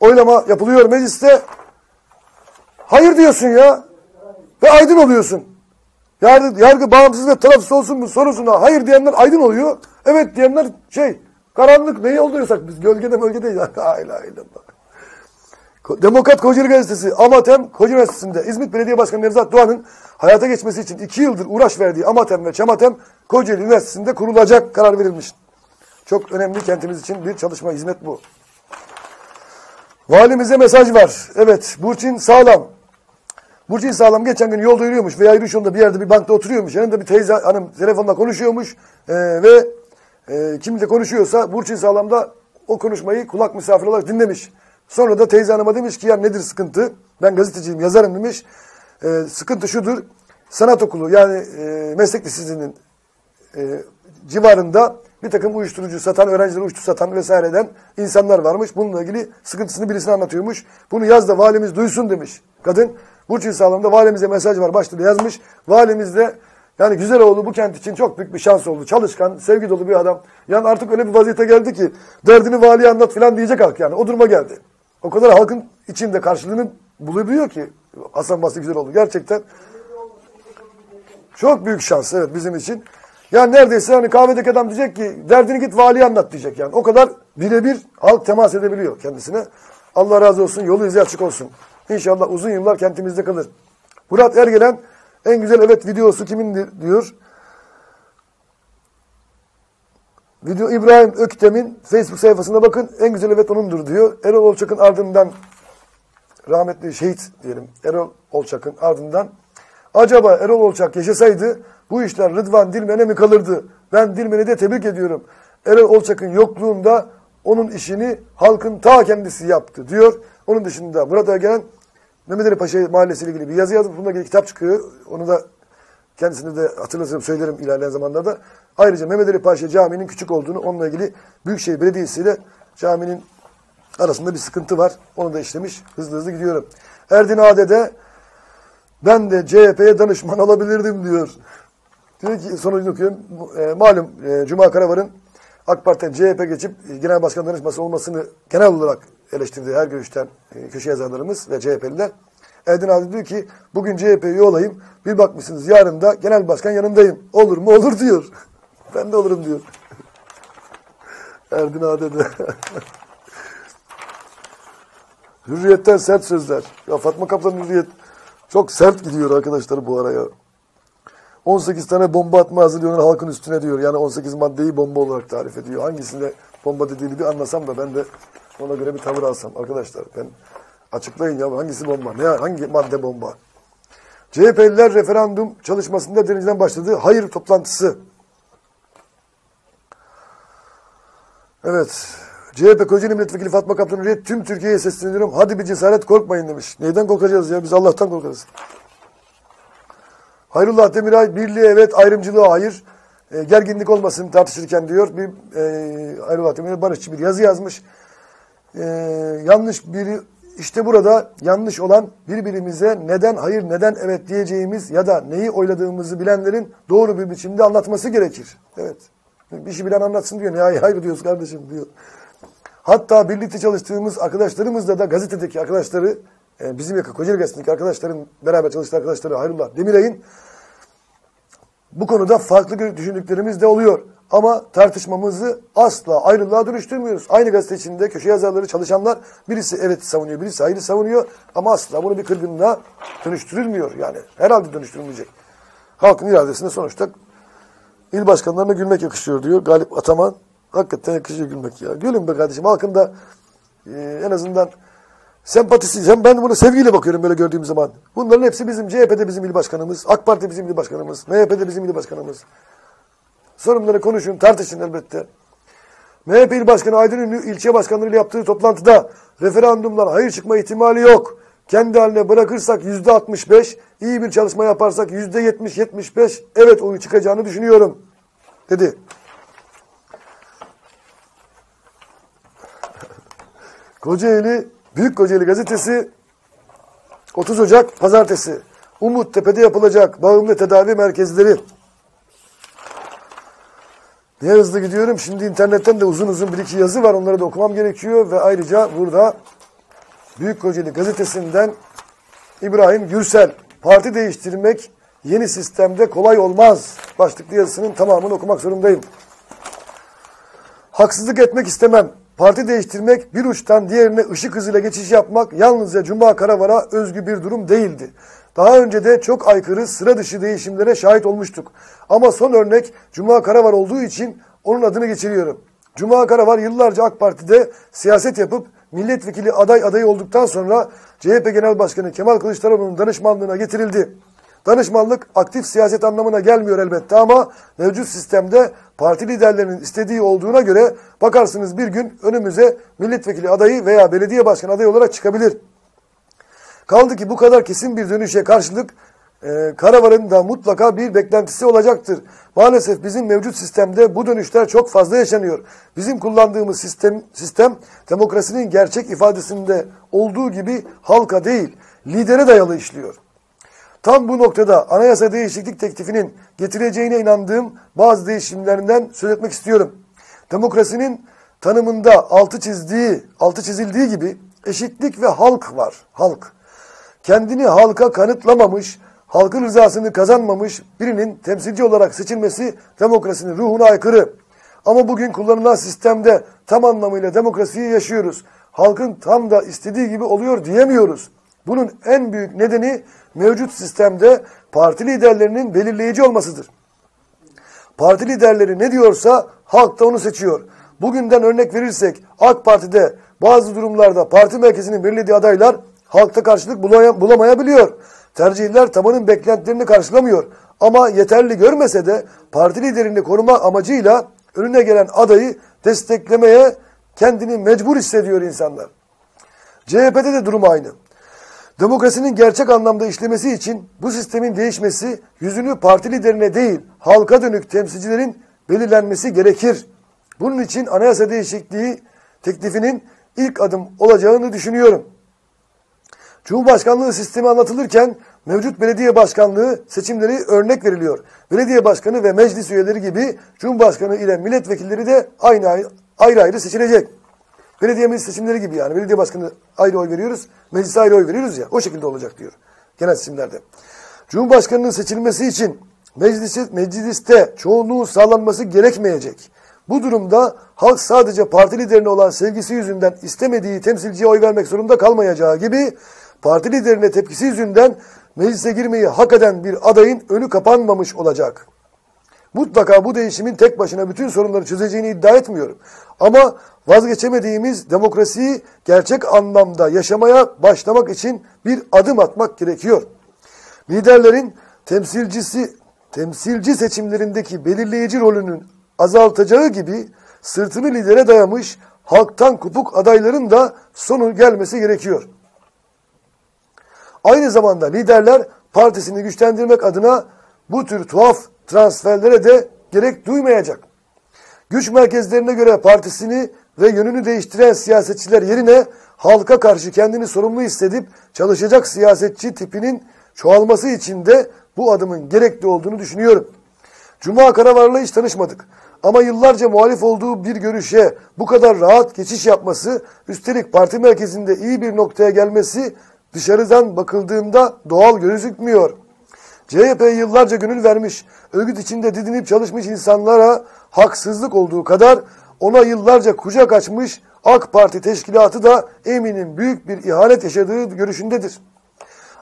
Oylama yapılıyor mecliste. Hayır diyorsun ya. Ve aydın oluyorsun. Yargı, yargı bağımsız ve tarafsız olsun mu sorusuna hayır diyenler aydın oluyor. Evet diyenler şey karanlık neyi oluyorsak biz gölgede bölgede ya. *laughs* La ilahe illallah. Ko- Demokrat Kocaeli Gazetesi Amatem Kocaeli Üniversitesi'nde İzmit Belediye Başkanı Nevzat Doğan'ın hayata geçmesi için iki yıldır uğraş verdiği Amatem ve Çamatem Kocaeli Üniversitesi'nde kurulacak karar verilmiş. Çok önemli kentimiz için bir çalışma, hizmet bu. Valimize mesaj var. Evet, Burçin Sağlam. Burçin Sağlam geçen gün yolda yürüyormuş veya yürüyüş yolunda bir yerde bir bankta oturuyormuş. Yanında bir teyze hanım telefonla konuşuyormuş. Ee, ve e, kimle konuşuyorsa Burçin Sağlam da o konuşmayı kulak misafir olarak dinlemiş. Sonra da teyze hanıma demiş ki ya nedir sıkıntı? Ben gazeteciyim, yazarım demiş. Ee, sıkıntı şudur. Sanat okulu yani e, meslek lisesinin e, civarında bir takım uyuşturucu satan, öğrencileri uyuşturucu satan vesaireden insanlar varmış. Bununla ilgili sıkıntısını birisine anlatıyormuş. Bunu yaz da valimiz duysun demiş kadın. Burçin Sağlam'da valimize mesaj var başlığı yazmış. Valimiz de yani Güzeloğlu bu kent için çok büyük bir şans oldu. Çalışkan, sevgi dolu bir adam. Yani artık öyle bir vaziyete geldi ki derdini valiye anlat falan diyecek halk yani. O duruma geldi. O kadar halkın içinde karşılığını bulabiliyor ki Hasan Basri Güzeloğlu. Gerçekten çok büyük şans evet bizim için. Yani neredeyse hani kahvedeki adam diyecek ki derdini git valiye anlat diyecek yani. O kadar birebir halk temas edebiliyor kendisine. Allah razı olsun yolu izi açık olsun. İnşallah uzun yıllar kentimizde kalır. Murat Ergelen en güzel evet videosu kimindir diyor. Video İbrahim Öktem'in Facebook sayfasına bakın. En güzel evet onundur diyor. Erol Olçak'ın ardından rahmetli şehit diyelim. Erol Olçak'ın ardından acaba Erol Olçak yaşasaydı bu işler Rıdvan Dilmen'e mi kalırdı? Ben Dilmen'i de tebrik ediyorum. Erol Olçak'ın yokluğunda onun işini halkın ta kendisi yaptı diyor. Onun dışında Murat Ergen Mehmet Ali Paşa Mahallesi ile ilgili bir yazı yazmış. Bununla ilgili kitap çıkıyor. Onu da kendisini de hatırlasam söylerim ilerleyen zamanlarda. Ayrıca Mehmet Ali Paşa Camii'nin küçük olduğunu, onunla ilgili Büyükşehir Belediyesi ile caminin arasında bir sıkıntı var. Onu da işlemiş. Hızlı hızlı gidiyorum. Erdin Ade'de ben de CHP'ye danışman olabilirdim diyor. Diyor ki sonucunu okuyorum. E, malum e, Cuma Karavar'ın AK Parti'den CHP geçip e, genel başkan danışması olmasını genel olarak eleştirdi her görüşten e, köşe yazarlarımız ve CHP'liler. Erdin Adi diyor ki bugün CHP üye olayım. Bir bakmışsınız yarın da genel başkan yanındayım. Olur mu? Olur diyor. *laughs* ben de olurum diyor. Erdin Adi de. *laughs* Hürriyetten sert sözler. Ya Fatma Kaplan Hürriyet çok sert gidiyor arkadaşlar bu araya. 18 tane bomba atma hazırlıyorlar halkın üstüne diyor. Yani 18 maddeyi bomba olarak tarif ediyor. Hangisinde bomba dediğini bir anlasam da ben de ona göre bir tavır alsam. Arkadaşlar ben açıklayın ya hangisi bomba? Ne hangi madde bomba? CHP'liler referandum çalışmasında denizden başladı. Hayır toplantısı. Evet. CHP Kocaeli Milletvekili Fatma Kaptan Hürriyet tüm Türkiye'ye sesleniyorum. Hadi bir cesaret korkmayın demiş. Neyden korkacağız ya? Biz Allah'tan korkarız. Hayrullah Demiray birliğe evet ayrımcılığa hayır. E, gerginlik olmasın tartışırken diyor. Bir e, Hayrullah Demiray barışçı bir yazı yazmış. E, yanlış biri işte burada yanlış olan birbirimize neden hayır neden evet diyeceğimiz ya da neyi oyladığımızı bilenlerin doğru bir biçimde anlatması gerekir. Evet. Bir şey bilen anlatsın diyor. Ne hayır, diyoruz kardeşim diyor. Hatta birlikte çalıştığımız arkadaşlarımızla da gazetedeki arkadaşları e, bizim yakın Kocaeli Gazetesi'ndeki arkadaşların beraber çalıştığı arkadaşları Hayrullah Demiray'ın bu konuda farklı düşündüklerimiz de oluyor. Ama tartışmamızı asla ayrılığa dönüştürmüyoruz. Aynı gazete içinde köşe yazarları çalışanlar birisi evet savunuyor, birisi hayır savunuyor. Ama asla bunu bir kırgınlığa dönüştürülmüyor. Yani herhalde dönüştürülmeyecek. Halkın iradesinde sonuçta il başkanlarına gülmek yakışıyor diyor Galip Ataman. Hakikaten yakışıyor gülmek ya. Gülün be kardeşim. Halkın da e, en azından sempatisi. Hem ben bunu sevgiyle bakıyorum böyle gördüğüm zaman. Bunların hepsi bizim. CHP'de bizim il başkanımız. AK Parti bizim il başkanımız. MHP'de bizim il başkanımız. Sorunları konuşun, tartışın elbette. MHP İl Başkanı Aydın Ünlü ilçe başkanlarıyla yaptığı toplantıda referandumdan hayır çıkma ihtimali yok. Kendi haline bırakırsak yüzde 65, iyi bir çalışma yaparsak yüzde 70-75 evet oyu çıkacağını düşünüyorum dedi. Kocaeli, Büyük Kocaeli Gazetesi 30 Ocak Pazartesi. Umut Tepe'de yapılacak bağımlı tedavi merkezleri. Ne hızlı gidiyorum. Şimdi internetten de uzun uzun bir iki yazı var. Onları da okumam gerekiyor. Ve ayrıca burada Büyük Kocaeli Gazetesi'nden İbrahim Gürsel. Parti değiştirmek yeni sistemde kolay olmaz. Başlıklı yazısının tamamını okumak zorundayım. Haksızlık etmek istemem. Parti değiştirmek, bir uçtan diğerine ışık hızıyla geçiş yapmak yalnızca Cuma Karavar'a özgü bir durum değildi. Daha önce de çok aykırı, sıra dışı değişimlere şahit olmuştuk. Ama son örnek Cuma Karavar olduğu için onun adını geçiriyorum. Cuma Karavar yıllarca AK Parti'de siyaset yapıp milletvekili aday adayı olduktan sonra CHP Genel Başkanı Kemal Kılıçdaroğlu'nun danışmanlığına getirildi. Danışmanlık aktif siyaset anlamına gelmiyor elbette ama mevcut sistemde parti liderlerinin istediği olduğuna göre bakarsınız bir gün önümüze milletvekili adayı veya belediye başkanı adayı olarak çıkabilir. Kaldı ki bu kadar kesin bir dönüşe karşılık e, Karavar'ın da mutlaka bir beklentisi olacaktır. Maalesef bizim mevcut sistemde bu dönüşler çok fazla yaşanıyor. Bizim kullandığımız sistem, sistem demokrasinin gerçek ifadesinde olduğu gibi halka değil, lidere dayalı işliyor. Tam bu noktada anayasa değişiklik teklifinin getireceğine inandığım bazı değişimlerinden söz etmek istiyorum. Demokrasinin tanımında altı çizdiği, altı çizildiği gibi eşitlik ve halk var. Halk. Kendini halka kanıtlamamış, halkın rızasını kazanmamış birinin temsilci olarak seçilmesi demokrasinin ruhuna aykırı. Ama bugün kullanılan sistemde tam anlamıyla demokrasiyi yaşıyoruz. Halkın tam da istediği gibi oluyor diyemiyoruz. Bunun en büyük nedeni mevcut sistemde parti liderlerinin belirleyici olmasıdır. Parti liderleri ne diyorsa halk da onu seçiyor. Bugünden örnek verirsek AK Parti'de bazı durumlarda parti merkezinin belirlediği adaylar halkta karşılık bulamayabiliyor. Tercihler tabanın beklentilerini karşılamıyor. Ama yeterli görmese de parti liderini koruma amacıyla önüne gelen adayı desteklemeye kendini mecbur hissediyor insanlar. CHP'de de durum aynı. Demokrasinin gerçek anlamda işlemesi için bu sistemin değişmesi yüzünü parti liderine değil halka dönük temsilcilerin belirlenmesi gerekir. Bunun için anayasa değişikliği teklifinin ilk adım olacağını düşünüyorum. Cumhurbaşkanlığı sistemi anlatılırken mevcut belediye başkanlığı seçimleri örnek veriliyor. Belediye başkanı ve meclis üyeleri gibi Cumhurbaşkanı ile milletvekilleri de aynı ayrı ayrı seçilecek. Belediye meclis seçimleri gibi yani. Belediye başkanı ayrı oy veriyoruz, meclise ayrı oy veriyoruz ya. O şekilde olacak diyor genel seçimlerde. Cumhurbaşkanının seçilmesi için meclisi, mecliste çoğunluğun sağlanması gerekmeyecek. Bu durumda halk sadece parti liderine olan sevgisi yüzünden istemediği temsilciye oy vermek zorunda kalmayacağı gibi parti liderine tepkisi yüzünden meclise girmeyi hak eden bir adayın önü kapanmamış olacak. Mutlaka bu değişimin tek başına bütün sorunları çözeceğini iddia etmiyorum. Ama vazgeçemediğimiz demokrasiyi gerçek anlamda yaşamaya başlamak için bir adım atmak gerekiyor. Liderlerin temsilcisi temsilci seçimlerindeki belirleyici rolünün azaltacağı gibi sırtını lidere dayamış halktan kopuk adayların da sonu gelmesi gerekiyor. Aynı zamanda liderler partisini güçlendirmek adına bu tür tuhaf transferlere de gerek duymayacak. Güç merkezlerine göre partisini ve yönünü değiştiren siyasetçiler yerine halka karşı kendini sorumlu hissedip çalışacak siyasetçi tipinin çoğalması için de bu adımın gerekli olduğunu düşünüyorum. Cuma Karavar'la hiç tanışmadık. Ama yıllarca muhalif olduğu bir görüşe bu kadar rahat geçiş yapması, üstelik parti merkezinde iyi bir noktaya gelmesi dışarıdan bakıldığında doğal gözükmüyor. CHP yıllarca gönül vermiş, örgüt içinde didinip çalışmış insanlara haksızlık olduğu kadar ona yıllarca kucak açmış AK Parti teşkilatı da eminim büyük bir ihanet yaşadığı görüşündedir.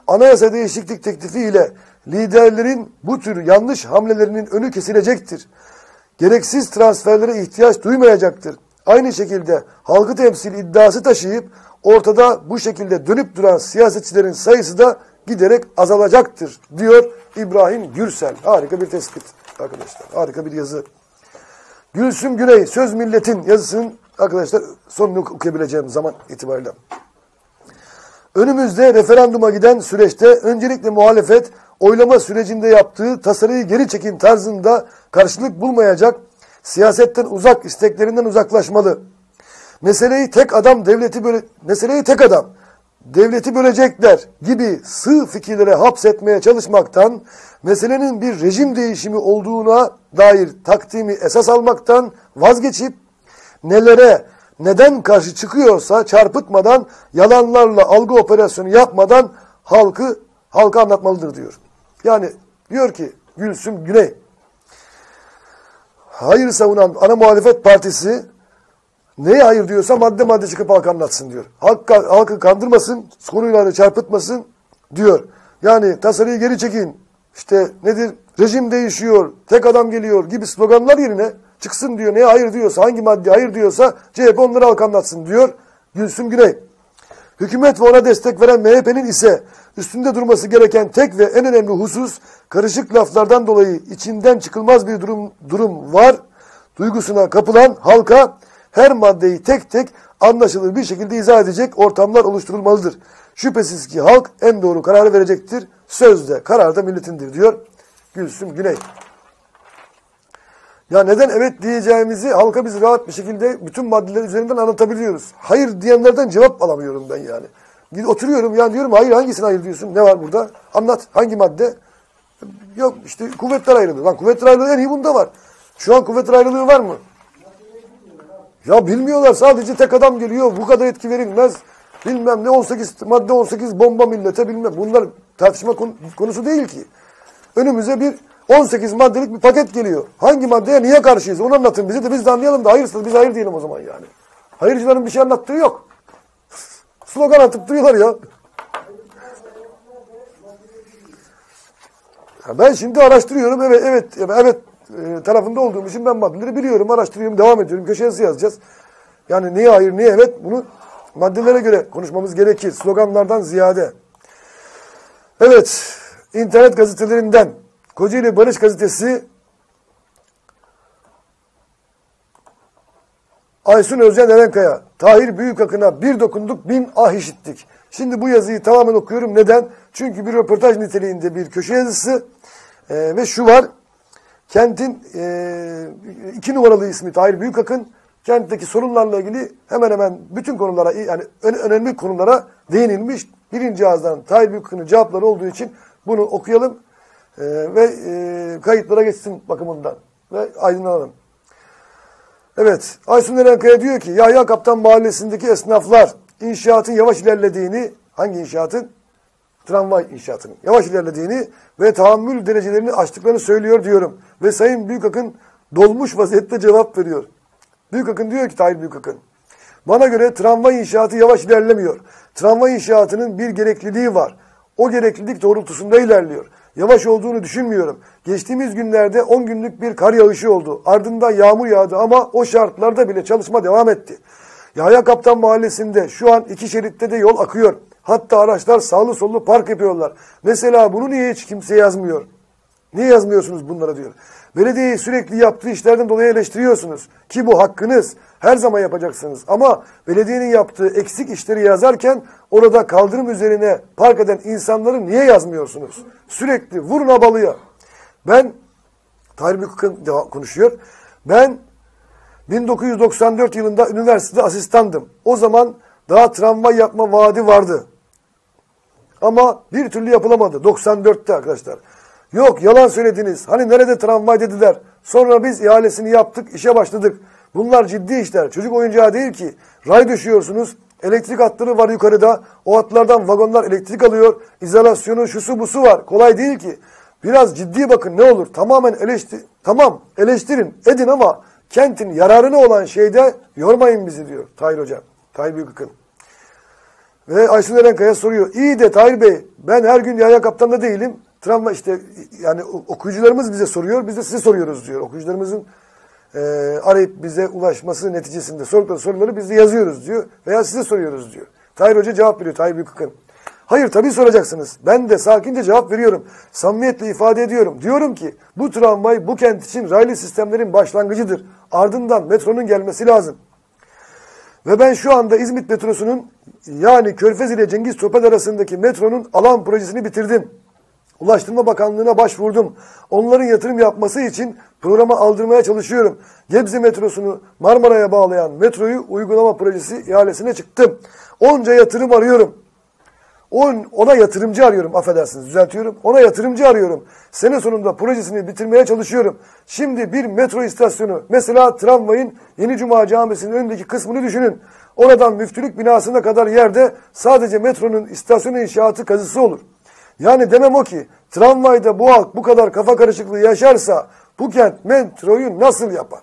Anayasa değişiklik teklifiyle liderlerin bu tür yanlış hamlelerinin önü kesilecektir. Gereksiz transferlere ihtiyaç duymayacaktır. Aynı şekilde halkı temsil iddiası taşıyıp ortada bu şekilde dönüp duran siyasetçilerin sayısı da giderek azalacaktır diyor İbrahim Gürsel. Harika bir tespit arkadaşlar. Harika bir yazı. Gülsüm Güney Söz Milletin yazısının arkadaşlar sonunu okuyabileceğim zaman itibariyle. Önümüzde referanduma giden süreçte öncelikle muhalefet oylama sürecinde yaptığı tasarıyı geri çekin tarzında karşılık bulmayacak, siyasetten uzak, isteklerinden uzaklaşmalı. Meseleyi tek adam devleti böyle meseleyi tek adam devleti bölecekler gibi sığ fikirlere hapsetmeye çalışmaktan, meselenin bir rejim değişimi olduğuna dair takdimi esas almaktan vazgeçip nelere neden karşı çıkıyorsa çarpıtmadan yalanlarla algı operasyonu yapmadan halkı halka anlatmalıdır diyor. Yani diyor ki Gülsüm Güney hayır savunan ana muhalefet partisi neye hayır diyorsa madde madde çıkıp halka anlatsın diyor. Halk, halkı kandırmasın, konuyla çarpıtmasın diyor. Yani tasarıyı geri çekin, işte nedir, rejim değişiyor, tek adam geliyor gibi sloganlar yerine çıksın diyor. Neye hayır diyorsa, hangi madde hayır diyorsa CHP onları halka anlatsın diyor Gülsüm Güney. Hükümet ve ona destek veren MHP'nin ise üstünde durması gereken tek ve en önemli husus karışık laflardan dolayı içinden çıkılmaz bir durum, durum var duygusuna kapılan halka her maddeyi tek tek anlaşılır bir şekilde izah edecek ortamlar oluşturulmalıdır. Şüphesiz ki halk en doğru kararı verecektir. Sözde karar da milletindir diyor Gülsüm Güney. Ya neden evet diyeceğimizi halka biz rahat bir şekilde bütün maddeler üzerinden anlatabiliyoruz. Hayır diyenlerden cevap alamıyorum ben yani. Oturuyorum yani diyorum hayır hangisine hayır diyorsun? Ne var burada? Anlat. Hangi madde? Yok işte kuvvetler ayrılığı. Lan kuvvetler ayrılığı en iyi bunda var. Şu an kuvvetler ayrılığı var mı? Ya bilmiyorlar sadece tek adam geliyor bu kadar etki verilmez. Bilmem ne 18 madde 18 bomba millete bilmem. Bunlar tartışma konusu değil ki. Önümüze bir 18 maddelik bir paket geliyor. Hangi maddeye niye karşıyız onu anlatın bize de biz de anlayalım da hayırsız biz hayır diyelim o zaman yani. Hayırcıların bir şey anlattığı yok. Slogan atıp duruyorlar ya. ya ben şimdi araştırıyorum evet evet evet e, tarafında olduğum için ben maddeleri biliyorum, araştırıyorum, devam ediyorum. Köşe yazısı yazacağız. Yani niye hayır, niye evet bunu maddelere göre konuşmamız gerekir. Sloganlardan ziyade. Evet, internet gazetelerinden Kocaeli Barış Gazetesi Aysun Özcan Erenkaya, Tahir Büyükakın'a bir dokunduk bin ah işittik. Şimdi bu yazıyı tamamen okuyorum. Neden? Çünkü bir röportaj niteliğinde bir köşe yazısı ee, ve şu var. Kentin e, iki numaralı ismi Tahir Büyükakın. Kentteki sorunlarla ilgili hemen hemen bütün konulara yani önemli konulara değinilmiş. Birinci ağızdan Tahir Büyükakın'ın cevapları olduğu için bunu okuyalım e, ve e, kayıtlara geçsin bakımından ve aydınlanalım. Evet, Aysun Erenkaya diyor ki Yahya Kaptan Mahallesi'ndeki esnaflar inşaatın yavaş ilerlediğini, hangi inşaatın? Tramvay inşaatının yavaş ilerlediğini ve tahammül derecelerini aştıklarını söylüyor diyorum. Ve Sayın Büyükakın dolmuş vaziyette cevap veriyor. Büyükakın diyor ki Tahir Büyükakın, bana göre tramvay inşaatı yavaş ilerlemiyor. Tramvay inşaatının bir gerekliliği var. O gereklilik doğrultusunda ilerliyor. Yavaş olduğunu düşünmüyorum. Geçtiğimiz günlerde 10 günlük bir kar yağışı oldu. Ardından yağmur yağdı ama o şartlarda bile çalışma devam etti. Yahya Kaptan Mahallesi'nde şu an iki şeritte de yol akıyor. Hatta araçlar sağlı sollu park yapıyorlar. Mesela bunu niye hiç kimse yazmıyor? Niye yazmıyorsunuz bunlara diyor. Belediyeyi sürekli yaptığı işlerden dolayı eleştiriyorsunuz. Ki bu hakkınız. Her zaman yapacaksınız. Ama belediyenin yaptığı eksik işleri yazarken orada kaldırım üzerine park eden insanları niye yazmıyorsunuz? Sürekli vurun abalıya. Ben, Tahir Bükük'ün konuşuyor. Ben 1994 yılında üniversitede asistandım. O zaman daha tramvay yapma vaadi vardı. Ama bir türlü yapılamadı. 94'te arkadaşlar. Yok yalan söylediniz. Hani nerede tramvay dediler. Sonra biz ihalesini yaptık, işe başladık. Bunlar ciddi işler. Çocuk oyuncağı değil ki. Ray düşüyorsunuz. Elektrik hatları var yukarıda. O hatlardan vagonlar elektrik alıyor. İzolasyonu, şusu busu var. Kolay değil ki. Biraz ciddi bakın ne olur. Tamamen eleştir tamam eleştirin edin ama kentin yararına olan şeyde yormayın bizi diyor Tahir Hocam. Tahir Büyükakın. Ve Aysun Erenkaya soruyor. İyi de Tahir Bey ben her gün yaya kaptanında değilim. Travma işte yani okuyucularımız bize soruyor. Biz de size soruyoruz diyor. Okuyucularımızın e, arayıp bize ulaşması neticesinde sordukları soruları biz de yazıyoruz diyor. Veya size soruyoruz diyor. Tahir Hoca cevap veriyor Tahir Büyükakın. Hayır tabii soracaksınız. Ben de sakince cevap veriyorum. Samimiyetle ifade ediyorum. Diyorum ki bu tramvay bu kent için raylı sistemlerin başlangıcıdır. Ardından metronun gelmesi lazım. Ve ben şu anda İzmit metrosunun yani Körfez ile Cengiz Topel arasındaki metronun alan projesini bitirdim. Ulaştırma Bakanlığı'na başvurdum. Onların yatırım yapması için programa aldırmaya çalışıyorum. Gebze metrosunu Marmara'ya bağlayan metroyu uygulama projesi ihalesine çıktım. Onca yatırım arıyorum. On, ona yatırımcı arıyorum affedersiniz düzeltiyorum. Ona yatırımcı arıyorum. Sene sonunda projesini bitirmeye çalışıyorum. Şimdi bir metro istasyonu mesela tramvayın Yeni Cuma Camisi'nin önündeki kısmını düşünün. Oradan müftülük binasına kadar yerde sadece metronun istasyon inşaatı kazısı olur. Yani demem o ki tramvayda bu halk bu kadar kafa karışıklığı yaşarsa bu kent metroyu nasıl yapar?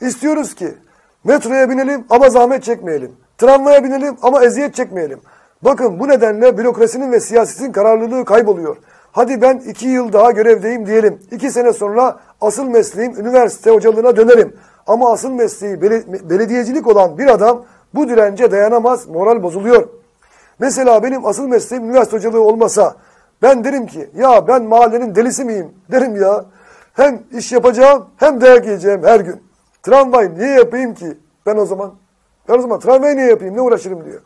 İstiyoruz ki metroya binelim ama zahmet çekmeyelim. Tramvaya binelim ama eziyet çekmeyelim. Bakın bu nedenle bürokrasinin ve siyasetin kararlılığı kayboluyor. Hadi ben iki yıl daha görevdeyim diyelim. İki sene sonra asıl mesleğim üniversite hocalığına dönerim. Ama asıl mesleği bel belediyecilik olan bir adam bu dirence dayanamaz, moral bozuluyor. Mesela benim asıl mesleğim üniversite hocalığı olmasa ben derim ki ya ben mahallenin delisi miyim *laughs* derim ya. Hem iş yapacağım hem dayak yiyeceğim her gün. Tramvay niye yapayım ki ben o zaman? Ben o zaman tramvay niye yapayım ne uğraşırım diyor.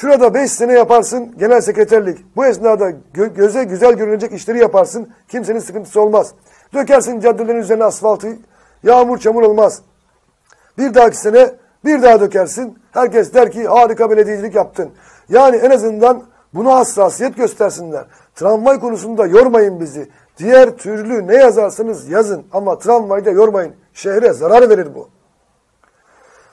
Şurada 5 sene yaparsın genel sekreterlik. Bu esnada gö göze güzel görünecek işleri yaparsın. Kimsenin sıkıntısı olmaz. Dökersin caddelerin üzerine asfaltı. Yağmur çamur olmaz. Bir dahaki sene bir daha dökersin. Herkes der ki harika belediyecilik yaptın. Yani en azından buna hassasiyet göstersinler. Tramvay konusunda yormayın bizi. Diğer türlü ne yazarsanız yazın ama tramvayda yormayın. Şehre zarar verir bu.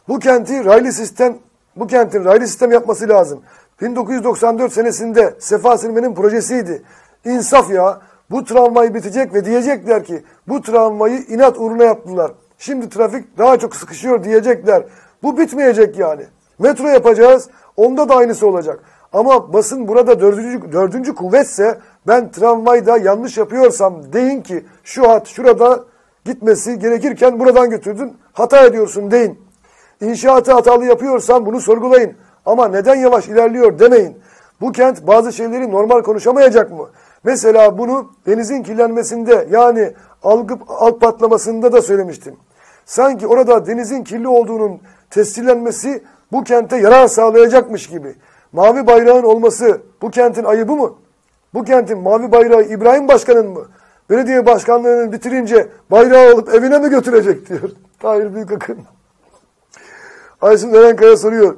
Bu kenti raylı sistem bu kentin raylı sistem yapması lazım. 1994 senesinde Sefa Silmen'in projesiydi. İnsaf ya. Bu tramvay bitecek ve diyecekler ki bu tramvayı inat uğruna yaptılar. Şimdi trafik daha çok sıkışıyor diyecekler. Bu bitmeyecek yani. Metro yapacağız. Onda da aynısı olacak. Ama basın burada dördüncü, dördüncü kuvvetse ben tramvayda yanlış yapıyorsam deyin ki şu hat şurada gitmesi gerekirken buradan götürdün hata ediyorsun deyin. İnşaatı hatalı yapıyorsam bunu sorgulayın. Ama neden yavaş ilerliyor demeyin. Bu kent bazı şeyleri normal konuşamayacak mı? Mesela bunu denizin kirlenmesinde yani algı, alg patlamasında da söylemiştim. Sanki orada denizin kirli olduğunun tescillenmesi bu kente yarar sağlayacakmış gibi. Mavi bayrağın olması bu kentin ayıbı mı? Bu kentin mavi bayrağı İbrahim Başkan'ın mı? Belediye başkanlığını bitirince bayrağı alıp evine mi götürecek diyor. *laughs* Tahir Büyükakın. Aysun Erenkaya soruyor.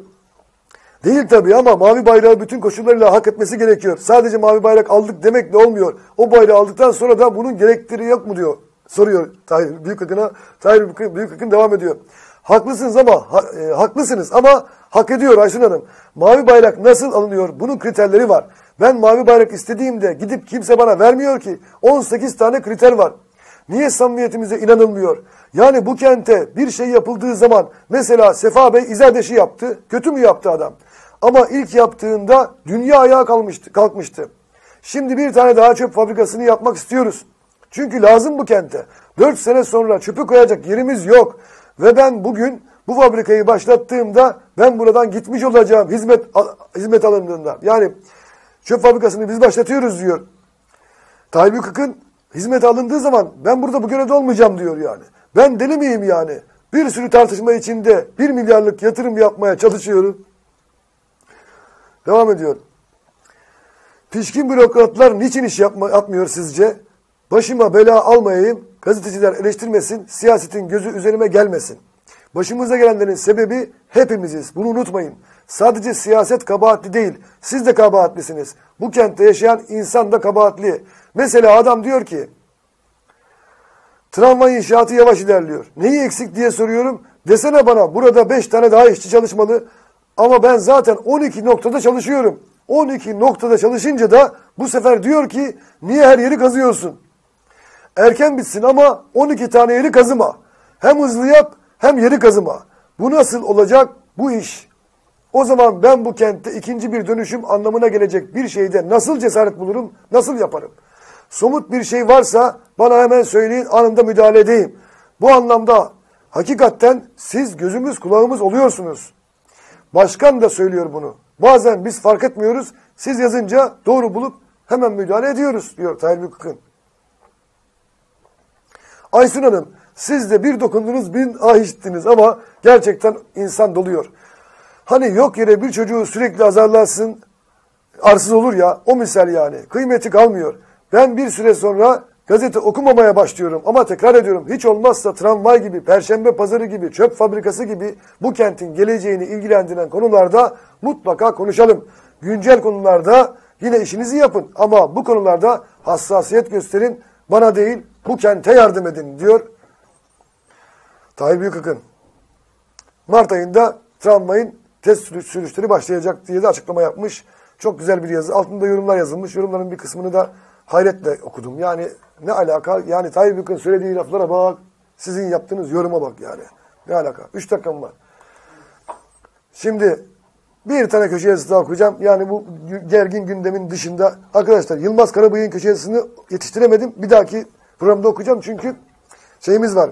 Değil tabii ama mavi bayrağı bütün koşullarıyla hak etmesi gerekiyor. Sadece mavi bayrak aldık demekle olmuyor. O bayrağı aldıktan sonra da bunun gerektiği yok mu diyor. Soruyor Tahir Büyükakın'a. Tahir Büyükakın devam ediyor. Haklısınız ama ha, e, haklısınız ama hak ediyor Aysun Hanım. Mavi bayrak nasıl alınıyor? Bunun kriterleri var. Ben mavi bayrak istediğimde gidip kimse bana vermiyor ki. 18 tane kriter var. Niye samimiyetimize inanılmıyor? Yani bu kente bir şey yapıldığı zaman mesela Sefa Bey İzerdeş'i yaptı. Kötü mü yaptı adam? Ama ilk yaptığında dünya ayağa kalmıştı, kalkmıştı. Şimdi bir tane daha çöp fabrikasını yapmak istiyoruz. Çünkü lazım bu kente. 4 sene sonra çöpü koyacak yerimiz yok. Ve ben bugün bu fabrikayı başlattığımda ben buradan gitmiş olacağım hizmet hizmet alındığında. Yani çöp fabrikasını biz başlatıyoruz diyor. Tayyip Büyükakın hizmet alındığı zaman ben burada bu görevde olmayacağım diyor yani. Ben deli miyim yani? Bir sürü tartışma içinde bir milyarlık yatırım yapmaya çalışıyorum. Devam ediyor. Pişkin bürokratlar niçin iş yapma, yapmıyor sizce? Başıma bela almayayım, gazeteciler eleştirmesin, siyasetin gözü üzerime gelmesin. Başımıza gelenlerin sebebi hepimiziz. Bunu unutmayın. Sadece siyaset kabahatli değil. Siz de kabahatlisiniz. Bu kentte yaşayan insan da kabahatli. Mesela adam diyor ki tramvay inşaatı yavaş ilerliyor. Neyi eksik diye soruyorum. Desene bana burada 5 tane daha işçi çalışmalı. Ama ben zaten 12 noktada çalışıyorum. 12 noktada çalışınca da bu sefer diyor ki niye her yeri kazıyorsun? Erken bitsin ama 12 tane yeri kazıma. Hem hızlı yap hem yeri kazıma. Bu nasıl olacak bu iş? O zaman ben bu kentte ikinci bir dönüşüm anlamına gelecek bir şeyde nasıl cesaret bulurum, nasıl yaparım? Somut bir şey varsa bana hemen söyleyin anında müdahale edeyim. Bu anlamda hakikaten siz gözümüz kulağımız oluyorsunuz. Başkan da söylüyor bunu. Bazen biz fark etmiyoruz, Siz yazınca doğru bulup hemen müdahale ediyoruz diyor Tahir Büyükakın. Aysun Hanım siz de bir dokundunuz bin ah işittiniz ama gerçekten insan doluyor. Hani yok yere bir çocuğu sürekli azarlarsın arsız olur ya o misal yani kıymeti kalmıyor. Ben bir süre sonra gazete okumamaya başlıyorum ama tekrar ediyorum hiç olmazsa tramvay gibi, perşembe pazarı gibi, çöp fabrikası gibi bu kentin geleceğini ilgilendiren konularda mutlaka konuşalım. Güncel konularda yine işinizi yapın ama bu konularda hassasiyet gösterin bana değil bu kente yardım edin diyor Tahir Büyükakın. Mart ayında tramvayın test sürüşleri başlayacak diye de açıklama yapmış. Çok güzel bir yazı. Altında yorumlar yazılmış. Yorumların bir kısmını da hayretle okudum. Yani ne alaka? Yani Tayyip Büyük'ün söylediği laflara bak. Sizin yaptığınız yoruma bak yani. Ne alaka? Üç dakikam var. Şimdi bir tane köşe yazısı daha okuyacağım. Yani bu gergin gündemin dışında. Arkadaşlar Yılmaz Karabıyık'ın köşe yazısını yetiştiremedim. Bir dahaki programda okuyacağım. Çünkü şeyimiz var.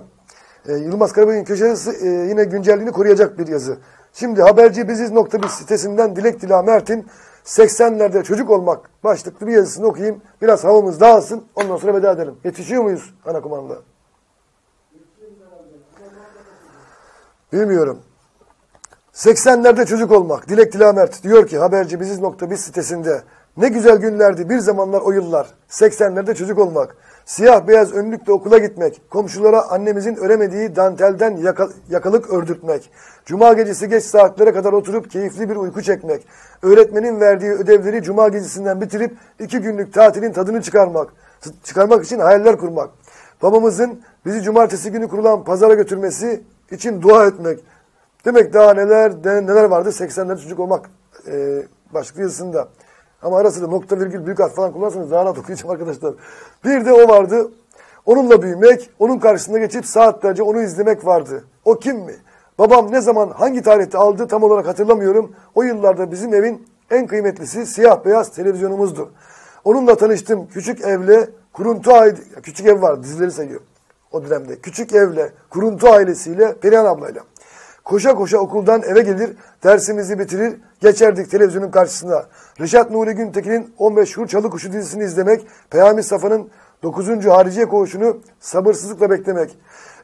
Ee, Yılmaz Karabıyık'ın köşe yazısı e, yine güncelliğini koruyacak bir yazı. Şimdi haberci biziz.biz sitesinden Dilek Dila Mert'in 80'lerde çocuk olmak başlıklı bir yazısını okuyayım. Biraz havamız dağılsın. Ondan sonra veda edelim. Yetişiyor muyuz ana kumanda? Bilmiyorum. 80'lerde çocuk olmak. Dilek Dilamert diyor ki haberci biziz.biz sitesinde ne güzel günlerdi bir zamanlar o yıllar. 80'lerde çocuk olmak. Siyah beyaz önlükle okula gitmek. Komşulara annemizin öremediği dantelden yaka, yakalık ördürtmek. Cuma gecesi geç saatlere kadar oturup keyifli bir uyku çekmek. Öğretmenin verdiği ödevleri cuma gecesinden bitirip iki günlük tatilin tadını çıkarmak. Çıkarmak için hayaller kurmak. Babamızın bizi cumartesi günü kurulan pazara götürmesi için dua etmek. Demek daha neler neler vardı 80'lerde çocuk olmak e, başlıklı yazısında. Ama arasında nokta virgül büyük harf falan kullanırsanız daha rahat okuyacağım arkadaşlar. Bir de o vardı. Onunla büyümek, onun karşısında geçip saatlerce onu izlemek vardı. O kim mi? Babam ne zaman hangi tarihte aldı tam olarak hatırlamıyorum. O yıllarda bizim evin en kıymetlisi siyah beyaz televizyonumuzdu. Onunla tanıştım. Küçük evle kuruntu aile, küçük ev var dizileri sayıyor o dönemde. Küçük evle, kuruntu ailesiyle, Perihan ablayla. Koşa koşa okuldan eve gelir, dersimizi bitirir, geçerdik televizyonun karşısına. Reşat Nuri Güntekin'in o meşhur Çalı Kuşu dizisini izlemek, Peyami Safa'nın 9. Hariciye Koğuşu'nu sabırsızlıkla beklemek.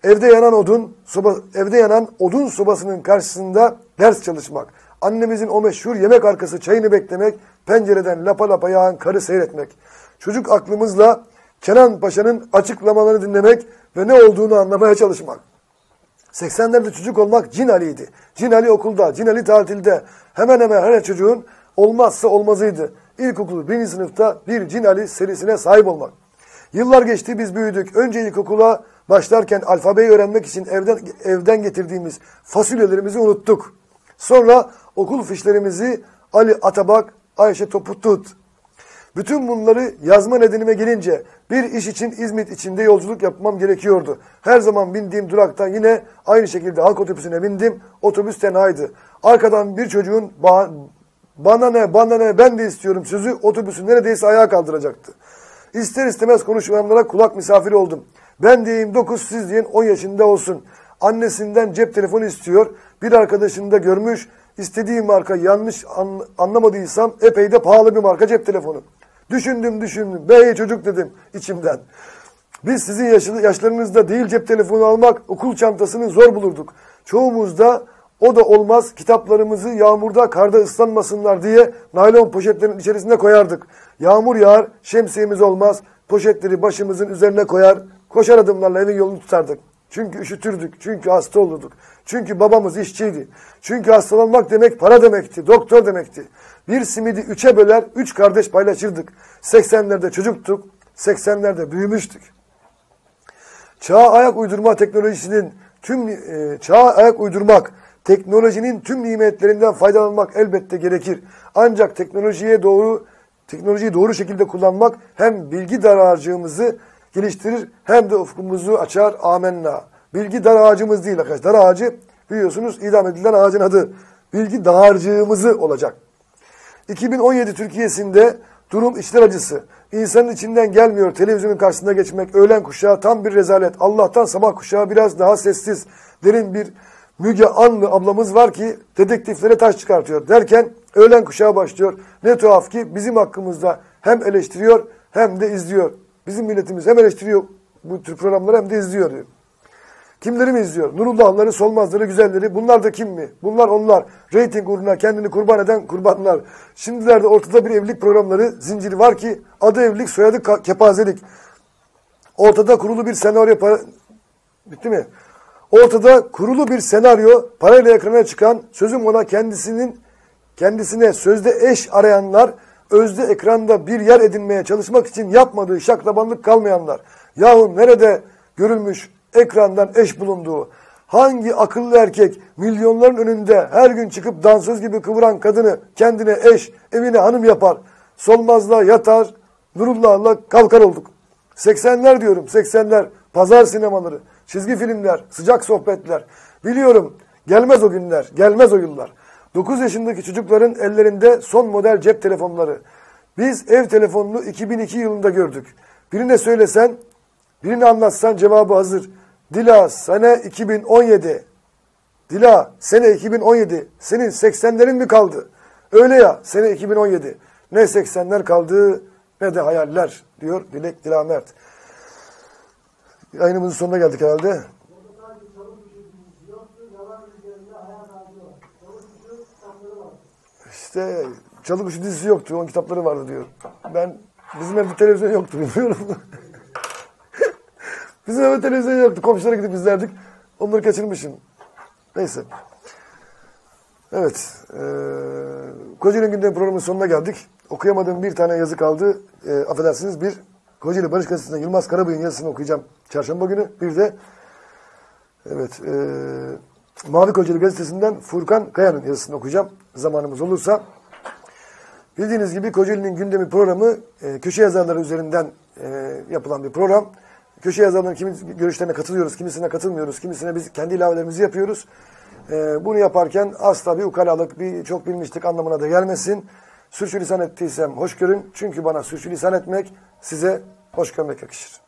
Evde yanan odun, soba, evde yanan odun sobasının karşısında ders çalışmak. Annemizin o meşhur yemek arkası çayını beklemek, pencereden lapa lapa yağan karı seyretmek. Çocuk aklımızla Kenan Paşa'nın açıklamalarını dinlemek ve ne olduğunu anlamaya çalışmak. 80'lerde çocuk olmak Cin Ali'ydi. Cin Ali okulda, Cin Ali tatilde. Hemen hemen her çocuğun olmazsa olmazıydı. İlkokul birinci sınıfta bir Cin Ali serisine sahip olmak. Yıllar geçti biz büyüdük. Önce ilkokula başlarken alfabeyi öğrenmek için evden evden getirdiğimiz fasulyelerimizi unuttuk. Sonra okul fişlerimizi Ali Atabak, Ayşe Toputut. Bütün bunları yazma nedenime gelince bir iş için İzmit içinde yolculuk yapmam gerekiyordu. Her zaman bindiğim duraktan yine aynı şekilde halk otobüsüne bindim. Otobüs tenaydı. Arkadan bir çocuğun ba bana ne bana ne ben de istiyorum sözü otobüsü neredeyse ayağa kaldıracaktı. İster istemez konuşmayanlara kulak misafiri oldum. Ben diyeyim 9 siz deyin 10 yaşında olsun. Annesinden cep telefonu istiyor. Bir arkadaşını da görmüş. İstediği marka yanlış an, anlamadıysam epey de pahalı bir marka cep telefonu. Düşündüm düşündüm. Bey çocuk dedim içimden. Biz sizin yaşlı, yaşlarınızda değil cep telefonu almak, okul çantasını zor bulurduk. Çoğumuzda o da olmaz kitaplarımızı yağmurda karda ıslanmasınlar diye naylon poşetlerin içerisine koyardık. Yağmur yağar şemsiyemiz olmaz poşetleri başımızın üzerine koyar koşar adımlarla evin yolunu tutardık. Çünkü üşütürdük, çünkü hasta olurduk. Çünkü babamız işçiydi. Çünkü hastalanmak demek para demekti, doktor demekti. Bir simidi üçe böler, üç kardeş paylaşırdık. 80'lerde çocuktuk, 80'lerde büyümüştük. Çağa ayak uydurma teknolojisinin tüm e, çağa ayak uydurmak, teknolojinin tüm nimetlerinden faydalanmak elbette gerekir. Ancak teknolojiye doğru teknolojiyi doğru şekilde kullanmak hem bilgi daracığımızı geliştirir hem de ufkumuzu açar. Amenna. Bilgi dar ağacımız değil arkadaşlar. Dar ağacı biliyorsunuz idam edilen ağacın adı. Bilgi dağarcığımızı olacak. 2017 Türkiye'sinde durum içler acısı. İnsanın içinden gelmiyor televizyonun karşısında geçmek. Öğlen kuşağı tam bir rezalet. Allah'tan sabah kuşağı biraz daha sessiz. Derin bir Müge Anlı ablamız var ki dedektiflere taş çıkartıyor derken öğlen kuşağı başlıyor. Ne tuhaf ki bizim hakkımızda hem eleştiriyor hem de izliyor. Bizim milletimiz hem eleştiriyor bu tür programları hem de izliyor diyor. Kimleri mi izliyor? Nurullahları, Solmazları, Güzelleri. Bunlar da kim mi? Bunlar onlar. Rating uğruna kendini kurban eden kurbanlar. Şimdilerde ortada bir evlilik programları zinciri var ki adı evlilik, soyadı kepazelik. Ortada kurulu bir senaryo para... Bitti mi? Ortada kurulu bir senaryo parayla ekrana çıkan sözüm ona kendisinin kendisine sözde eş arayanlar özde ekranda bir yer edinmeye çalışmak için yapmadığı şaklabanlık kalmayanlar. Yahu nerede görülmüş ekrandan eş bulunduğu? Hangi akıllı erkek milyonların önünde her gün çıkıp dansöz gibi kıvıran kadını kendine eş, evine hanım yapar? Solmazla yatar, Nurullah'la kalkar olduk. 80'ler diyorum 80'ler pazar sinemaları, çizgi filmler, sıcak sohbetler. Biliyorum gelmez o günler, gelmez o yıllar. 9 yaşındaki çocukların ellerinde son model cep telefonları. Biz ev telefonunu 2002 yılında gördük. Birine söylesen, birine anlatsan cevabı hazır. Dila sene 2017. Dila sene 2017. Senin 80'lerin mi kaldı? Öyle ya sene 2017. Ne 80'ler kaldı ne de hayaller diyor Dilek Dila Mert. Yayınımızın sonuna geldik herhalde. İşte Çalı Kuşu dizisi yoktu. Onun kitapları vardı diyor. Ben bizim evde televizyon yoktu bilmiyorum. *laughs* bizim evde televizyon yoktu. Komşulara gidip izlerdik. Onları kaçırmışım. Neyse. Evet. E, Kocaeli Gündem programının sonuna geldik. Okuyamadığım bir tane yazı kaldı. E, affedersiniz bir Kocaeli Barış Gazetesi'nden Yılmaz Karabıyık'ın yazısını okuyacağım çarşamba günü. Bir de evet e, Mavi Kocaeli Gazetesi'nden Furkan Kaya'nın yazısını okuyacağım. Zamanımız olursa. Bildiğiniz gibi Kocaeli'nin gündemi programı e, köşe yazarları üzerinden e, yapılan bir program. Köşe yazarların kimi görüşlerine katılıyoruz, kimisine katılmıyoruz, kimisine biz kendi ilavelerimizi yapıyoruz. E, bunu yaparken asla bir ukalalık, bir çok bilmişlik anlamına da gelmesin. Sürçülisan ettiysem hoş görün. Çünkü bana sürçülisan etmek size hoş görmek yakışır.